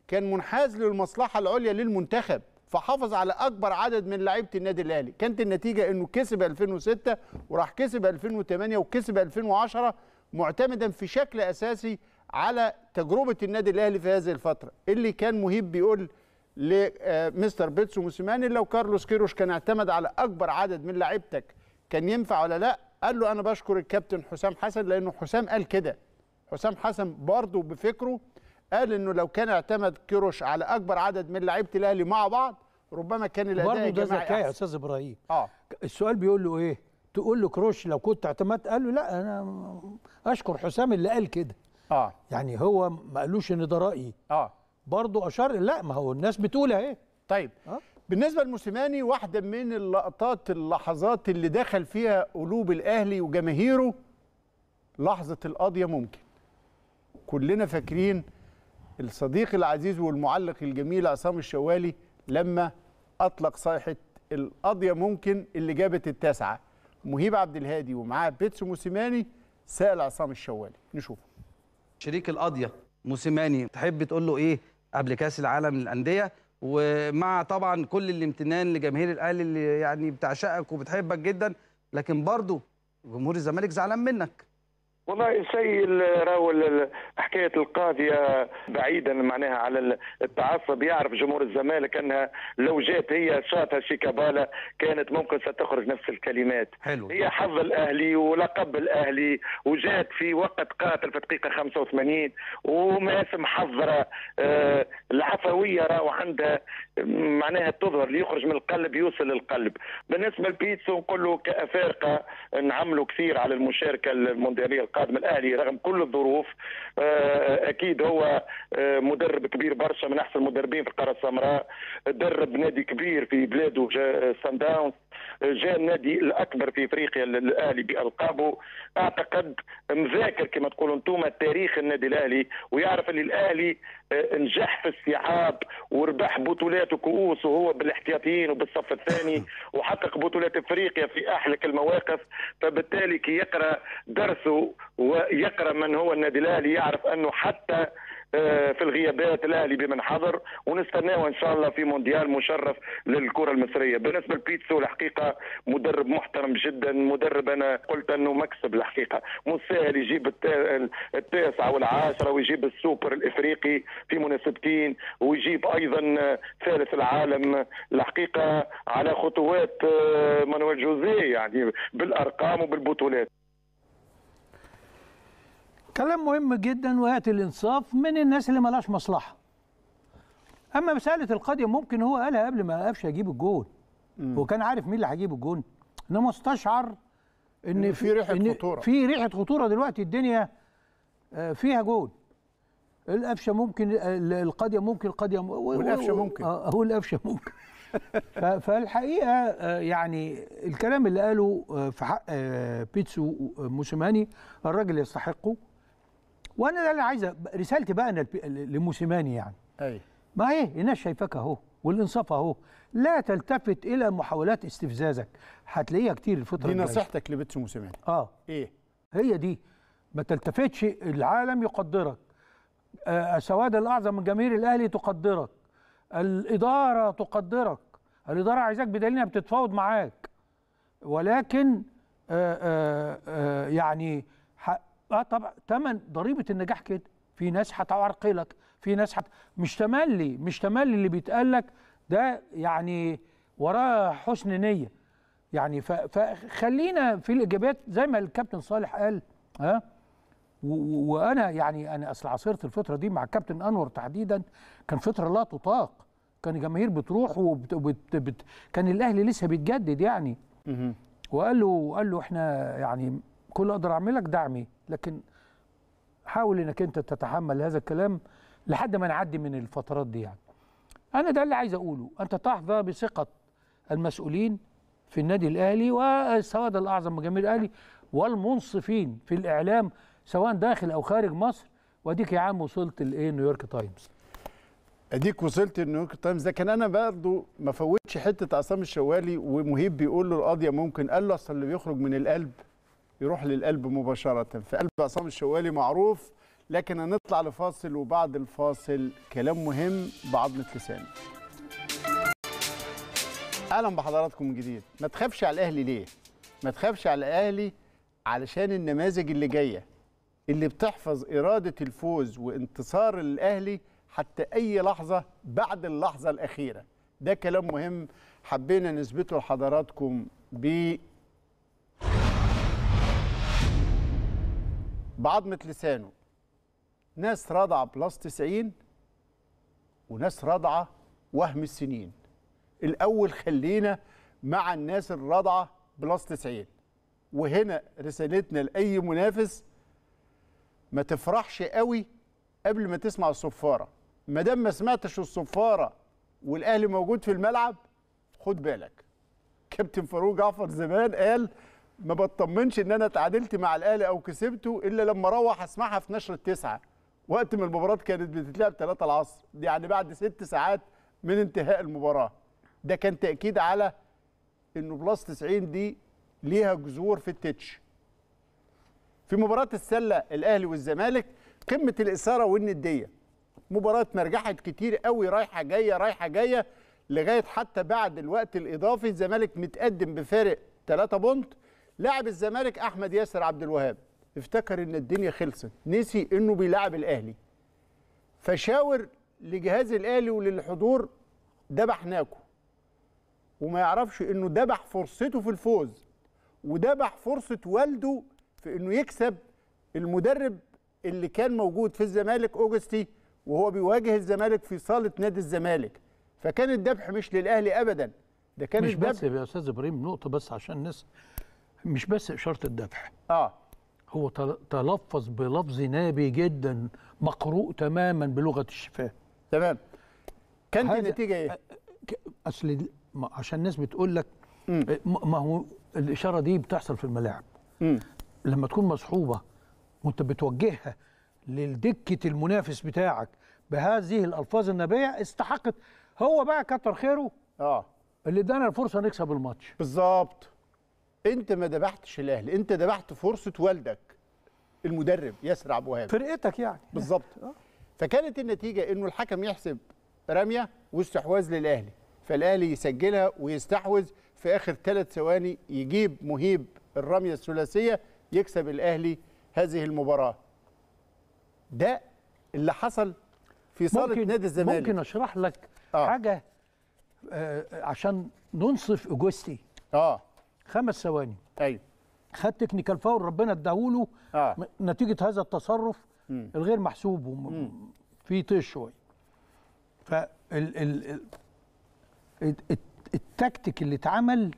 B: كان منحاز للمصلحة العليا للمنتخب. فحافظ على أكبر عدد من لعيبة النادي الأهلي. كانت النتيجة إنه كسب 2006 وراح كسب 2008 وكسب 2010 معتمدا في شكل أساسي على تجربة النادي الأهلي في هذه الفترة. اللي كان مهيب بيقول لمستر بيتسو موسيماني لو كارلوس كيروش كان اعتمد على أكبر عدد من لعيبتك كان ينفع ولا لا؟ قال له أنا بشكر الكابتن حسام حسن لأنه حسام قال كده. حسام حسن برضه بفكره قال إنه لو كان اعتمد كيروش على أكبر عدد من لعيبة الأهلي مع بعض ربما كان الأداء
A: برضه ده ذكاء يا. أستاذ إبراهيم.
B: آه.
A: السؤال بيقول له إيه؟ تقول له كروش لو كنت اعتمدت قال له لا أنا أشكر حسام اللي قال كده.
B: آه.
A: يعني هو ما قالوش إن ده رأيي.
B: آه.
A: برضه أشار لا ما هو الناس بتقول اهي
B: طيب.
A: آه.
B: بالنسبة لموسيماني واحدة من اللقطات اللحظات اللي دخل فيها قلوب الأهلي وجماهيره لحظة القضية ممكن. كلنا فاكرين الصديق العزيز والمعلق الجميل عصام الشوالي لما أطلق صيحة القضية ممكن اللي جابت التاسعة. مهيب عبد الهادي ومعاه بيتسو موسيماني سأل عصام الشوالي. نشوف.
C: شريك القضية موسيماني تحب تقول له إيه قبل كأس العالم للأندية؟ ومع طبعا كل الامتنان لجماهير الأهلي اللي يعني بتعشقك وبتحبك جدا لكن برضه جمهور الزمالك زعلان منك.
J: والله شيء ال- راهو حكاية القاضيه بعيدا معناها على التعصب يعرف جمهور الزمالك انها لو جات هي شاطها شيكابالا كانت ممكن ستخرج نفس الكلمات.
C: حلو.
J: هي حظ الأهلي ولقب الأهلي وجات في وقت قاتل في الدقيقة 85 وماسم محضره آه، العفوية راهو عندها معناها تظهر ليخرج من القلب يوصل للقلب. بالنسبة لبيتسو نقول له كأفارقة نعملوا كثير على المشاركة المونديالية. القادمه الأهلي رغم كل الظروف آه، أكيد هو آه، مدرب كبير برشا من أحسن المدربين في القاره السمراء درب نادي كبير في بلاده سان داونز جاء النادي الأكبر في إفريقيا الاهلي بألقابه. أعتقد مذاكر كما تقولوا أنتم تاريخ النادي الأهلي ويعرف أن الأهلي آه، نجح في استيعاب وربح بطولات وكؤوس وهو بالاحتياطيين وبالصف الثاني وحقق بطولات إفريقيا في احلك المواقف. فبالتالي كي يقرأ درسه ويقرأ من هو النادي الأهلي يعرف أنه حتى في الغيابات الأهلي بمن حضر ونستناه إن شاء الله في مونديال مشرف للكرة المصرية. بالنسبة لبيتسو الحقيقة مدرب محترم جدا مدرب أنا قلت أنه مكسب الحقيقة. مو سهل يجيب التا- التاسعه والعاشره ويجيب السوبر الإفريقي في مناسبتين ويجيب أيضا آه، ثالث العالم. الحقيقة على خطوات آه، مانويل جوزيه يعني بالأرقام وبالبطولات.
A: كلام مهم جدا ويأتي الإنصاف من الناس اللي مالهاش مصلحة. أما مساله القضية ممكن هو قالها قبل ما قفشه يجيب الجون. هو كان عارف مين اللي هيجيب الجون. انما استشعر
B: إن في ريحة
A: إن
B: خطورة.
A: في ريحة خطورة دلوقتي الدنيا آه، فيها جون. القفشة ممكن ال- القضية ممكن القضية م- و-
B: والقفشة
A: و-
B: ممكن.
A: آه هو القفشة ممكن. فالحقيقة آه، يعني الكلام اللي قاله آه، في حق آه، بيتسو موسيماني الراجل يستحقه. وأنا ده اللي عايز رسالتي بقى أنا لموسيماني يعني.
B: أي.
A: ما هي؟ الناس شايفاك اهو والانصاف اهو. لا تلتفت إلى محاولات استفزازك. هتلاقيها كتير الفترة
B: دي. نصيحتك لبيتسو موسيماني.
A: آه.
B: إيه؟
A: هي دي. ما تلتفتش العالم يقدرك. آه، السواد الأعظم من جماهير الأهلي تقدرك. الإدارة تقدرك. الإدارة عايزاك بدليل انها بتتفاوض معاك. ولكن آه آه يعني آه طبعا ثمن ضريبة النجاح كده. في ناس هتعرقلك في ناس هت... مش تملي مش تملي اللي بيتقال لك ده يعني وراه حسن نية. يعني ف... فخلينا في الإجابات زي ما الكابتن صالح قال ها؟ و- و- وأنا يعني أنا أصل عاصرت الفترة دي مع الكابتن أنور تحديدا. كان فترة لا تطاق. كان الجماهير بتروح وبت... وبت... بت... كان الأهلي لسه بيتجدد يعني. وقال له قال له إحنا يعني كل أقدر أعملك دعمي. لكن حاول إنك أنت تتحمل هذا الكلام لحد ما نعدي من الفترات دي يعني. أنا ده اللي عايز أقوله أنت تحظى بثقة المسؤولين في النادي الأهلي والسواد الأعظم جماهير الأهلي والمنصفين في الإعلام سواء داخل أو خارج مصر. وأديك يا عم وصلت لإيه؟ نيويورك تايمز.
B: أديك وصلت النيويورك تايمز. كان أنا برضه ما فوتش حتة عصام الشوالي ومهيب بيقول له القضية ممكن قال له أصل اللي بيخرج من القلب يروح للقلب مباشرة. فقلب عصام الشوالي معروف لكن هنطلع لفاصل وبعد الفاصل كلام مهم بعضمه لساني أهلا بحضراتكم من جديد. ما تخافش على الأهلي ليه؟ ما تخافش على الأهلي علشان النماذج اللي جاية اللي بتحفظ إرادة الفوز وانتصار الأهلي حتى أي لحظة بعد اللحظة الأخيرة. ده كلام مهم حبينا نثبته لحضراتكم ب بعضمه لسانه. ناس رضع بلس 90 وناس رضعه وهم السنين. الأول خلينا مع الناس الرضعه بلس 90 وهنا رسالتنا لأي منافس ما تفرحش قوي قبل ما تسمع الصفارة. ما دام ما سمعتش الصفارة والأهلي موجود في الملعب خد بالك. كابتن فاروق جعفر زمان قال ما بطمنش إن أنا اتعادلت مع الأهلي أو كسبته إلا لما أروح أسمعها في نشر التسعة. وقت ما المباراة كانت بتتلعب 3 العصر يعني بعد ست ساعات من انتهاء المباراة. ده كان تأكيد على إنه plus 90 دي ليها جذور في التتش. في مباراة السلة الأهلي والزمالك قمة الإثارة والندية. مباراة مرجحت كتير قوي رايحة جاية رايحة جاية لغاية حتى بعد الوقت الإضافي الزمالك متقدم بفارق 3 point لاعب الزمالك أحمد ياسر عبد الوهاب افتكر إن الدنيا خلصت نسي إنه بيلاعب الأهلي. فشاور لجهاز الأهلي وللحضور دبحناكم وما يعرفش إنه دبح فرصته في الفوز ودبح فرصة والده في إنه يكسب المدرب اللي كان موجود في الزمالك أوجستي وهو بيواجه الزمالك في صالة نادي الزمالك. فكان الذبح مش للأهلي ابدا ده كان
A: مش
B: الذبح
A: بس يا أستاذ إبراهيم نقطة بس عشان الناس مش بس إشارة الذبح
B: آه.
A: هو تل- تلفظ بلفظ نابي جدا مقروء تماما بلغة الشفاه
B: تمام. كانت
A: النتيجة إيه؟ أصل عشان الناس بتقول لك م- ما هو الإشارة دي بتحصل في الملاعب.
B: مم.
A: لما تكون مصحوبة وأنت بتوجهها للدكة المنافس بتاعك بهذه الألفاظ النابية استحقت. هو بقى كتر خيره
B: آه.
A: اللي ادانا الفرصة نكسب الماتش.
B: بالظبط. انت ما ذبحتش الاهلي انت ذبحت فرصة والدك المدرب ياسر عبد الوهاب.
A: فرقتك يعني.
B: بالظبط. فكانت النتيجة انه الحكم يحسب رمية واستحواذ للأهلي فالأهلي يسجلها ويستحوذ في آخر ثلاث ثواني يجيب مهيب الرمية الثلاثية يكسب الأهلي هذه المباراة. ده اللي حصل في صالة نادي الزمالك.
A: ممكن أشرح لك
B: آه.
A: حاجة آه عشان ننصف أجوستي.
B: آه.
A: خمس ثواني.
B: أيوه
A: خد تكنيكال فاول ربنا اداهوله.
B: آه.
A: نتيجة هذا التصرف
B: مم.
A: الغير محسوب وم- في طيش شوية فال ال ال الت- التكتيك اللي اتعمل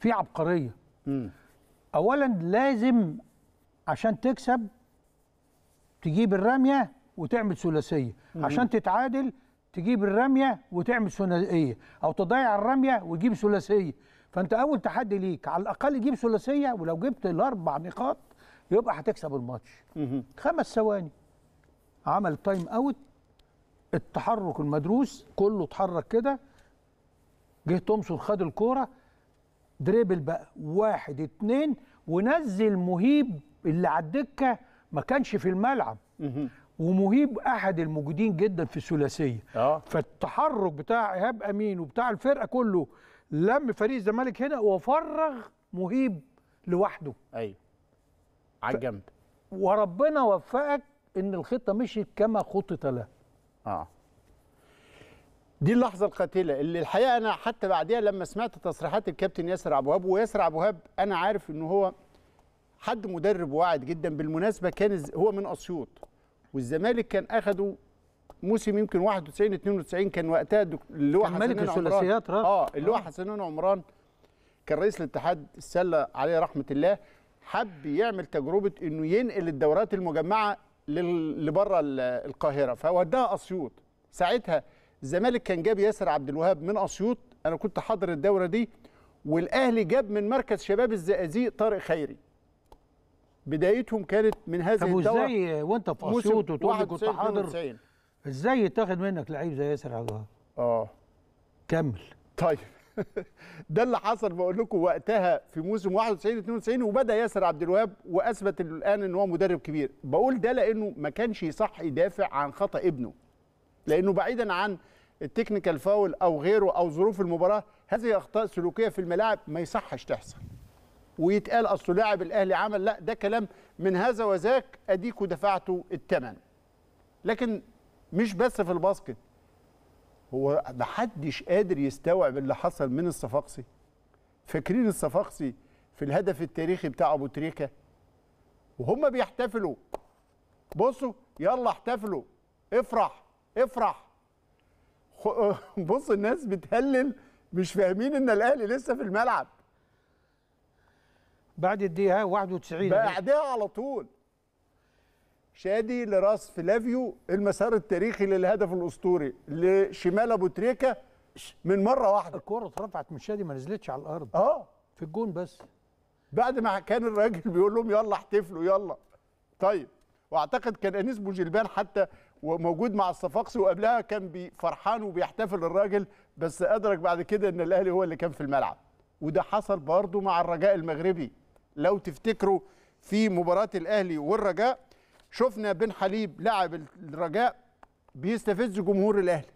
A: فيه عبقرية.
B: مم.
A: اولا لازم عشان تكسب تجيب الرمية وتعمل ثلاثية. عشان تتعادل تجيب الرمية وتعمل ثنائيه أو تضيع الرمية وتجيب ثلاثية. فانت اول تحدي ليك على الاقل جيب ثلاثية ولو جبت الاربع نقاط يبقى هتكسب الماتش. خمس ثواني. عمل time out التحرك المدروس كله اتحرك كده. جه تومسون خد الكورة dribble بقى واحد اتنين ونزل مهيب اللي على الدكة ما كانش في الملعب. ومهيب أحد الموجودين جدا في الثلاثية.
B: آه.
A: فالتحرك بتاع إيهاب أمين وبتاع الفرقة كله لم فريق الزمالك هنا وفرغ مهيب لوحده.
B: أيوه. على الجنب.
A: وربنا وفقك إن الخطة مشيت كما خطط لها.
B: آه. دي اللحظة القاتلة اللي الحقيقة أنا حتى بعديها لما سمعت تصريحات الكابتن ياسر عبد الوهاب وياسر عبد الوهاب أنا عارف ان هو حد مدرب واعد جدا بالمناسبة كان هو من أسيوط والزمالك كان أخده موسم يمكن 91 92 كان وقتها اللي هو
A: كان ملك
B: حسنين عمران.
A: الثلاثيات.
B: آه اللي هو
A: آه.
B: حسنين عمران كان رئيس الاتحاد السلة عليه رحمة الله حب يعمل تجربة إنه ينقل الدورات المجمعة لبره ال- القاهرة فوداها أسيوط ساعتها الزمالك كان جاب ياسر عبد الوهاب من أسيوط أنا كنت حاضر الدورة دي والأهلي جاب من مركز شباب الزقازيق طارق خيري بدايتهم كانت من هذه
A: طب
B: الدورة
A: وإزاي وأنت في أسيوط وتقول كنت
B: 91
A: حاضر
B: 92.
A: إزاي يتاخد منك لعيب زي ياسر عبد الوهاب؟
B: آه.
A: كمل.
B: طيب. ده اللي حصل بقول لكم وقتها في موسم 91 92 وبدأ ياسر عبد الوهاب وأثبت الآن إن هو مدرب كبير. بقول ده لأنه ما كانش يصح يدافع عن خطأ ابنه. لأنه بعيدا عن ال technical foul أو غيره أو ظروف المباراة هذه أخطاء سلوكية في الملاعب ما يصحش تحصل. ويتقال أصل لاعب الأهلي عمل لا ده كلام من هذا وذاك أديكوا دفعتوا الثمن. لكن مش بس في ال basket. هو محدش قادر يستوعب اللي حصل من الصفاقسي. فاكرين الصفاقسي في الهدف التاريخي بتاع أبو تريكة؟ وهم بيحتفلوا. بصوا يلا احتفلوا. افرح افرح. بص الناس بتهلل مش فاهمين إن الأهلي لسه في الملعب.
A: بعد الدقيقة 91
B: بعدها على طول. شادي لراس فلافيو المسار التاريخي للهدف الأسطوري لشمال أبو تريكة من مرة واحدة.
A: الكره اترفعت من شادي ما نزلتش على الأرض.
B: آه.
A: في الجون بس.
B: بعد ما كان الراجل بيقول لهم يلا احتفلوا يلا. طيب وأعتقد كان أنيس بوجلبان حتى وموجود مع الصفاقسي وقبلها كان فرحان وبيحتفل الراجل بس أدرك بعد كده إن الأهلي هو اللي كان في الملعب. وده حصل برضه مع الرجاء المغربي. لو تفتكروا في مباراة الأهلي والرجاء شفنا بن حليب لاعب الرجاء بيستفز جمهور الأهلي.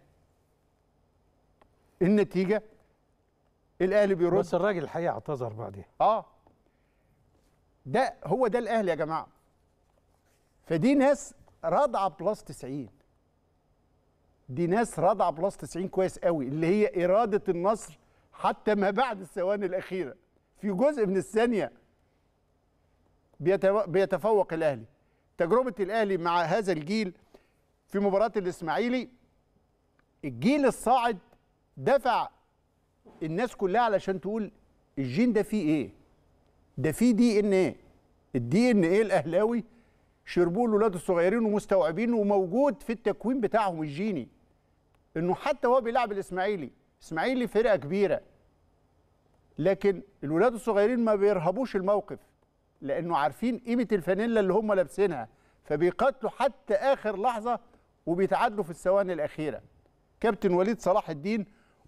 B: النتيجة الأهلي بيرد
A: بس الراجل الحقيقة اعتذر بعدها
B: آه. ده هو ده الأهلي يا جماعة. فدي ناس رادعه plus 90 دي ناس رادعه plus 90 كويس قوي اللي هي إرادة النصر حتى ما بعد الثواني الأخيرة. في جزء من الثانية بيتفوق الأهلي. تجربة الأهلي مع هذا الجيل في مباراة الإسماعيلي الجيل الصاعد دفع الناس كلها علشان تقول الجين ده فيه إيه؟ ده فيه دي إن إيه؟ الدي إن إيه الأهلاوي شربوه الاولاد الصغيرين ومستوعبين وموجود في التكوين بتاعهم الجيني. إنه حتى هو بيلعب الإسماعيلي إسماعيلي فرقة كبيرة لكن الولاد الصغيرين ما بيرهبوش الموقف. لأنه عارفين قيمة الفانيلا اللي هم لابسينها فبيقاتلوا حتى آخر لحظة وبيتعادلوا في الثواني الأخيرة. كابتن وليد صلاح الدين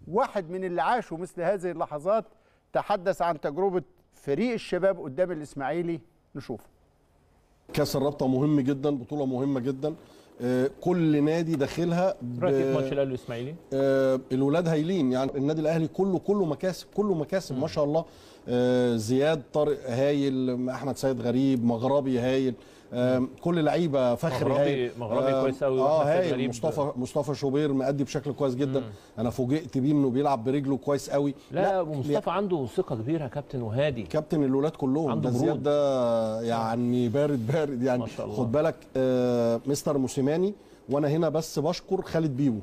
B: واحد من اللي عاشوا مثل هذه اللحظات تحدث عن تجربة فريق الشباب قدام الإسماعيلي. نشوف
K: كأس الرابطة مهم جدا بطولة مهمة جدا. كل نادي داخلها
L: في ماتش الأهلي والإسماعيلي؟
K: آه، الولاد هايلين. يعني النادي الأهلي كله كله مكاسب كله مكاسب ما شاء الله. آه، زياد طارق هايل أحمد سيد غريب مغربي هايل. آه، كل لعيبة فخري
L: مغربي- مغربي كويس أوي
K: آه
L: غريب.
K: مصطفى مصطفى شوبير مأدي بشكل كويس جدا. أنا فوجئت بيه إنه بيلعب برجله كويس قوي
L: لا ومصطفى عنده ثقة كبيرة كابتن وهادي.
K: كابتن الولاد كلهم.
L: عنده
K: ده. زياد ده يعني بارد بارد يعني.
L: ما شاء الله.
K: خد بالك آه مستر موسيماني وأنا هنا بس بشكر خالد بيبو.
L: مم.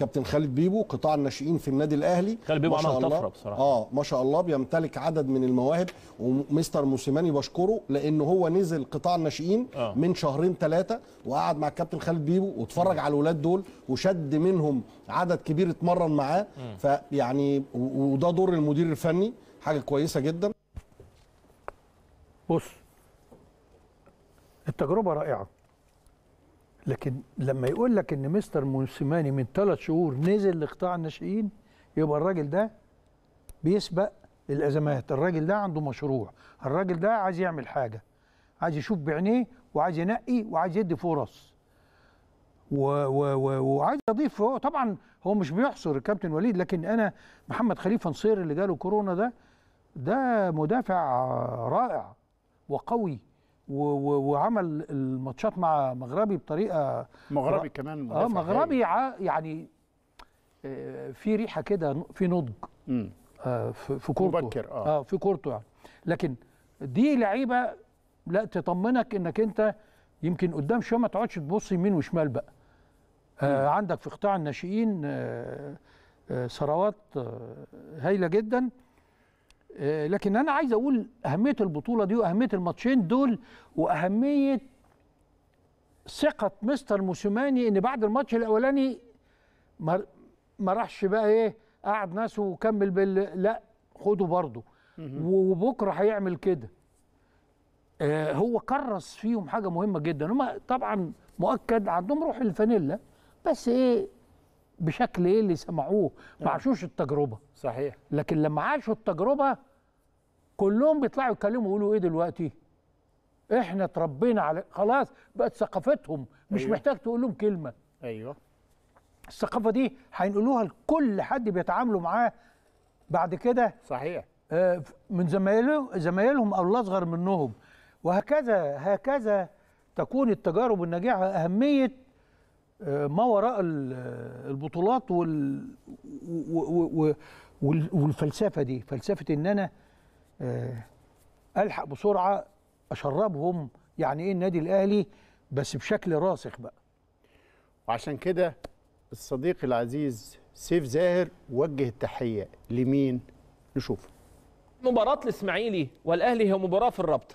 K: كابتن خالد بيبو قطاع الناشئين في النادي الأهلي.
L: خالد بيبو
K: ما شاء
L: عمل
K: الله.
L: طفرة بصراحة.
K: آه ما شاء الله. بيمتلك عدد من المواهب. ومستر موسيماني بشكره لأنه هو نزل قطاع الناشئين
L: آه.
K: من شهرين ثلاثة وقعد مع الكابتن خالد بيبو واتفرج على الولاد دول وشد منهم عدد كبير اتمرن معاه. فيعني و- وده دور المدير الفني. حاجة كويسة جدا.
A: بص التجربة رائعة. لكن لما يقول لك إن مستر موسيماني من ثلاث شهور نزل لقطاع الناشئين يبقى الراجل ده بيسبق الازمات الراجل ده عنده مشروع. الراجل ده عايز يعمل حاجة. عايز يشوف بعينيه وعايز ينقي وعايز يدي فرص. و و و وعايز اضيف هو طبعا هو مش بيحصر الكابتن وليد لكن أنا محمد خليفة نصير اللي جاله كورونا ده ده مدافع رائع وقوي. وعمل الماتشات مع مغربي بطريقة
B: مغربي كمان آه
A: مغربي ع- يعني آه، في ريحة كده في نضج. آه، في كورته
B: مبكر، آه.
A: آه في كورته يعني. لكن دي لعيبة لا تطمنك إنك أنت يمكن قدام شوية ما تقعدش تبص يمين وشمال بقى. آه عندك في قطاع الناشئين آه آه ثروات آه هايلة جدا. آه لكن أنا عايز أقول أهمية البطولة دي وأهمية الماتشين دول وأهمية ثقة مستر موسيماني إن بعد الماتش الأولاني ما ما راحش بقى إيه قعد ناسه وكمل بال لا خده برضه. وبكرة هيعمل كده. آه هو كرس فيهم حاجة مهمة جدا. هم طبعا مؤكد عندهم روح الفانيلا بس إيه بشكل إيه اللي سمعوه ما عاشوش التجربة.
B: صحيح.
A: لكن لما عاشوا التجربة كلهم بيطلعوا يتكلموا يقولوا إيه دلوقتي؟ إحنا اتربينا على خلاص بقت ثقافتهم مش
B: أيوة.
A: محتاج تقول لهم كلمة.
B: أيوه.
A: الثقافة دي هينقلوها لكل حد بيتعاملوا معاه بعد كده.
B: صحيح.
A: آه، من زمايلهم زمايلهم أو الأصغر منهم. وهكذا هكذا تكون التجارب الناجحة أهمية ما وراء ال- البطولات وال و- و- و- وال- والفلسفة دي فلسفة إن أنا آه، ألحق بسرعة أشربهم يعني إيه النادي الأهلي بس بشكل راسخ بقى
B: وعشان كده الصديق العزيز سيف زاهر وجه التحية لمين نشوف
L: مباراة الإسماعيلي والأهلي هي مباراة في الرابطة.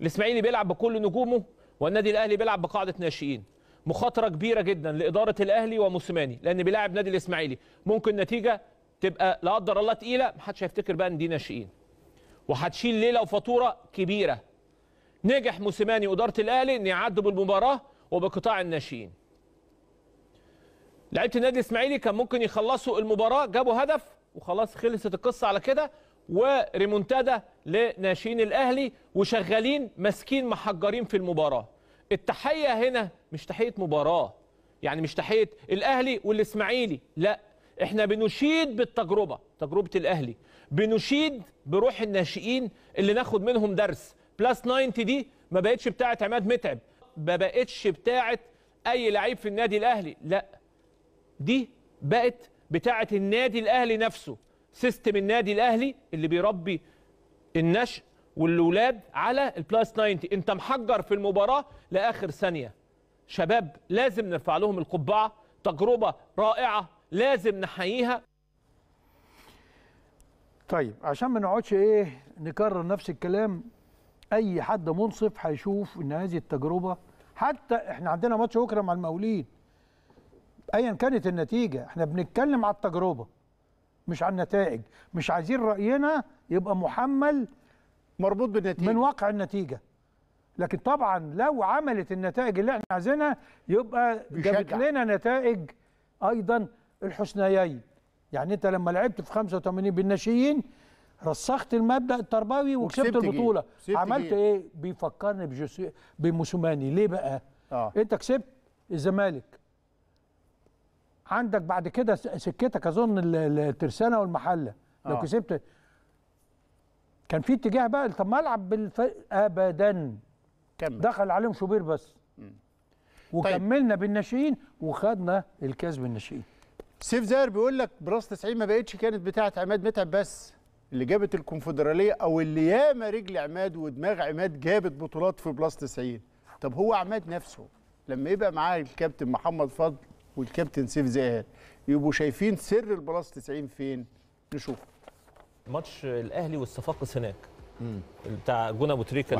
L: الإسماعيلي بيلعب بكل نجومه والنادي الأهلي بيلعب بقاعدة ناشئين. مخاطرة كبيرة جدا لإدارة الأهلي وموسيماني لأن بيلاعب نادي الإسماعيلي ممكن نتيجة تبقى لا قدر الله تقيلة محدش هيفتكر بقى إن دي ناشئين. وهتشيل ليلة وفاتورة كبيرة. نجح موسيماني وإدارة الأهلي إن يعدوا بالمباراة وبقطاع الناشئين. لعيبة النادي الإسماعيلي كان ممكن يخلصوا المباراة جابوا هدف وخلاص خلصت القصة على كده وريمونتادا لناشئين الأهلي وشغالين ماسكين محجرين في المباراة التحية هنا مش تحية مباراة يعني مش تحية الأهلي والإسماعيلي لا إحنا بنشيد بالتجربة تجربة الأهلي بنشيد بروح الناشئين اللي ناخد منهم درس. plus 90 دي ما بقتش بتاعه عماد متعب ما بقتش بتاعه أي لعيب في النادي الأهلي لا دي بقت بتاعه النادي الأهلي نفسه system النادي الأهلي اللي بيربي النشء والاولاد على ال plus 90 انت محجر في المباراة لآخر ثانية. شباب لازم نرفع لهم القبعة. تجربة رائعة لازم نحييها.
A: طيب عشان ما نقعدش إيه نكرر نفس الكلام أي حد منصف هيشوف إن هذه التجربة. حتى إحنا عندنا ماتش بكرة مع المقاولين. ايا كانت النتيجة إحنا بنتكلم على التجربة مش على النتائج. مش عايزين رأينا يبقى محمل
B: مربوط بالنتيجة.
A: من واقع النتيجة. لكن طبعا لو عملت النتائج اللي إحنا عايزينها يبقى جابت. لنا نتائج أيضا الحسنيين. يعني أنت لما لعبت في 85 بالناشئين رسخت المبدأ التربوي وكسبت.
B: البطولة.
A: عملت
B: جيل.
A: إيه؟ بيفكرني بجوسي بموسوماني ليه بقى؟
B: آه.
A: أنت كسبت الزمالك. عندك بعد كده سكتك أظن ال- ال- الترسانة والمحلة. لو
B: آه.
A: كسبت كان في اتجاه بقى طب ما ألعب بالفرق ابدا.
B: كمل.
A: دخل عليهم شوبير بس. وكملنا بالناشئين وخدنا الكاس بالناشئين.
B: سيف زاهر بيقول لك plus 90 ما بقتش كانت بتاعه عماد متعب بس اللي جابت الكونفدرالية أو اللي ياما رجل عماد ودماغ عماد جابت بطولات في plus 90 طب هو عماد نفسه لما يبقى معاه الكابتن محمد فضل والكابتن سيف زاهر يبقوا شايفين سر ال plus 90 فين؟ نشوف.
L: ماتش الأهلي والصفاقسي هناك. بتاع جون أبو
M: تريكة.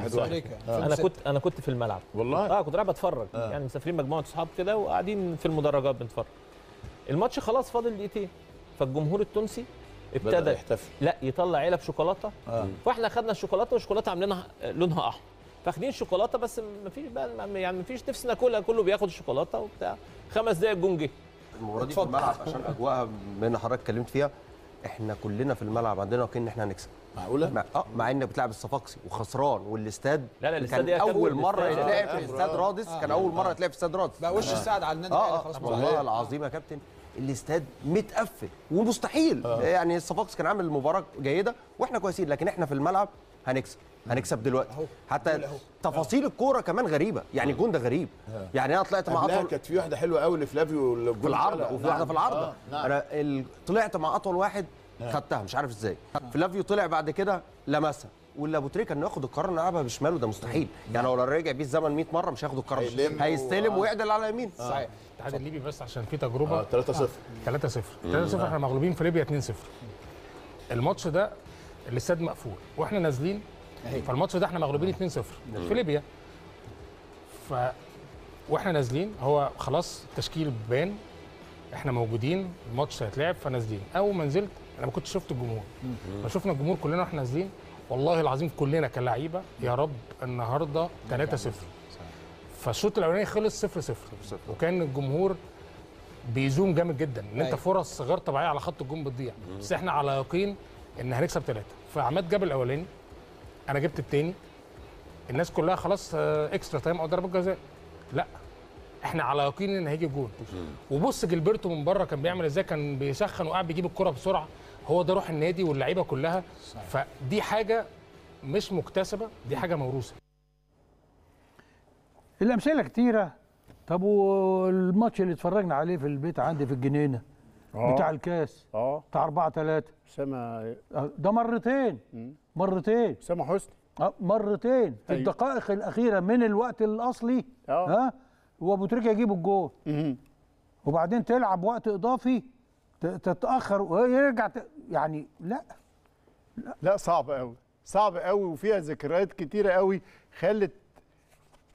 L: أنا كنت أنا كنت في الملعب.
M: والله؟
L: آه كنت قاعد بتفرج.
M: آه.
L: يعني مسافرين مجموعة اصحاب كده وقاعدين في المدرجات بنتفرج. الماتش خلاص فاضل دقيقتين. فالجمهور التونسي ابتدى
M: يحتفل.
L: لا يطلع علب شوكولاتة.
M: آه.
L: فإحنا خدنا الشوكولاتة والشوكولاتة عاملينها لونها أحمر. فاخدين الشوكولاتة بس مفيش بقى يعني مفيش نفس ناكلها كله بياخد الشوكولاتة وبتاع. خمس دقايق الجون جه.
N: المباراه دي في الملعب عشان أجواءها بما حضرتك اتكلمت فيها. إحنا كلنا في الملعب عندنا يقين إن إحنا هنكسب.
M: معقولة؟
N: مع آه مع إنك بتلعب الصفاقسي وخسران والاستاد
L: لا، لا، الاستاد
N: كان
L: إيه يا كابتن؟
N: اول
L: مرة
N: يتلعب
L: آه،
N: في استاد
M: آه.
N: رادس كان أول مرة يتلعب في استاد رادس.
O: بقى وش السعد على النادي؟
N: آه
O: الاهلي
N: آه
O: خلاص
N: والله العظيم يا كابتن الاستاد متقفل ومستحيل. يعني الصفاقس كان عامل مباراة جيدة وإحنا كويسين لكن إحنا في الملعب هنكسب. هنكسب دلوقتي. حتى تفاصيل الكورة كمان غريبة. يعني الجون ده غريب. يعني أنا طلعت مع اطول
M: كانت في واحدة حلوة قوي لفلافيو
N: في العارضه وفي واحدة في العارضه
M: آه. نعم.
N: أنا ال... طلعت مع أطول واحد خدتها مش عارف إزاي. فلافيو طلع بعد كده لمسها. واللي أبو تريكة انه ياخد القرار إنه يلعبها بشماله ده مستحيل. يعني لو رجع بيه الزمن 100 مرة مش هياخد القرار. هيستلم
M: و-
N: ويعدل على يمين.
O: صحيح.
P: الاتحاد الليبي بس عشان في تجربة.
M: آه 3-0
P: 3 0 3 0 إحنا مغلوبين في ليبيا 2 0 الماتش ده الاستاد مقفول وإحنا نازلين فالماتش ده إحنا مغلوبين 2 0 في ليبيا. ف وإحنا نازلين هو خلاص التشكيل بان إحنا موجودين الماتش هيتلعب فنازلين. اول ما نزلت أنا ما كنتش شفت الجمهور. فشفنا الجمهور كلنا وإحنا نازلين. والله العظيم كلنا كلعيبة يا رب النهارده 3 0 فالشوط الأولاني خلص 0 0 وكان الجمهور بيزوم جامد جدا إن أنت
O: أيوة.
P: فرص غير طبيعية على خط الجون بتضيع. بس إحنا على يقين إن هنكسب ثلاثة فعماد جاب الأولاني. أنا جبت الثاني الناس كلها خلاص آه، extra time أو ضربة جزاء. لا إحنا على يقين إن هيجي جول وبص جيلبرتو من بره كان بيعمل إزاي؟ كان بيسخن وقاعد بيجيب الكرة بسرعة. هو ده روح النادي واللعيبة كلها. فدي حاجة مش مكتسبة دي حاجة موروثة.
A: الامثله كتيرة. طب والماتش اللي اتفرجنا عليه في البيت عندي في الجنينة؟
B: آه.
A: بتاع الكاس.
B: آه.
A: بتاع 4 3
B: اسامه
A: ده مرتين. مرتين.
B: اسامه حسني.
A: آه مرتين. في
B: أيوة.
A: الدقائق الأخيرة من الوقت الأصلي ها؟ وابو تريكة يجيب الجول. وبعدين تلعب وقت إضافي تتأخر ويرجع ت... يعني لا.
B: لا صعب قوي صعب قوي وفيها ذكريات كتيرة قوي خلت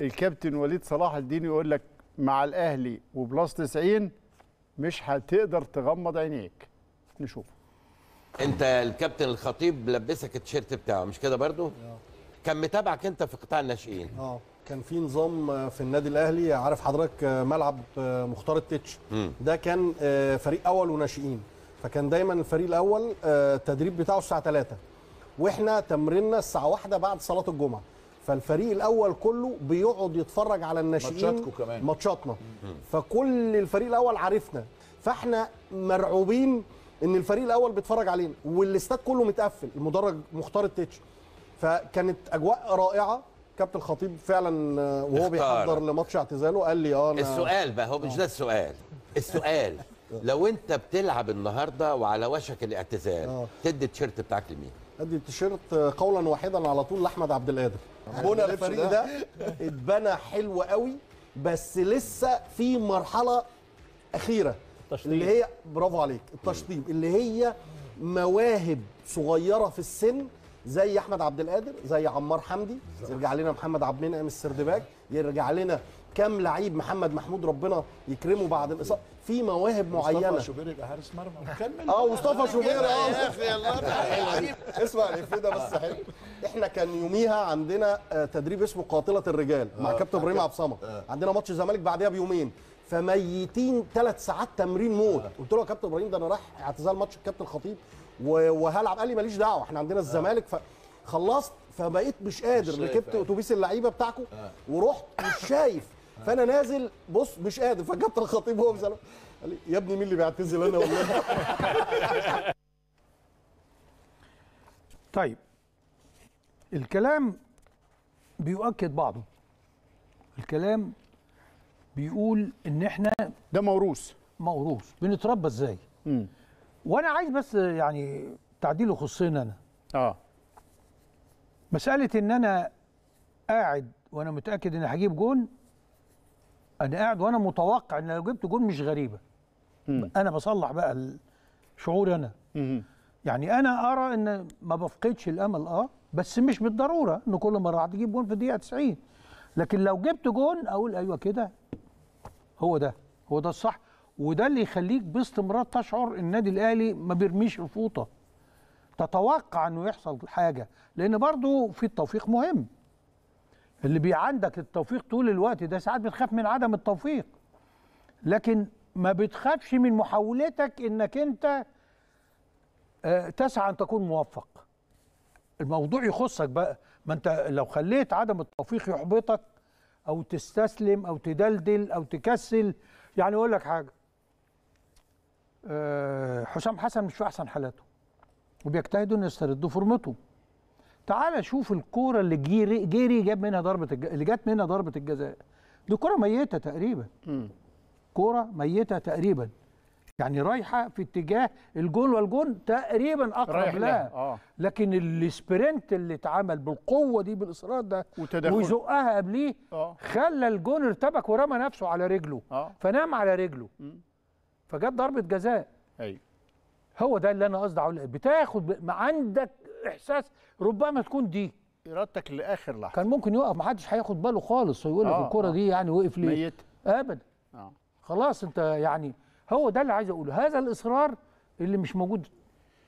B: الكابتن وليد صلاح الدين يقول لك مع الأهلي وبلس 90 مش هتقدر تغمض عينيك. نشوف
O: انت الكابتن الخطيب لبسك التيشيرت بتاعه مش كده برضو؟ كان متابعك انت في قطاع الناشئين.
K: آه. كان في نظام آه، في النادي الأهلي عارف حضرتك آه، ملعب مختار التتش. ده كان فريق أول وناشئين. فكان دايما الفريق الأول التدريب بتاعه الساعة 3 وإحنا تمريننا الساعة 1 بعد صلاة الجمعة. فالفريق الأول كله بيقعد يتفرج على الناشئين
M: ماتشاتكم كمان.
K: ماتشاتنا. فكل الفريق الأول عارفنا فإحنا مرعوبين إن الفريق الأول بيتفرج علينا والاستاد كله متقفل المدرج مختار التتش فكانت أجواء رائعة كابتن الخطيب فعلا آه، وهو. بيحضر لماتش اعتزاله قال لي آه أنا
O: السؤال بقى هو مش ده السؤال السؤال لو أنت بتلعب النهارده وعلى وشك الاعتزال
K: آه.
O: تدي التيشيرت بتاعك لمين؟
K: أدي التيشيرت آه، قولا واحدا على طول لأحمد عبد القادر بنى الفريق ده اتبنى حلو قوي بس لسه في مرحلة أخيرة اللي هي برافو عليك التشطيب. اللي هي مواهب صغيرة في السن زي أحمد عبد القادر زي عمار حمدي. يرجع لنا محمد عبد المنعم السردباك يرجع لنا كام لعيب محمد محمود ربنا يكرمه بعد الإصابة. في مواهب معينة.
M: مصطفى شوبير يبقى حارس مرمى. كمل.
K: آه مصطفى شوبير آه.
M: يا أخي الله.
K: اسمع الإفيه ده بس حلو. إحنا كان يوميها عندنا آه، تدريب اسمه قاتلة الرجال مع
M: آه،
K: كابتن إبراهيم
M: بتاع
K: عبد الصمد.
M: آه.
K: عندنا ماتش الزمالك بعدها بيومين. فميتين ثلاث ساعات تمرين موت. قلت له يا كابتن إبراهيم ده أنا رايح اعتزال ماتش الكابتن الخطيب و- وهلعب. قال لي ماليش دعوة إحنا عندنا الزمالك. فخلصت فبقيت مش قادر. ركبت
M: آه.
K: أتوبيس اللعيبة بتاعكم ورحت مش شايف. فأنا نازل بص مش قادر. فالكابتن الخطيب هو مثلا قال لي يا ابني مين اللي بيعتزل أنا ولا إيه؟
A: طيب. الكلام بيؤكد بعضه. الكلام بيقول إن إحنا
B: ده موروث.
A: موروث. بنتربى إزاي؟ وأنا عايز بس يعني تعديل يخصني أنا.
B: آه.
A: مسألة إن أنا قاعد وأنا متأكد ان هجيب جون أنا قاعد وأنا متوقع إن لو جبت جون مش غريبة. أنا بصلح بقى شعوري أنا. يعني أنا أرى إن ما بفقدش الأمل آه بس مش بالضرورة إن كل مرة هتجيب جون في الدقيقة 90 لكن لو جبت جون أقول أيوه كده. هو ده هو ده الصح. وده اللي يخليك باستمرار تشعر النادي الأهلي ما بيرميش الفوطة. تتوقع إنه يحصل حاجة لأن برضو في التوفيق مهم. اللي بي عندك التوفيق طول الوقت ده ساعات بتخاف من عدم التوفيق. لكن ما بتخافش من محاولتك إنك أنت آه، تسعى أن تكون موفق. الموضوع يخصك بقى. ما أنت لو خليت عدم التوفيق يحبطك أو تستسلم أو تدلدل أو تكسل. يعني أقول لك حاجة. آه، حسام حسن مش في أحسن حالاته. وبيجتهدوا ان يستردوا فورمته. تعال شوف الكورة اللي جيري جيري جاب منها ضربة الج... اللي جت منها ضربة الجزاء. دي كورة ميتة تقريبا. كورة ميتة تقريبا. يعني رايحة في اتجاه الجول والجون تقريبا
B: أقرب
A: لها
B: آه.
A: لكن ال sprint اللي اتعمل بالقوة دي بالإصرار ده
B: وتدخل.
A: ويزقها قبليه
B: آه.
A: خلى الجون ارتبك ورمى نفسه على رجله.
B: آه.
A: فنام على رجله. فجت ضربة جزاء.
B: أيوه.
A: هو ده اللي أنا قصدي اقوله بتاخد عندك إحساس ربما تكون دي.
B: إرادتك لآخر لحظة.
A: كان ممكن يقف ما حدش هياخد باله خالص ويقول لك
B: آه،
A: الكرة
B: آه.
A: دي يعني وقف ليه؟
B: ميت.
A: ابدا.
B: آه.
A: خلاص أنت يعني هو ده اللي عايز أقوله. هذا الإصرار اللي مش موجود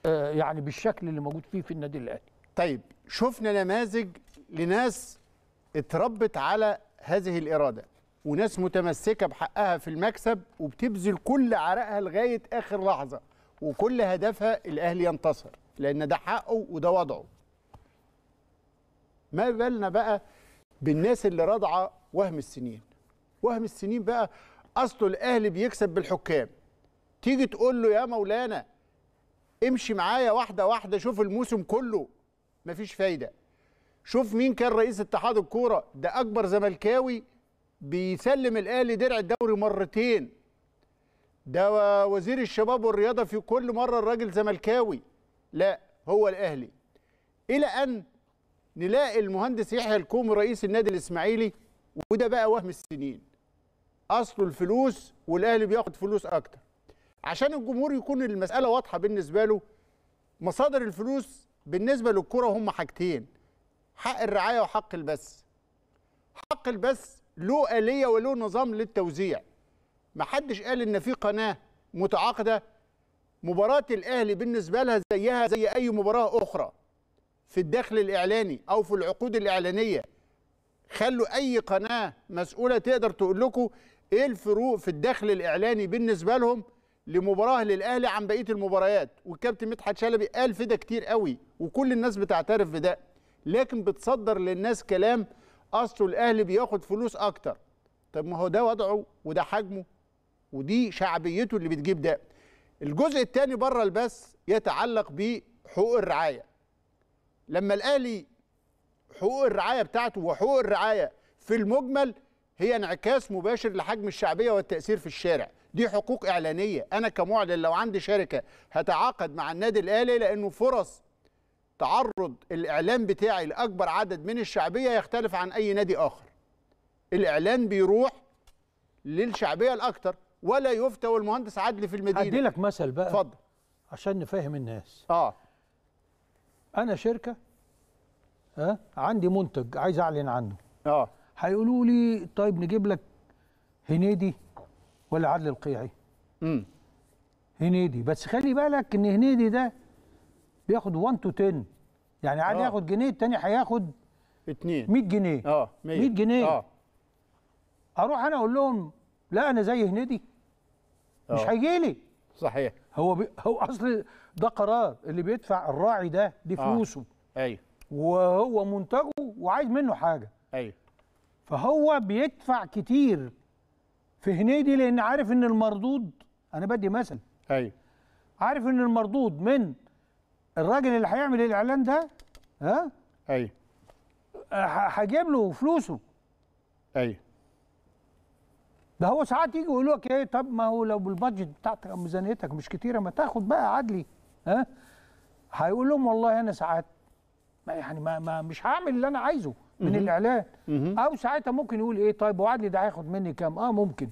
A: آه يعني بالشكل اللي موجود فيه في النادي الأهلي.
B: طيب شفنا نماذج لناس اتربت على هذه الإرادة وناس متمسكة بحقها في المكسب وبتبذل كل عرقها لغاية آخر لحظة وكل هدفها الأهلي ينتصر لأن ده حقه وده وضعه. ما بالنا بقى بالناس اللي راضعه وهم السنين. وهم السنين بقى اصله الأهلي بيكسب بالحكام. تيجي تقول له يا مولانا امشي معايا واحدة واحدة شوف الموسم كله. مفيش فايدة. شوف مين كان رئيس اتحاد الكورة. ده أكبر زملكاوي بيسلم الأهلي درع الدوري مرتين. ده وزير الشباب والرياضة في كل مرة الراجل زملكاوي. لا هو الأهلي. إلى أن نلاقي المهندس يحيى الكومي رئيس النادي الإسماعيلي وده بقى وهم السنين. اصله الفلوس والأهلي بياخد فلوس أكتر. عشان الجمهور يكون المسألة واضحة بالنسبة له مصادر الفلوس بالنسبة للكرة هم حاجتين حق الرعاية وحق البث حق البث له آلية وله نظام للتوزيع. محدش قال إن في قناة متعاقدة مباراة الأهلي بالنسبة لها زيها زي أي مباراة أخرى في الدخل الإعلاني أو في العقود الإعلانية. خلوا أي قناة مسؤولة تقدر تقول لكم إيه الفروق في الدخل الإعلاني بالنسبة لهم لمباراة للأهلي عن بقية المباريات؟ والكابتن مدحت شلبي قال في ده كتير قوي وكل الناس بتعترف بده لكن بتصدر للناس كلام أصله الأهلي بياخد فلوس أكتر. طب ما هو ده وضعه وده حجمه ودي شعبيته اللي بتجيب ده. الجزء الثاني بره البث يتعلق بحقوق الرعاية. لما الأهلي حقوق الرعاية بتاعته وحقوق الرعاية في المجمل هي انعكاس مباشر لحجم الشعبية والتأثير في الشارع. دي حقوق إعلانية. أنا كمعلن لو عندي شركة هتعاقد مع النادي الأهلي لأنه فرص تعرض الإعلان بتاعي لأكبر عدد من الشعبية يختلف عن أي نادي آخر. الإعلان بيروح للشعبية الاكثر ولا يفتى والمهندس عدلي في المدينة.
A: هدي لك مثل بقى
B: اتفضل.
A: عشان نفهم الناس.
B: آه.
A: أنا شركة ها عندي منتج عايز أعلن عنه.
B: آه.
A: هيقولوا لي طيب نجيب لك هنيدي ولا عدل القيعي؟
B: امم
A: هنيدي. بس خلي بالك إن هنيدي ده بياخد 1 تو 10 يعني عادي
B: آه.
A: ياخد جنيه التاني هياخد
B: اتنين.
A: 100 جنيه.
B: آه
A: 100 جنيه.
B: آه.
A: أروح أنا أقول لهم لا أنا زي هنيدي. مش
B: آه.
A: هيجي لي.
B: صحيح.
A: هو بي هو أصل ده قرار اللي بيدفع الراعي ده دي
B: آه.
A: فلوسه
B: أيوه.
A: وهو منتجه وعايز منه حاجة.
B: أيوه.
A: فهو بيدفع كتير في هنيدي لأن عارف إن المردود أنا بدي مثل.
B: أيوه.
A: عارف إن المردود من الراجل اللي هيعمل الإعلان ده؟ ها؟
B: أيوه.
A: ه- هجيب له فلوسه.
B: أيوه.
A: ده هو ساعات يجي يقول لك إيه طب ما هو لو بالبادجت بتاعتك أو ميزانيتك مش كتيرة ما تاخد بقى عدلي. ها؟ هيقول لهم والله أنا ساعات يعني ما, ما مش هعمل اللي أنا عايزه. من.
B: الإعلان.
A: أو ساعتها ممكن يقول إيه طيب وعدلي ده هياخد مني كام؟ آه ممكن.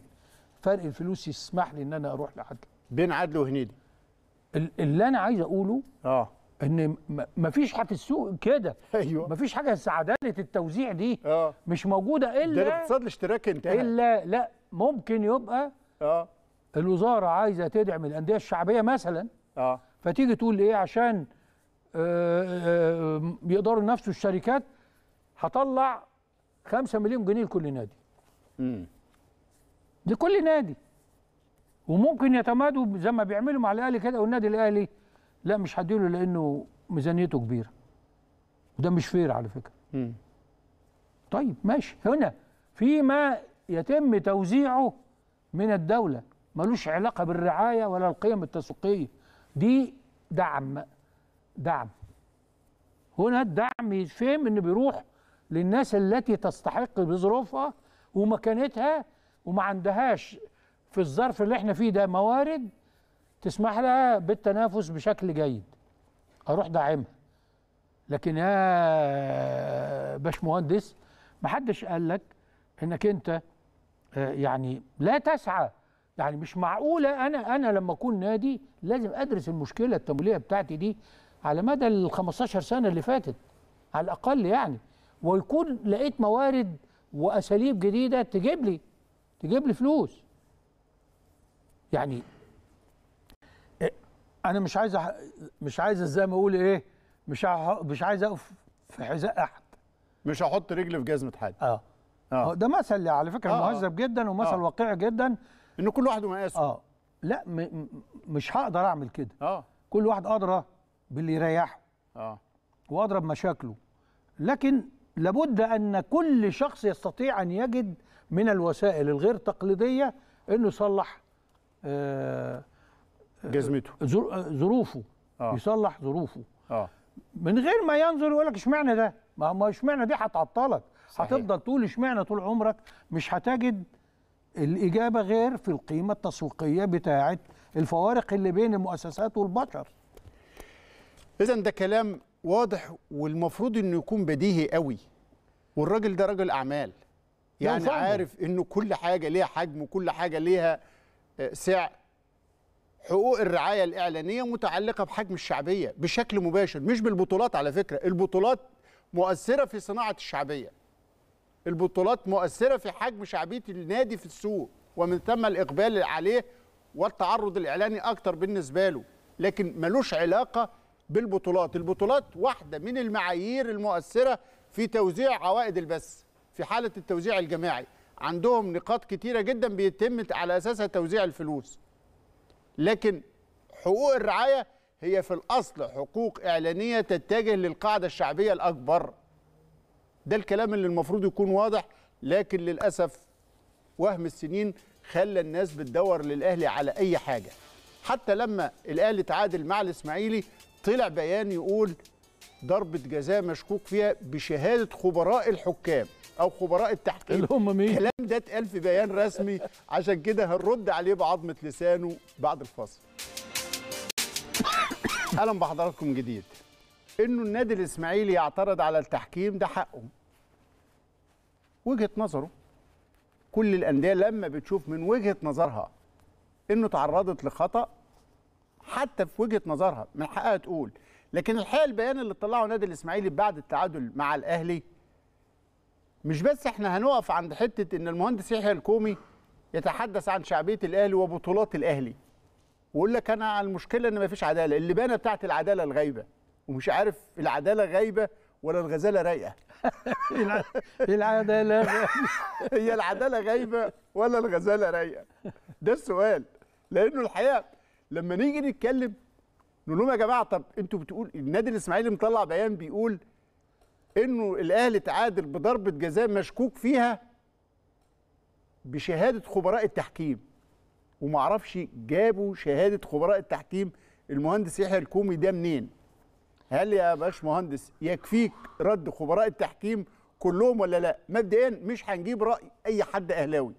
A: فرق الفلوس يسمح لي إن أنا أروح لعدلي
B: بين عدل وهنيدي.
A: ال- اللي أنا عايز أقوله
B: آه.
A: إن ما فيش حاجة في السوق كده.
B: أيوه.
A: ما فيش حاجة عداله التوزيع دي.
B: آه.
A: مش موجودة
B: ده
A: الا
B: الاقتصاد الاشتراكي انتهى.
A: إلا لا ممكن يبقى
B: آه.
A: الوزارة عايزة تدعم الأندية الشعبية مثلا.
B: آه.
A: فتيجي تقول إيه؟ عشان آه، آه، يقدروا ينافسوا الشركات. هطلع 5 مليون جنيه لكل نادي.
B: امم
A: لكل نادي. وممكن يتمادوا زي ما بيعملوا مع الأهلي كده والنادي الأهلي لا مش هديله لأنه ميزانيته كبيرة. وده مش فير على فكرة.
B: امم
A: طيب ماشي. هنا فيما يتم توزيعه من الدولة ملوش علاقة بالرعاية ولا القيم التسويقية. دي دعم دعم. هنا الدعم يتفهم انه بيروح للناس التي تستحق بظروفها ومكانتها وما عندهاش في الظرف اللي إحنا فيه ده موارد تسمح لها بالتنافس بشكل جيد. أروح داعمها. لكن يا باشمهندس محدش قال لك انك انت آه، يعني لا تسعى. يعني مش معقولة. أنا أنا لما اكون نادي لازم ادرس المشكلة التمويلية بتاعتي دي على مدى ال 15 سنة اللي فاتت. على الأقل يعني. ويكون لقيت موارد وأساليب جديدة تجيب لي تجيب لي فلوس. يعني أنا مش عايز أح- مش عايز زي ما أقول إيه مش مش عايز أقف في حذاء أحد.
B: مش هحط رجلي في جزمة حد.
A: آه. آه. ده مثل على فكرة
B: آه.
A: مهذب جدا ومثل
B: آه.
A: واقعي جدا.
B: إن كل واحد ومقاسه.
A: آه. لا م م مش هقدر أعمل كده.
B: آه.
A: كل واحد أدرى باللي يريحه.
B: آه.
A: وأدرى بمشاكله. لكن لابد أن كل شخص يستطيع أن يجد من الوسائل الغير تقليدية انه يصلح آه
B: جزمته.
A: آه، ظروفه.
B: آه.
A: يصلح ظروفه.
B: آه.
A: من غير ما ينظر يقول لك اشمعنى ده؟ ما ما اشمعنى دي هتعطلك. هتفضل تقول اشمعنى طول عمرك؟ مش هتجد الإجابة غير في القيمة التسويقية بتاعه الفوارق اللي بين المؤسسات والبشر.
B: اذا ده كلام واضح والمفروض إنه يكون بديهي قوي. والراجل ده راجل أعمال. يعني. عارف إنه كل حاجة ليها حجم وكل حاجة ليها آه، سعر. حقوق الرعاية الإعلانية متعلقة بحجم الشعبية بشكل مباشر مش بالبطولات على فكرة. البطولات مؤثرة في صناعة الشعبية. البطولات مؤثرة في حجم شعبية النادي في السوق ومن ثم الإقبال عليه والتعرض الإعلاني أكتر بالنسبة له. لكن ملوش علاقة بالبطولات. البطولات واحدة من المعايير المؤثرة في توزيع عوائد البث في حالة التوزيع الجماعي. عندهم نقاط كتيرة جدا بيتم على أساسها توزيع الفلوس. لكن حقوق الرعاية هي في الأصل حقوق إعلانية تتجه للقاعدة الشعبية الأكبر. ده الكلام اللي المفروض يكون واضح لكن للأسف وهم السنين خلى الناس بتدور للأهلي على أي حاجة. حتى لما الأهلي تعادل مع الإسماعيلي طلع بيان يقول ضربة جزاء مشكوك فيها بشهادة خبراء الحكام أو خبراء التحكيم.
A: اللي هم مين؟
B: الكلام ده اتقال في بيان رسمي. عشان كده هنرد عليه بعظمة لسانه بعد الفاصل. أهلا بحضراتكم جديد. إنه النادي الإسماعيلي يعترض على التحكيم ده حقه وجهة نظره. كل الأندية لما بتشوف من وجهة نظرها إنه تعرضت لخطأ حتى في وجهة نظرها من حقها تقول. لكن الحقيقة البيان اللي طلعه النادي الإسماعيلي بعد التعادل مع الأهلي مش بس إحنا هنقف عند حتة إن المهندس يحيى الكومي يتحدث عن شعبية الأهلي وبطولات الأهلي. ويقول لك أنا المشكلة إن مفيش عدالة اللبانه بتاعت العدالة الغايبة. ومش عارف العدالة غايبة ولا الغزالة رايقة.
A: العدالة
B: هي العدالة غايبة ولا الغزالة رايقة؟ ده السؤال. لأنه الحقيقة لما نيجي نتكلم نقول لهم يا جماعة طب أنتوا بتقول النادي الإسماعيلي مطلع بيان بيقول إنه الأهلي تعادل بضربة جزاء مشكوك فيها بشهادة خبراء التحكيم. وما أعرفش جابوا شهادة خبراء التحكيم. المهندس يحيى الكومي ده منين؟ هل يا باش مهندس يكفيك رد خبراء التحكيم كلهم ولا لا؟ مبدئيا مش هنجيب رأي أي حد أهلاوي.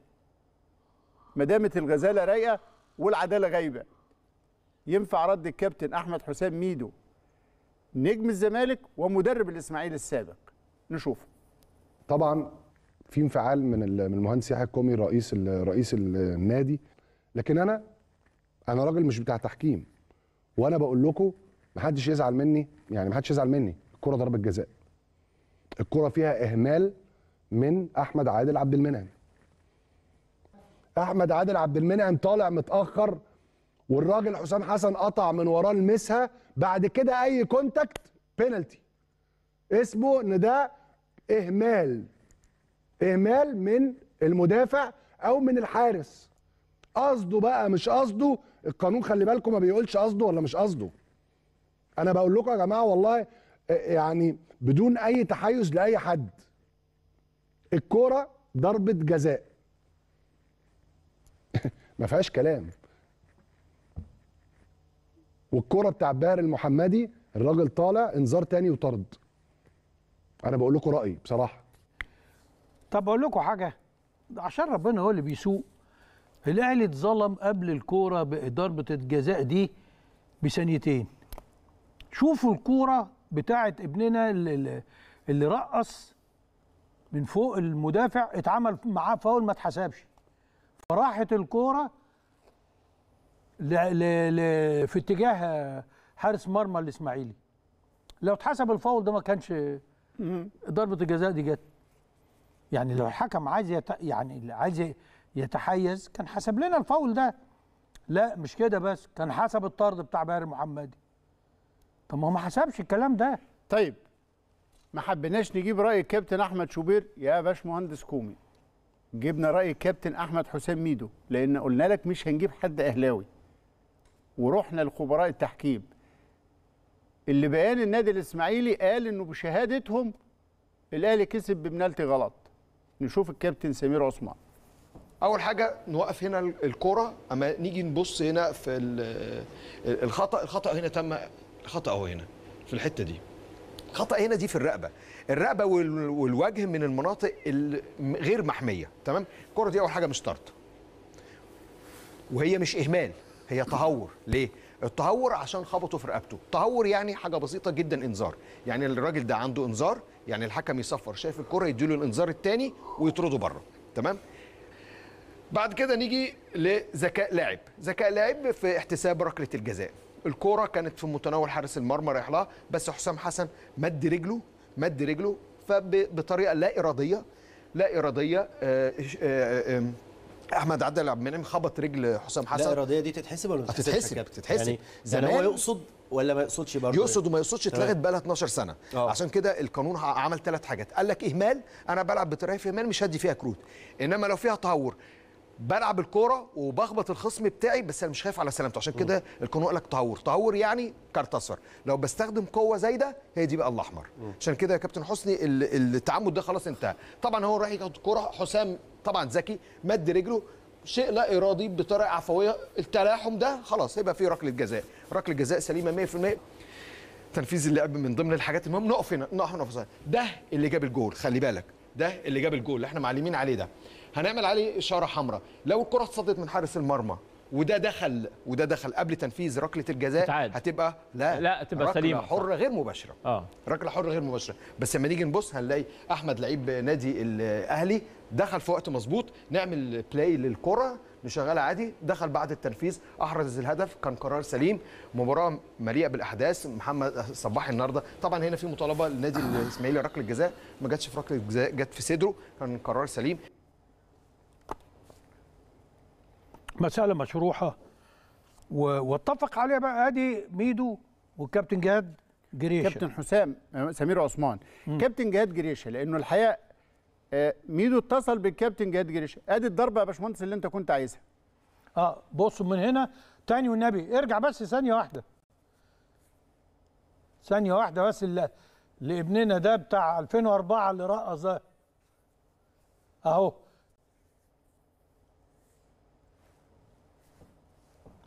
B: ما دامت الغزالة رايقة والعدالة غايبة. ينفع رد الكابتن أحمد حسام ميدو نجم الزمالك ومدرب الإسماعيلي السابق. نشوف
Q: طبعا في انفعال من من المهندس يحيى الكومي رئيس رئيس ال- النادي. لكن أنا أنا راجل مش بتاع تحكيم. وأنا بقول لكم محدش يزعل مني يعني محدش يزعل مني. الكرة ضربة جزاء. الكرة فيها إهمال من أحمد عادل عبد المنعم. أحمد عادل عبد المنعم طالع متأخر والراجل حسام حسن قطع من وراه المسها بعد كده أي كونتاكت بينالتي اسمه إن ده إهمال. إهمال من المدافع أو من الحارس. قصده بقى مش قصده القانون خلي بالكم ما بيقولش قصده ولا مش قصده. أنا بقول لكم يا جماعة والله آه، يعني بدون أي تحيز لأي حد. الكورة ضربة جزاء. ما فيهاش كلام. والكوره بتاع باهر المحمدي الراجل طالع انذار تاني وطرد. أنا بقول لكم رأيي بصراحة.
A: طب أقول لكم حاجة عشان ربنا هو اللي بيسوق الأهلي اتظلم قبل الكورة بضربه الجزاء دي بثانيتين. شوفوا الكورة بتاعه ابننا اللي, اللي رقص من فوق المدافع اتعمل معاه فاول ما اتحسبش. فراحت الكورة ل... ل... ل... في اتجاه حارس مرمى الإسماعيلي. لو اتحسب الفاول ده ما كانش ضربة الجزاء دي جت. يعني لو الحكم عايز يت... يعني عايز يتحيز كان حسب لنا الفاول ده. لا مش كده بس كان حسب الطرد بتاع باهر محمدي. طب ما هو ما حسبش الكلام ده.
B: طيب ما حبيناش نجيب رأي الكابتن أحمد شوبير؟ يا باشمهندس كومي جبنا رأي الكابتن أحمد حسام ميدو لأن قلنا لك مش هنجيب حد أهلاوي. ورحنا لخبراء التحكيم. اللي بيان النادي الإسماعيلي قال إنه بشهادتهم الأهلي كسب ببنالتي غلط. نشوف الكابتن سمير عثمان.
R: أول حاجة نوقف هنا الكورة. أما نيجي نبص هنا في ال- الخطأ الخطأ هنا تم الخطأ أهو هنا في الحتة دي. الخطأ هنا دي في الرقبة. الرقبة وال- والوجه من المناطق الغير محمية تمام؟ الكورة دي أول حاجة مش طرد. وهي مش إهمال. هي تهور. ليه؟ التهور عشان خبطه في رقبته. تهور يعني حاجة بسيطة جدا إنذار. يعني الراجل ده عنده إنذار يعني الحكم يصفر. شايف الكرة يديله الإنذار الثاني ويطرده بره. تمام؟ بعد كده نيجي لذكاء لاعب. ذكاء لاعب في احتساب ركلة الجزاء. الكوره كانت في متناول حارس المرمى رايح لها بس حسام حسن مد رجله مد رجله فبطريقه لا إرادية لا إرادية آه، آه، آه، أحمد عبد عبد المنعم خبط رجل حسام حسن
K: لا إرادية دي تتحسب ولا
R: هتتحسب
K: كابتن؟
R: تتحسب
K: يعني يعني هو يقصد ولا ما يقصدش برضه
R: يقصد وما يقصدش. اتلغت بقى لها 12
K: سنة.
R: أوه. عشان كده القانون عمل ثلاث حاجات قال لك إهمال أنا بلعب بطريقة في إهمال مش هدي فيها كروت إنما لو فيها تهور بلعب الكورة وبخبط الخصم بتاعي بس أنا مش خايف على سلامته. عشان كده القانون قال لك تهور تهور يعني كارت اصفر لو بستخدم قوة زايدة هي دي بقى الأحمر. عشان كده يا كابتن حسني ال- التعمد ده خلاص انتهى. طبعا هو راح ياخد الكوره حسام طبعا ذكي مد رجله. شيء لا إرادي بطريقة عفوية. التلاحم ده خلاص هيبقى فيه ركلة جزاء. ركلة جزاء سليمة 100% تنفيذ اللعب من ضمن الحاجات المهمة. نقف هنا. نقف هنا. ده اللي جاب الجول. خلي بالك. ده اللي جاب الجول. اللي إحنا معلمين عليه ده. هنعمل عليه إشارة حمراء. لو الكرة اتصدت من حارس المرمى وده دخل وده دخل قبل تنفيذ ركلة الجزاء هتبقى لا
L: لا، تبقى
R: ركلة
L: سليمة.
R: حرة غير مباشرة.
L: آه.
R: ركلة حرة غير مباشرة. بس لما نيجي نبص هنلاقي أحمد لعيب نادي الأهلي دخل في وقت مظبوط. نعمل بلاي للكرة نشغلها عادي. دخل بعد التنفيذ أحرز الهدف كان قرار سليم. مباراة مليئة بالأحداث. محمد صباح النهارده. طبعا هنا في مطالبة للنادي الإسماعيلي ركلة جزاء ما جاتش في ركلة جزاء جت في صدره. كان قرار سليم.
A: مسألة مشروحة. و- واتفق عليها بقى أدي ميدو والكابتن جهاد جريشة.
B: كابتن حسام سمير عثمان. كابتن جهاد جريشة لأنه الحقيقة آه، ميدو اتصل بالكابتن جهاد جريشة. أدي الضربة يا باشمهندس اللي أنت كنت عايزها.
A: آه بصوا من هنا تاني والنبي ارجع بس ثانية واحدة. ثانية واحدة بس اللي لابننا ده بتاع 2004 اللي رقص ده أهو.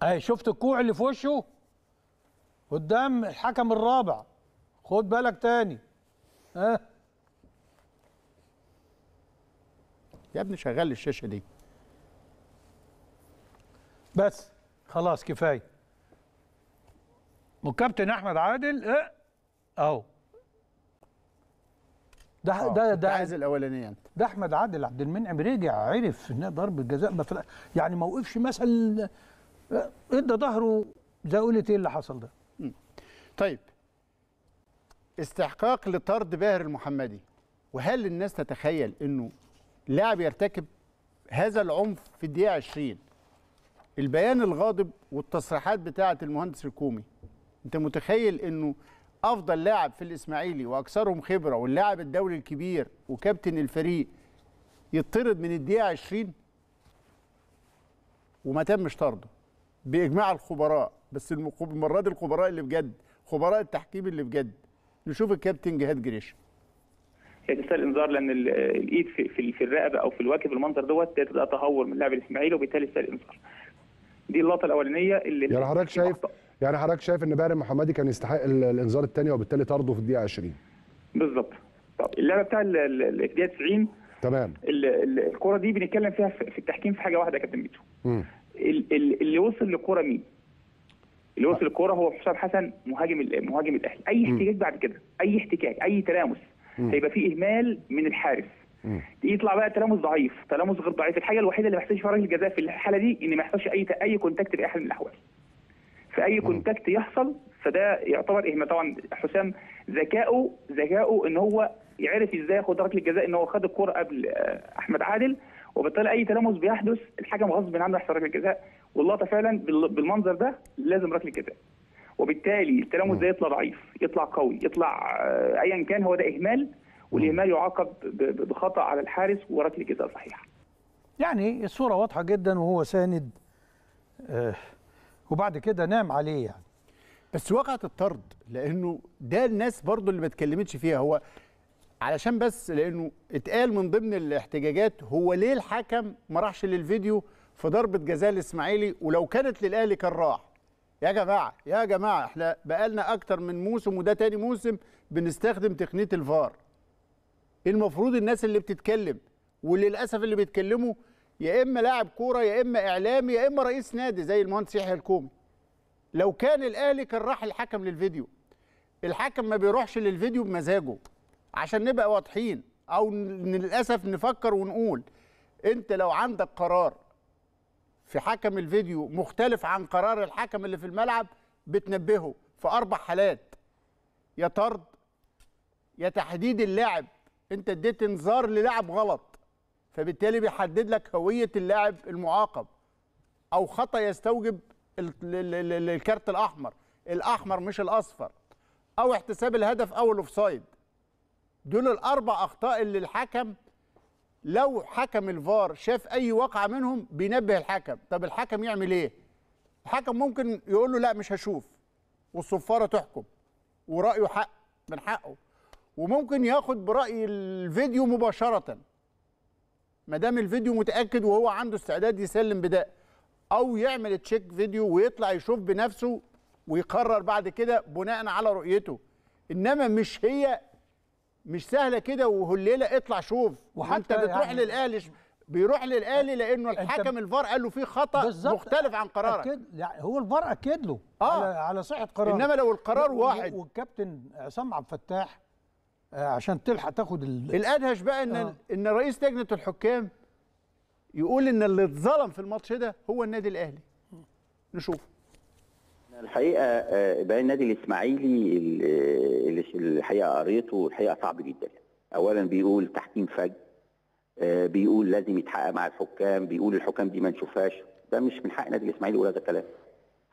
A: اهي شفت الكوع اللي في وشه؟ قدام الحكم الرابع. خد بالك تاني. ها؟
B: يا ابني شغال الشاشة دي.
A: بس. خلاص كفاية. والكابتن أحمد عادل أه؟ أهو. ده
B: آه،
A: ده ده
B: عايز الأولانية أنت.
A: ده أحمد عادل عبد المنعم رجع عرف إن ضربة جزاء يعني ما وقفش مثلا آه، إدى ظهره زي قلت إيه اللي حصل ده؟
B: طيب. استحقاق لطرد باهر المحمدي. وهل الناس تتخيل إنه لاعب يرتكب هذا العنف في الدقيقة 20 البيان الغاضب والتصريحات بتاعة المهندس الكومي أنت متخيل إنه أفضل لاعب في الإسماعيلي وأكثرهم خبرة واللاعب الدولي الكبير وكابتن الفريق يطرد من الدقيقة 20 وما تمش طرده. بإجماع الخبراء بس المره دي الخبراء اللي بجد خبراء التحكيم اللي بجد نشوف الكابتن جهاد جريشه
S: هي تستاهل انذار لأن ال- الإيد في في, في الرقبة أو في الوجه بالمنظر دوت ده تبقى تهور من لاعب الإسماعيلي وبالتالي تستاهل انذار. دي اللقطة الأولانية اللي
T: يعني حضرتك شايف يعني حضرتك شايف إن باهر المحمدي كان يستحق ال- الإنذار الثاني وبالتالي طرده في الدقيقة 20
S: بالظبط. طب اللعبة بتاع ال- ال- ال- الدقيقة 90
T: تمام
S: ال- ال- الكرة دي بنتكلم فيها في في التحكيم في حاجة واحدة يا كابتن ميدو. اللي وصل للكره مين؟ اللي وصل للكره هو حسام حسن مهاجم مهاجم الأهلي، أي احتكاك بعد كده، أي احتكاك، أي تلامس. هيبقى فيه إهمال من الحارس. يطلع بقى تلامس ضعيف، تلامس غير ضعيف، الحاجة الوحيدة اللي ما يحصلش فيها ركله جزاء في الحالة دي إن ما يحصلش أي أي contact باي حال من الأحوال. في اي كونتاكت يحصل فده يعتبر إهمال طبعا حسام ذكائه ذكائه إن هو يعرف إزاي ياخد ركله جزاء إن هو خد الكره قبل آه، أحمد عادل وبالتالي أي تلامس بيحدث الحكم غصب عنه يحصل ركلة جزاء. واللقطة فعلا بال- بالمنظر ده لازم ركلة جزاء. وبالتالي التلامس ده يطلع ضعيف يطلع قوي يطلع آه، ايا كان هو ده إهمال والإهمال يعاقب بخطأ على الحارس وركلة جزاء صحيحة.
A: يعني الصورة واضحة جدا وهو ساند آه وبعد كده نام عليه يعني.
B: بس وقعت الطرد لأنه ده الناس برضو اللي ما اتكلمتش فيها. هو علشان بس لأنه اتقال من ضمن الاحتجاجات هو ليه الحكم ما راحش للفيديو في ضربة جزاء الإسماعيلي ولو كانت للأهلي كان راح. يا جماعة يا جماعة إحنا بقالنا أكتر من موسم وده تاني موسم بنستخدم تقنية الفار. المفروض الناس اللي بتتكلم وللأسف اللي بيتكلموا يا إما لاعب كورة يا إما إعلامي يا إما رئيس نادي زي المهندس يحيى الكومي. لو كان الأهلي كان راح الحكم للفيديو. الحكم ما بيروحش للفيديو بمزاجه. عشان نبقى واضحين أو للأسف نفكر ونقول. أنت لو عندك قرار في حكم الفيديو مختلف عن قرار الحكم اللي في الملعب بتنبهه في أربع حالات. يا طرد يا تحديد اللاعب. أنت اديت انذار للاعب غلط فبالتالي بيحدد لك هوية اللاعب المعاقب. أو خطأ يستوجب ال- ال- ال- ال- الكارت الأحمر. الأحمر مش الأصفر. أو احتساب الهدف أو الأوفسايد. دول الأربع أخطاء اللي الحكم لو حكم الفار شاف أي وقعه منهم بينبه الحكم. طب الحكم يعمل إيه؟ الحكم ممكن يقول له لا مش هشوف. والصفارة تحكم. ورأيه حق من حقه. وممكن ياخد برأي الفيديو مباشرة. ما دام الفيديو متأكد وهو عنده استعداد يسلم بده أو يعمل تشيك فيديو ويطلع يشوف بنفسه ويقرر بعد كده بناء على رؤيته. إنما مش هي مش سهلة كده وهليلة اطلع شوف
A: وحتى
B: وانت بتروح
A: يعني-
B: للاهلي بيروح للاهلي لأنه الحكم الفار قال له في
A: خطأ.
B: مختلف عن قرارك
A: أكد يعني هو الفار أكد له
B: آه.
A: على على صحة قراره
B: إنما لو القرار واحد.
A: والكابتن عصام عبد الفتاح آه، عشان تلحق تاخد ال...
B: الأدهش بقى إن
A: آه.
B: إن رئيس لجنة الحكام يقول إن اللي اتظلم في الماتش ده هو النادي الأهلي نشوف
U: الحقيقة آه، بيان النادي الإسماعيلي اللي الحقيقة قريته الحقيقة صعب جدا. اولا بيقول تحكيم فج آه، بيقول لازم يتحقق مع الحكام بيقول الحكام دي ما نشوفهاش. ده مش من حق النادي الإسماعيلي يقول هذا الكلام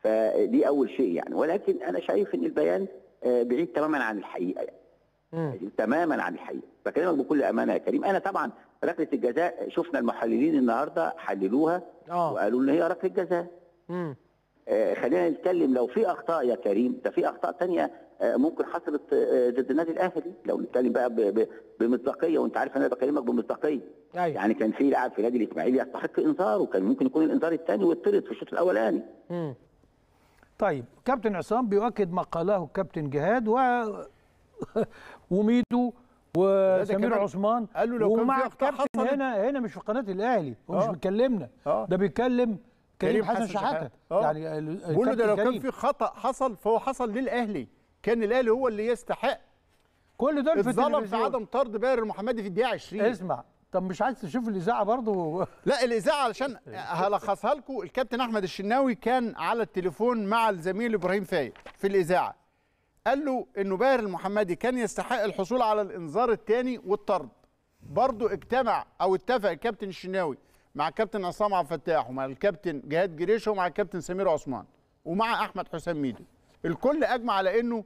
U: فدي أول شيء يعني. ولكن أنا شايف إن البيان آه، بعيد تماما عن الحقيقة يعني. تماما عن الحقيقة. بكلمك بكل أمانة يا كريم. أنا طبعا ركلة الجزاء شفنا المحللين النهارده حللوها وقالوا إن هي ركلة جزاء. آه، خلينا نتكلم لو في أخطاء يا كريم ده في أخطاء تانية آه، ممكن حصلت آه، ضد النادي الأهلي. لو نتكلم بقى بمصداقيه وأنت عارف أنا بكلمك بمصداقيه يعني كان في لاعب في النادي الإسماعيلي يستحق انذار وكان ممكن يكون الإنذار الثاني ويطرد في الشوط الأولاني.
A: طيب كابتن عصام بيؤكد ما قاله الكابتن جهاد و وميدو وسمير عثمان
B: قال له لو كان في
A: الكابتن
B: حصلت-
A: هنا هنا مش في قناة الأهلي هو مش
B: آه.
A: بيكلمنا.
B: آه.
A: ده بيكلم كريم حسن شحاتة.
B: آه.
A: يعني
B: بقول له ده لو كان. في خطأ حصل فهو حصل للأهلي. كان الأهلي هو اللي يستحق.
A: كل دول في
B: اتظلم في. عدم طرد باهر المحمدي في الدقيقة 20
A: اسمع طب مش عايز تشوف الإذاعة برضه؟
B: لا الإذاعة علشان هلخصها لكم. الكابتن أحمد الشناوي كان على التليفون مع الزميل إبراهيم فايق في الإذاعة. قال له إنه باهر المحمدي كان يستحق الحصول على الإنذار الثاني والطرد. برضه اجتمع أو اتفق الكابتن الشناوي مع الكابتن عصام عبد الفتاح ومع الكابتن جهاد جريشه ومع الكابتن سمير عثمان ومع أحمد حسام ميدو. الكل أجمع على إنه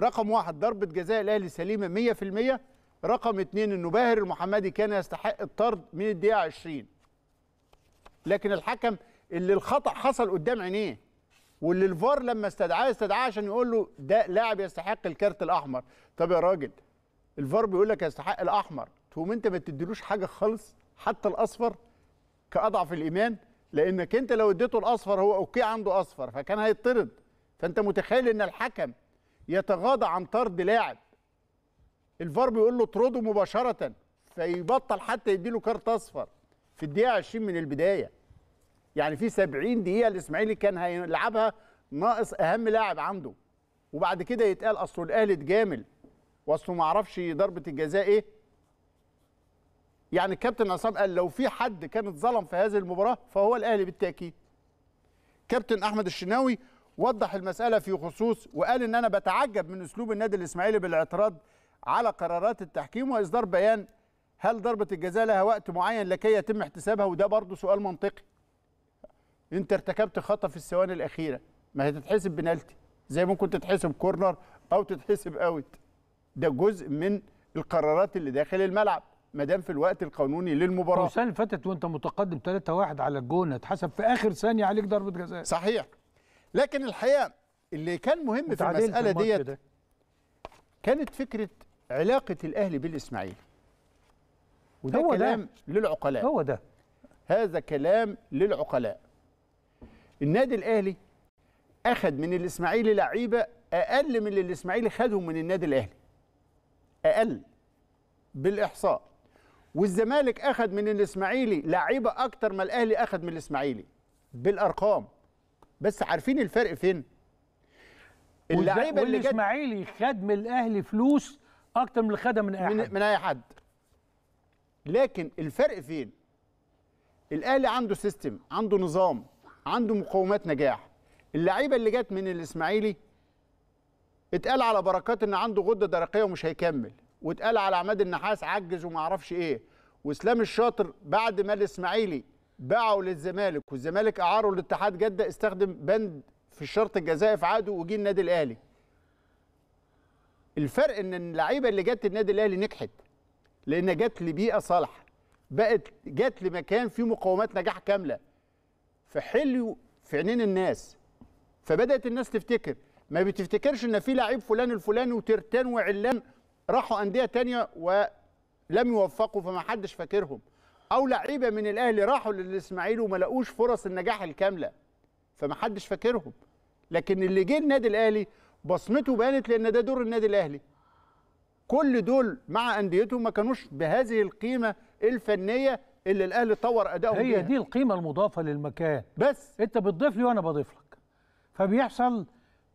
B: رقم واحد ضربة جزاء الأهلي سليمة 100% رقم اثنين انه باهر المحمدي كان يستحق الطرد من الدقيقة 20 لكن الحكم اللي الخطأ حصل قدام عينيه واللي الفار لما استدعاه استدعاه عشان يقول له ده لاعب يستحق الكارت الأحمر. طب يا راجل الفار بيقول لك يستحق الأحمر تقوم أنت ما تديلوش حاجة خالص حتى الأصفر كأضعف الإيمان لأنك أنت لو اديته الأصفر هو okay عنده أصفر فكان هيطرد. فأنت متخيل إن الحكم يتغاضى عن طرد لاعب. الفار بيقول له اطرده مباشرة فيبطل حتى يديله كارت أصفر في الدقيقة 20 من البداية. يعني في 70 دقيقة الإسماعيلي كان هيلعبها ناقص أهم لاعب عنده. وبعد كده يتقال أصله الأهلي اتجامل وأصله ما أعرفش ضربة الجزاء إيه؟ يعني الكابتن عصام قال لو في حد كان اتظلم في هذه المباراة فهو الأهلي بالتأكيد. كابتن أحمد الشناوي وضح المسألة في خصوص وقال إن أنا بتعجب من أسلوب النادي الإسماعيلي بالاعتراض على قرارات التحكيم وإصدار بيان هل ضربة الجزاء لها وقت معين لكي يتم احتسابها؟ وده برضه سؤال منطقي. أنت ارتكبت خطأ في الثواني الأخيرة. ما هي تتحسب بنالتي. زي ممكن تتحسب كورنر أو تتحسب أوت. ده جزء من القرارات اللي داخل الملعب. ما دام في الوقت القانوني للمباراة.
A: السنة اللي فاتت وانت متقدم 3-1 على الجون اتحسب في آخر ثانية عليك ضربة جزاء.
B: صحيح. لكن الحقيقة اللي كان مهم في
A: المسألة
B: ديت
A: ده.
B: كانت فكرة علاقة الأهلي بالإسماعيلي. وده
A: هو ده.
B: كلام للعقلاء.
A: هو ده.
B: هذا كلام للعقلاء. النادي الأهلي أخذ من الإسماعيلي لعيبة أقل من اللي الإسماعيلي خدهم من النادي الأهلي. أقل. بالإحصاء. والزمالك أخذ من الإسماعيلي لعيبة أكتر ما الأهلي أخذ من الإسماعيلي بالأرقام. بس عارفين الفرق فين؟ اللعيبة اللي جت
A: والإسماعيلي خد من الأهلي فلوس أكتر من اللي خدها من أي
B: من,
A: حد.
B: من أي حد. لكن الفرق فين؟ الأهلي عنده سيستم عنده نظام عنده مقومات نجاح. اللعيبة اللي جت من الإسماعيلي اتقال على بركات إن عنده غدة درقية ومش هيكمل. واتقال على عماد النحاس عجز وما أعرفش إيه. واسلام الشاطر بعد ما الاسماعيلي باعوا للزمالك والزمالك اعاره لاتحاد جدة استخدم بند في الشرط الجزائي في عقده وجي النادي الاهلي. الفرق ان اللعيبة اللي جت النادي الاهلي نجحت لأن جت لبيئة صالحة. بقت جت لمكان فيه مقومات نجاح كاملة. فحلو في عينين الناس. فبدأت الناس تفتكر. ما بتفتكرش ان في لعيب فلان الفلاني وترتان وعلان راحوا أندية تانية ولم يوفقوا فما حدش فاكرهم. أو لعيبة من الأهلي راحوا للاسماعيلي وما لقوش فرص النجاح الكاملة فما حدش فاكرهم. لكن اللي جه النادي الأهلي بصمته بانت لأن ده دور النادي الأهلي. كل دول مع أنديتهم ما كانوش بهذه القيمة الفنية اللي الأهلي طور ادائهم
A: هي
B: بيها.
A: دي القيمة المضافة للمكان.
B: بس.
A: أنت بتضيف لي وأنا بضيف لك. فبيحصل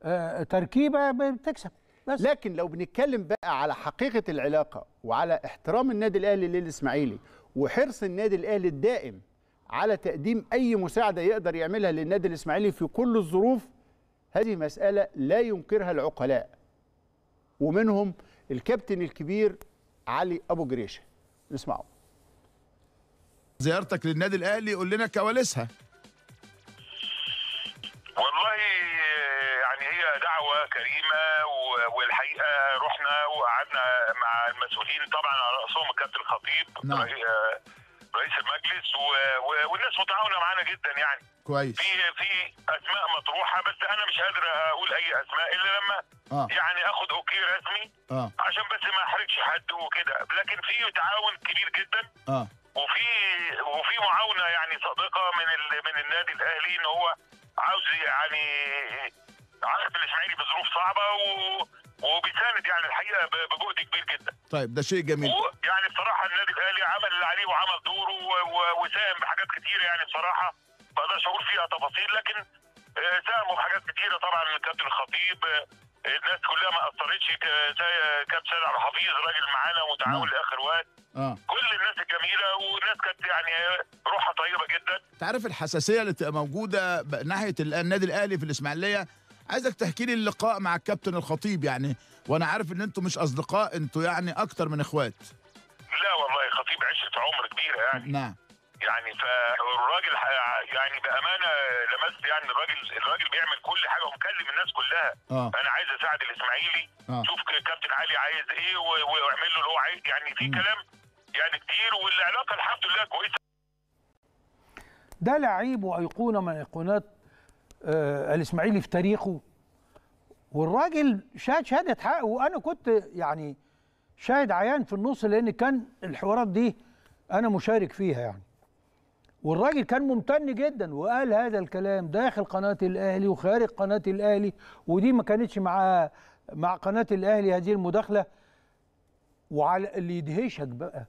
A: آه تركيبة بتكسب.
B: لكن لو بنتكلم بقى على حقيقة العلاقة وعلى احترام النادي الأهلي للإسماعيلي وحرص النادي الأهلي الدائم على تقديم أي مساعدة يقدر يعملها للنادي الإسماعيلي في كل الظروف هذه مسألة لا ينكرها العقلاء ومنهم الكابتن الكبير علي أبو جريشة. نسمعه.
V: زيارتك للنادي الأهلي قول لنا كواليسها.
W: والحقيقة رحنا وقعدنا مع المسؤولين. طبعا على رأسهم الكابتن الخطيب
V: نعم.
W: رئي- رئيس المجلس و- و- والناس متعاونة معانا جدا يعني.
V: كويس.
W: في في أسماء مطروحة بس أنا مش قادر أقول أي أسماء إلا لما
V: آه.
W: يعني آخد أوكي رسمي
V: آه.
W: عشان بس ما أحرجش حد وكده. لكن في تعاون كبير جدا.
V: آه.
W: وفي وفي معاونة يعني صادقة من ال... من النادي الأهلي إن هو عاوز يعني عارف الإسماعيلي في ظروف صعبة و... وبيساند يعني الحقيقة بجهد كبير جدا.
V: طيب ده شيء جميل.
W: يعني بصراحة النادي الأهلي عمل اللي عليه وعمل دوره وساهم بحاجات كتيره يعني بصراحة. ما أقدرش أقول فيها تفاصيل لكن آه، ساهموا بحاجات كتيرة. طبعا الكابتن الخطيب آه، الناس كلها ما أثرتش زي كابتن سيد عبد الحفيظ راجل معانا ومتعاون لآخر وقت.
V: آه.
W: كل الناس الجميلة والناس كانت يعني روحها طيبة جدا.
V: تعرف الحساسية اللي تبقى موجودة ناحية ال- النادي الأهلي في الإسماعيلية؟ عايزك تحكي لي اللقاء مع الكابتن الخطيب يعني وأنا عارف إن أنتوا مش أصدقاء أنتوا يعني أكتر من إخوات.
W: لا والله خطيب عشرة عمر كبيرة يعني.
V: نعم.
W: يعني فالراجل يعني بأمانة لمست يعني الراجل الراجل بيعمل كل حاجة ومكلم الناس كلها.
V: آه.
W: أنا عايز أساعد الإسماعيلي.
V: آه.
W: شوف كابتن علي عايز إيه واعمل له اللي هو عايز. يعني في كلام يعني كتير والعلاقة الحمد لله كويسة.
A: ده لعيب وايقونه من أيقونات آه الإسماعيلي في تاريخه. والراجل شاهد شهادة حق وأنا كنت يعني شاهد عيان في النص لأن كان الحوارات دي أنا مشارك فيها يعني. والراجل كان ممتن جدا وقال هذا الكلام داخل قناة الأهلي وخارج قناة الأهلي ودي ما كانتش مع مع قناة الأهلي هذه المداخلة. وعلى اللي يدهشك بقى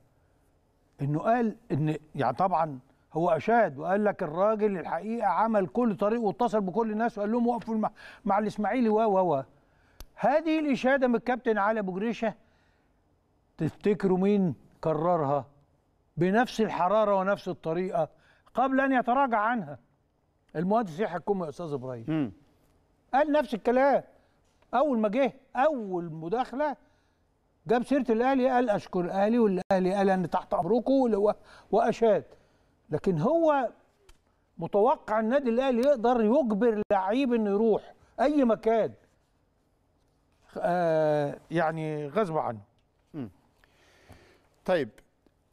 A: إنه قال إن يعني طبعا هو أشاد وقال لك الراجل الحقيقة عمل كل طريق واتصل بكل الناس وقال لهم وقفوا مع, مع الإسماعيلي و و و. هذه الإشادة من الكابتن علي أبو جريشة تفتكروا مين كررها؟ بنفس الحرارة ونفس الطريقة قبل أن يتراجع عنها. المهندس يحيى الكومي يا أستاذ إبراهيم. قال نفس الكلام. أول ما جه أول مداخلة جاب سيرة الأهلي قال أشكر الأهلي والأهلي قال أنا تحت أمركم وأشاد. لكن هو متوقع النادي الاهلي يقدر يجبر لعيب انه يروح اي مكان آه يعني غصب عنه.
B: طيب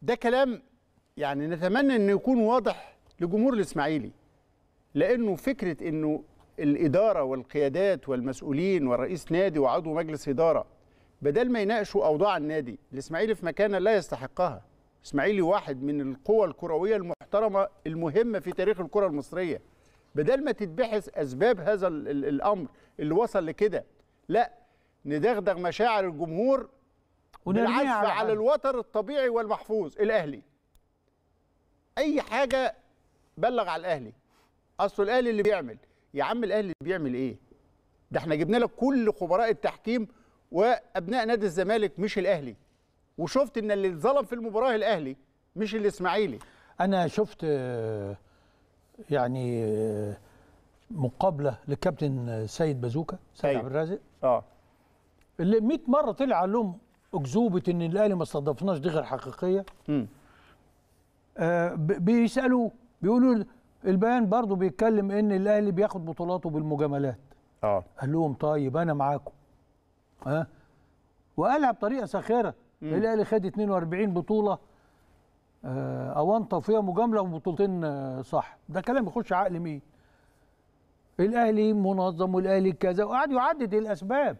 B: ده كلام يعني نتمنى إنه يكون واضح لجمهور الإسماعيلي لأنه فكرة إنه الإدارة والقيادات والمسؤولين ورئيس نادي وعضو مجلس إدارة بدل ما يناقشوا أوضاع النادي الإسماعيلي في مكانة لا يستحقها. الاسماعيلي واحد من القوى الكروية المحترمه المهمة في تاريخ الكرة المصرية. بدل ما تتبحث أسباب هذا ال- ال- الأمر اللي وصل لكده لا ندغدغ مشاعر الجمهور بالعزف
A: على
B: على. الوتر الطبيعي والمحفوظ الأهلي. أي حاجة بلغ على الأهلي. أصل الأهلي اللي بيعمل. يا عم الأهلي اللي بيعمل إيه؟ ده إحنا جبنا لك كل خبراء التحكيم وأبناء نادي الزمالك مش الأهلي. وشفت إن اللي اتظلم في المباراة الأهلي مش الإسماعيلي.
A: أنا شفت آه، يعني آه، مقابلة للكابتن سيد بازوكا سيد
B: أيوة.
A: عبد الرازق
B: آه.
A: اللي 100 مرة طلع قال لهم أكذوبة إن الأهلي ما استضافناش دي غير حقيقية. آه بيسألوا بيقولوا البيان برضه بيتكلم إن الأهلي بياخد بطولاته بالمجاملات.
B: آه.
A: قال لهم طيب أنا معاكم. ها وقالها بطريقة
B: ساخرة.
A: الأهلي خد 42 بطولة. آه اونطه وفيها مجاملة وبطولتين آه صح. ده كلام يخش عقل مين؟ الأهلي منظم والأهلي كذا وقعد يعدد الأسباب.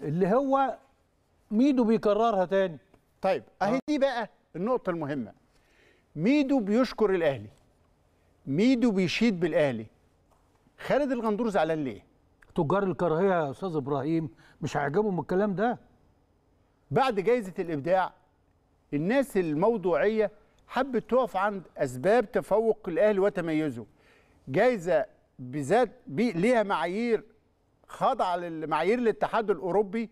A: اللي هو ميدو بيكررها تاني.
B: طيب أهي دي بقى النقطة المهمة. ميدو بيشكر الأهلي. ميدو بيشيد بالأهلي. خالد الغندور زعلان ليه؟
A: تجار الكراهية يا أستاذ إبراهيم مش هيعجبهم الكلام ده.
B: بعد جائزة الإبداع الناس الموضوعية حبت تقف عند أسباب تفوق الاهلي وتميزه. جائزه بذات ليها معايير خاضعة لمعايير الاتحاد الأوروبي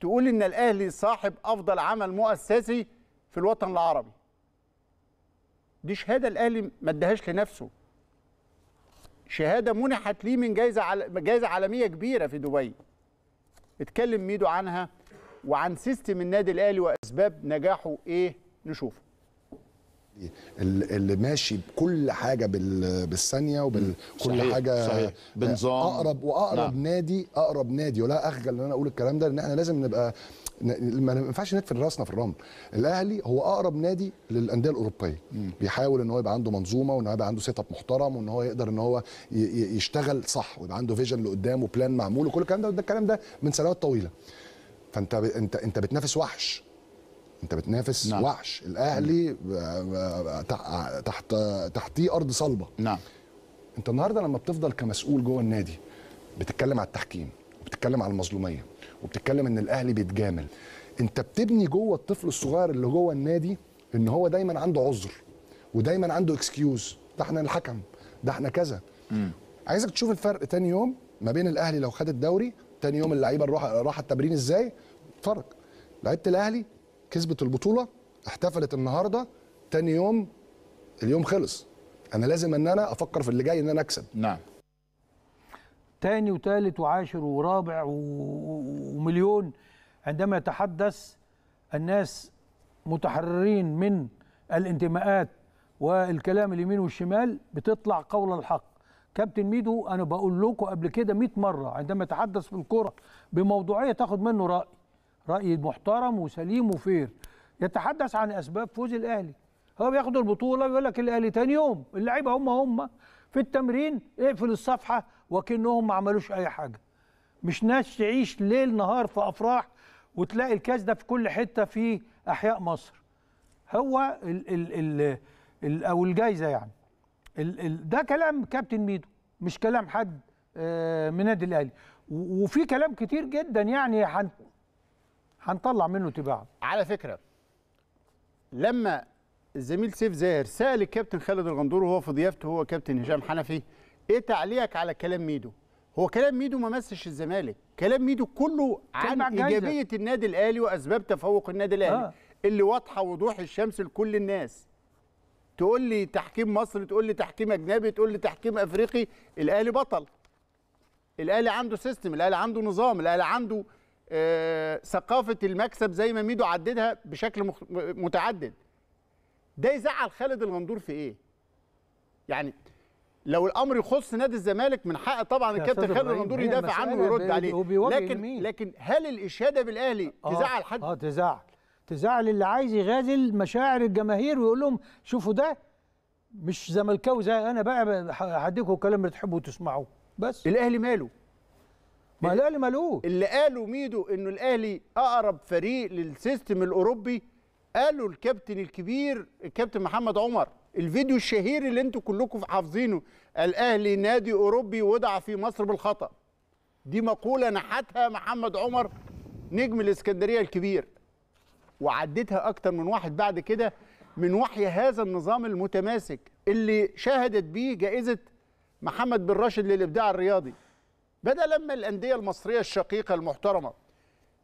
B: تقول إن الاهلي صاحب أفضل عمل مؤسسي في الوطن العربي. دي شهادة الأهلي ما اداهاش لنفسه. شهادة منحت ليه من جائزه عل... جائزه عالمية كبيرة في دبي. اتكلم ميدو عنها. وعن سيستم النادي الأهلي وأسباب نجاحه إيه نشوف
Q: ال- اللي ماشي بكل حاجة بال- بالثانية وبكل
V: صحيح،
Q: حاجة
V: صحيح. بنظام.
Q: أقرب وأقرب
V: نعم.
Q: نادي أقرب نادي. ولا أخجل إن أنا أقول الكلام ده لأن إحنا لازم نبقى ما ينفعش ندفن راسنا في الرمل. الأهلي هو أقرب نادي للأندية الأوروبية. بيحاول إن هو يبقى عنده منظومة وإن هو يبقى عنده setup محترم وإن هو يقدر إن هو يشتغل صح ويبقى عنده vision لقدام و plan معمول وكل الكلام ده. ده الكلام ده من سنوات طويلة. فانت ب... انت انت بتنافس وحش. انت بتنافس
V: نعم.
Q: نعم. وحش الاهلي تح- تحت تحتيه أرض صلبة.
V: نعم.
Q: انت النهارده لما بتفضل كمسؤول جوه النادي بتتكلم على التحكيم وبتتكلم على المظلومية وبتتكلم إن الأهلي بيتجامل انت بتبني جوه الطفل الصغير اللي جوه النادي إن هو دايما عنده عذر ودايما عنده اكسكيوز ده إحنا الحكم ده إحنا كذا. عايزك تشوف الفرق تاني يوم ما بين الأهلي لو خد الدوري تاني يوم اللعيبة راح راح التمرين إزاي اتفرج. لعيبة الأهلي كسبت البطولة احتفلت النهارده تاني يوم اليوم خلص. أنا لازم إن أنا أفكر في اللي جاي إن أنا أكسب.
V: نعم.
A: تاني وتالت وعاشر ورابع ومليون. عندما يتحدث الناس متحررين من الانتماءات والكلام اليمين والشمال بتطلع قول الحق. كابتن ميدو أنا بقول لكم قبل كده 100 مرة عندما يتحدث في الكوره بموضوعية تاخد منه رأي. رأي محترم وسليم وفير. يتحدث عن أسباب فوز الأهلي. هو بياخد البطولة ويقول لك الأهلي تاني يوم. اللعيبة هم هم. في التمرين اقفل الصفحة وكأنهم ما عملوش أي حاجة. مش ناس تعيش ليل نهار في أفراح وتلاقي الكاس ده في كل حتة في أحياء مصر. هو ال ال ال ال أو الجايزة يعني. ال ال ده كلام كابتن ميدو مش كلام حد آه، من النادي الأهلي. وفي كلام كتير جدا يعني هنطلع منه تباعا
B: على فكرة لما الزميل سيف زاهر سأل الكابتن خالد الغندور وهو في ضيافته هو كابتن هشام حنفي إيه تعليقك على كلام ميدو؟ هو كلام ميدو ما مسش الزمالك كلام ميدو كله عن. إيجابية النادي الأهلي وأسباب تفوق النادي الأهلي.
A: آه.
B: اللي واضحة وضوح الشمس لكل الناس. تقول لي تحكيم مصري تقول لي تحكيم أجنبي تقول لي تحكيم أفريقي الأهلي بطل. الأهلي عنده system الأهلي عنده نظام الأهلي عنده ثقافة المكسب زي ما ميدو عددها بشكل. متعدد. ده يزعل خالد الغندور في إيه؟ يعني لو الأمر يخص نادي الزمالك من حق طبعا الكابتن خالد الغندور يدافع عنه ويرد عليه. لكن
A: مين؟
B: لكن هل الإشادة بالأهلي
A: آه،
B: تزعل حد؟
A: آه تزعل. تزعل اللي عايز يغازل مشاعر الجماهير ويقول لهم شوفوا ده مش زملكاوي زي أنا بقى هديكم الكلام اللي تحبوا تسمعوه بس.
B: الأهلي ماله؟
A: ما الاهلي مالوه
B: اللي قالوا ميدو إنه الأهلي أقرب فريق للسيستم الأوروبي قالوا الكابتن الكبير الكابتن محمد عمر الفيديو الشهير اللي أنتوا كلكم حافظينه الأهلي نادي أوروبي وضع في مصر بالخطأ. دي مقولة نحتها محمد عمر نجم الإسكندرية الكبير. وعدتها أكتر من واحد بعد كده من وحي هذا النظام المتماسك اللي شهدت بيه جائزة محمد بن راشد للإبداع الرياضي. بدا لما الأندية المصرية الشقيقة المحترمة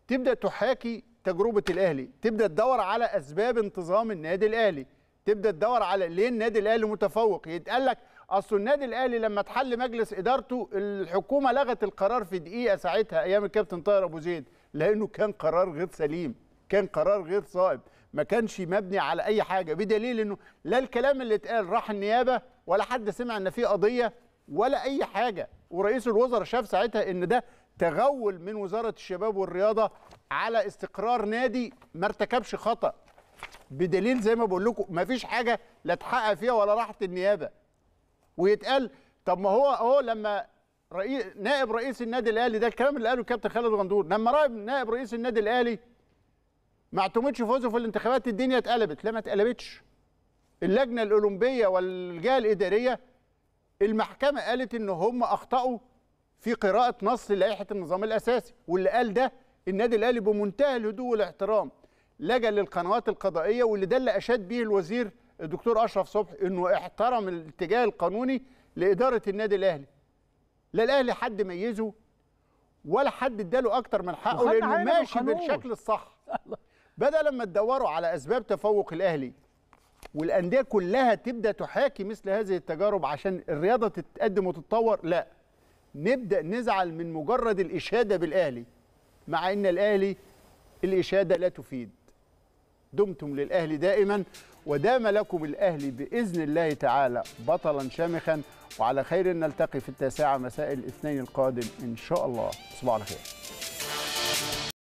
B: تبدأ تحاكي تجربة الأهلي تبدأ تدور على أسباب انتظام النادي الأهلي تبدأ تدور على ليه النادي الأهلي متفوق؟ يتقال لك أصل النادي الأهلي لما اتحل مجلس إدارته الحكومة لغت القرار في دقيقة ساعتها أيام الكابتن طاهر أبو زيد لأنه كان قرار غير سليم كان قرار غير صائب ما كانش مبني على أي حاجة بدليل إنه لا الكلام اللي اتقال راح النيابة ولا حد سمع إن في قضية ولا أي حاجة. ورئيس الوزراء شاف ساعتها إن ده تغول من وزارة الشباب والرياضة على استقرار نادي ما ارتكبش خطأ. بدليل زي ما بقول لكم ما فيش حاجة لا اتحقق فيها ولا راحت النيابة. ويتقال طب ما هو هو لما رئيس نائب رئيس النادي الأهلي ده الكلام اللي قاله الكابتن خالد غندور لما رأي نائب رئيس النادي الأهلي ما اعتمدش فوزه في الانتخابات الدنيا اتقلبت. لا ما اتقلبتش. اللجنة الأولمبية والجهه الإدارية المحكمة قالت إن هم أخطأوا في قراءة نص لائحة النظام الأساسي واللي قال ده النادي الأهلي بمنتهى الهدوء والاحترام لجأ للقنوات القضائية واللي ده اللي أشاد به الوزير الدكتور أشرف صبحي إنه احترم الاتجاه القانوني لإدارة النادي الأهلي لا الأهلي حد ميزه ولا حد اداله أكتر من حقه
A: لأنه
B: ماشي. بالشكل الصح بدل لما تدوروا على أسباب تفوق الأهلي والأندية كلها تبدأ تحاكي مثل هذه التجارب عشان الرياضة تتقدم وتتطور؟ لا. نبدأ نزعل من مجرد الإشادة بالأهلي مع إن الأهلي الإشادة لا تفيد. دمتم للأهلي دائما ودام لكم الأهلي بإذن الله تعالى بطلا شامخا وعلى خير نلتقي في التاسعة مساء الاثنين القادم إن شاء الله. تصبحوا على خير.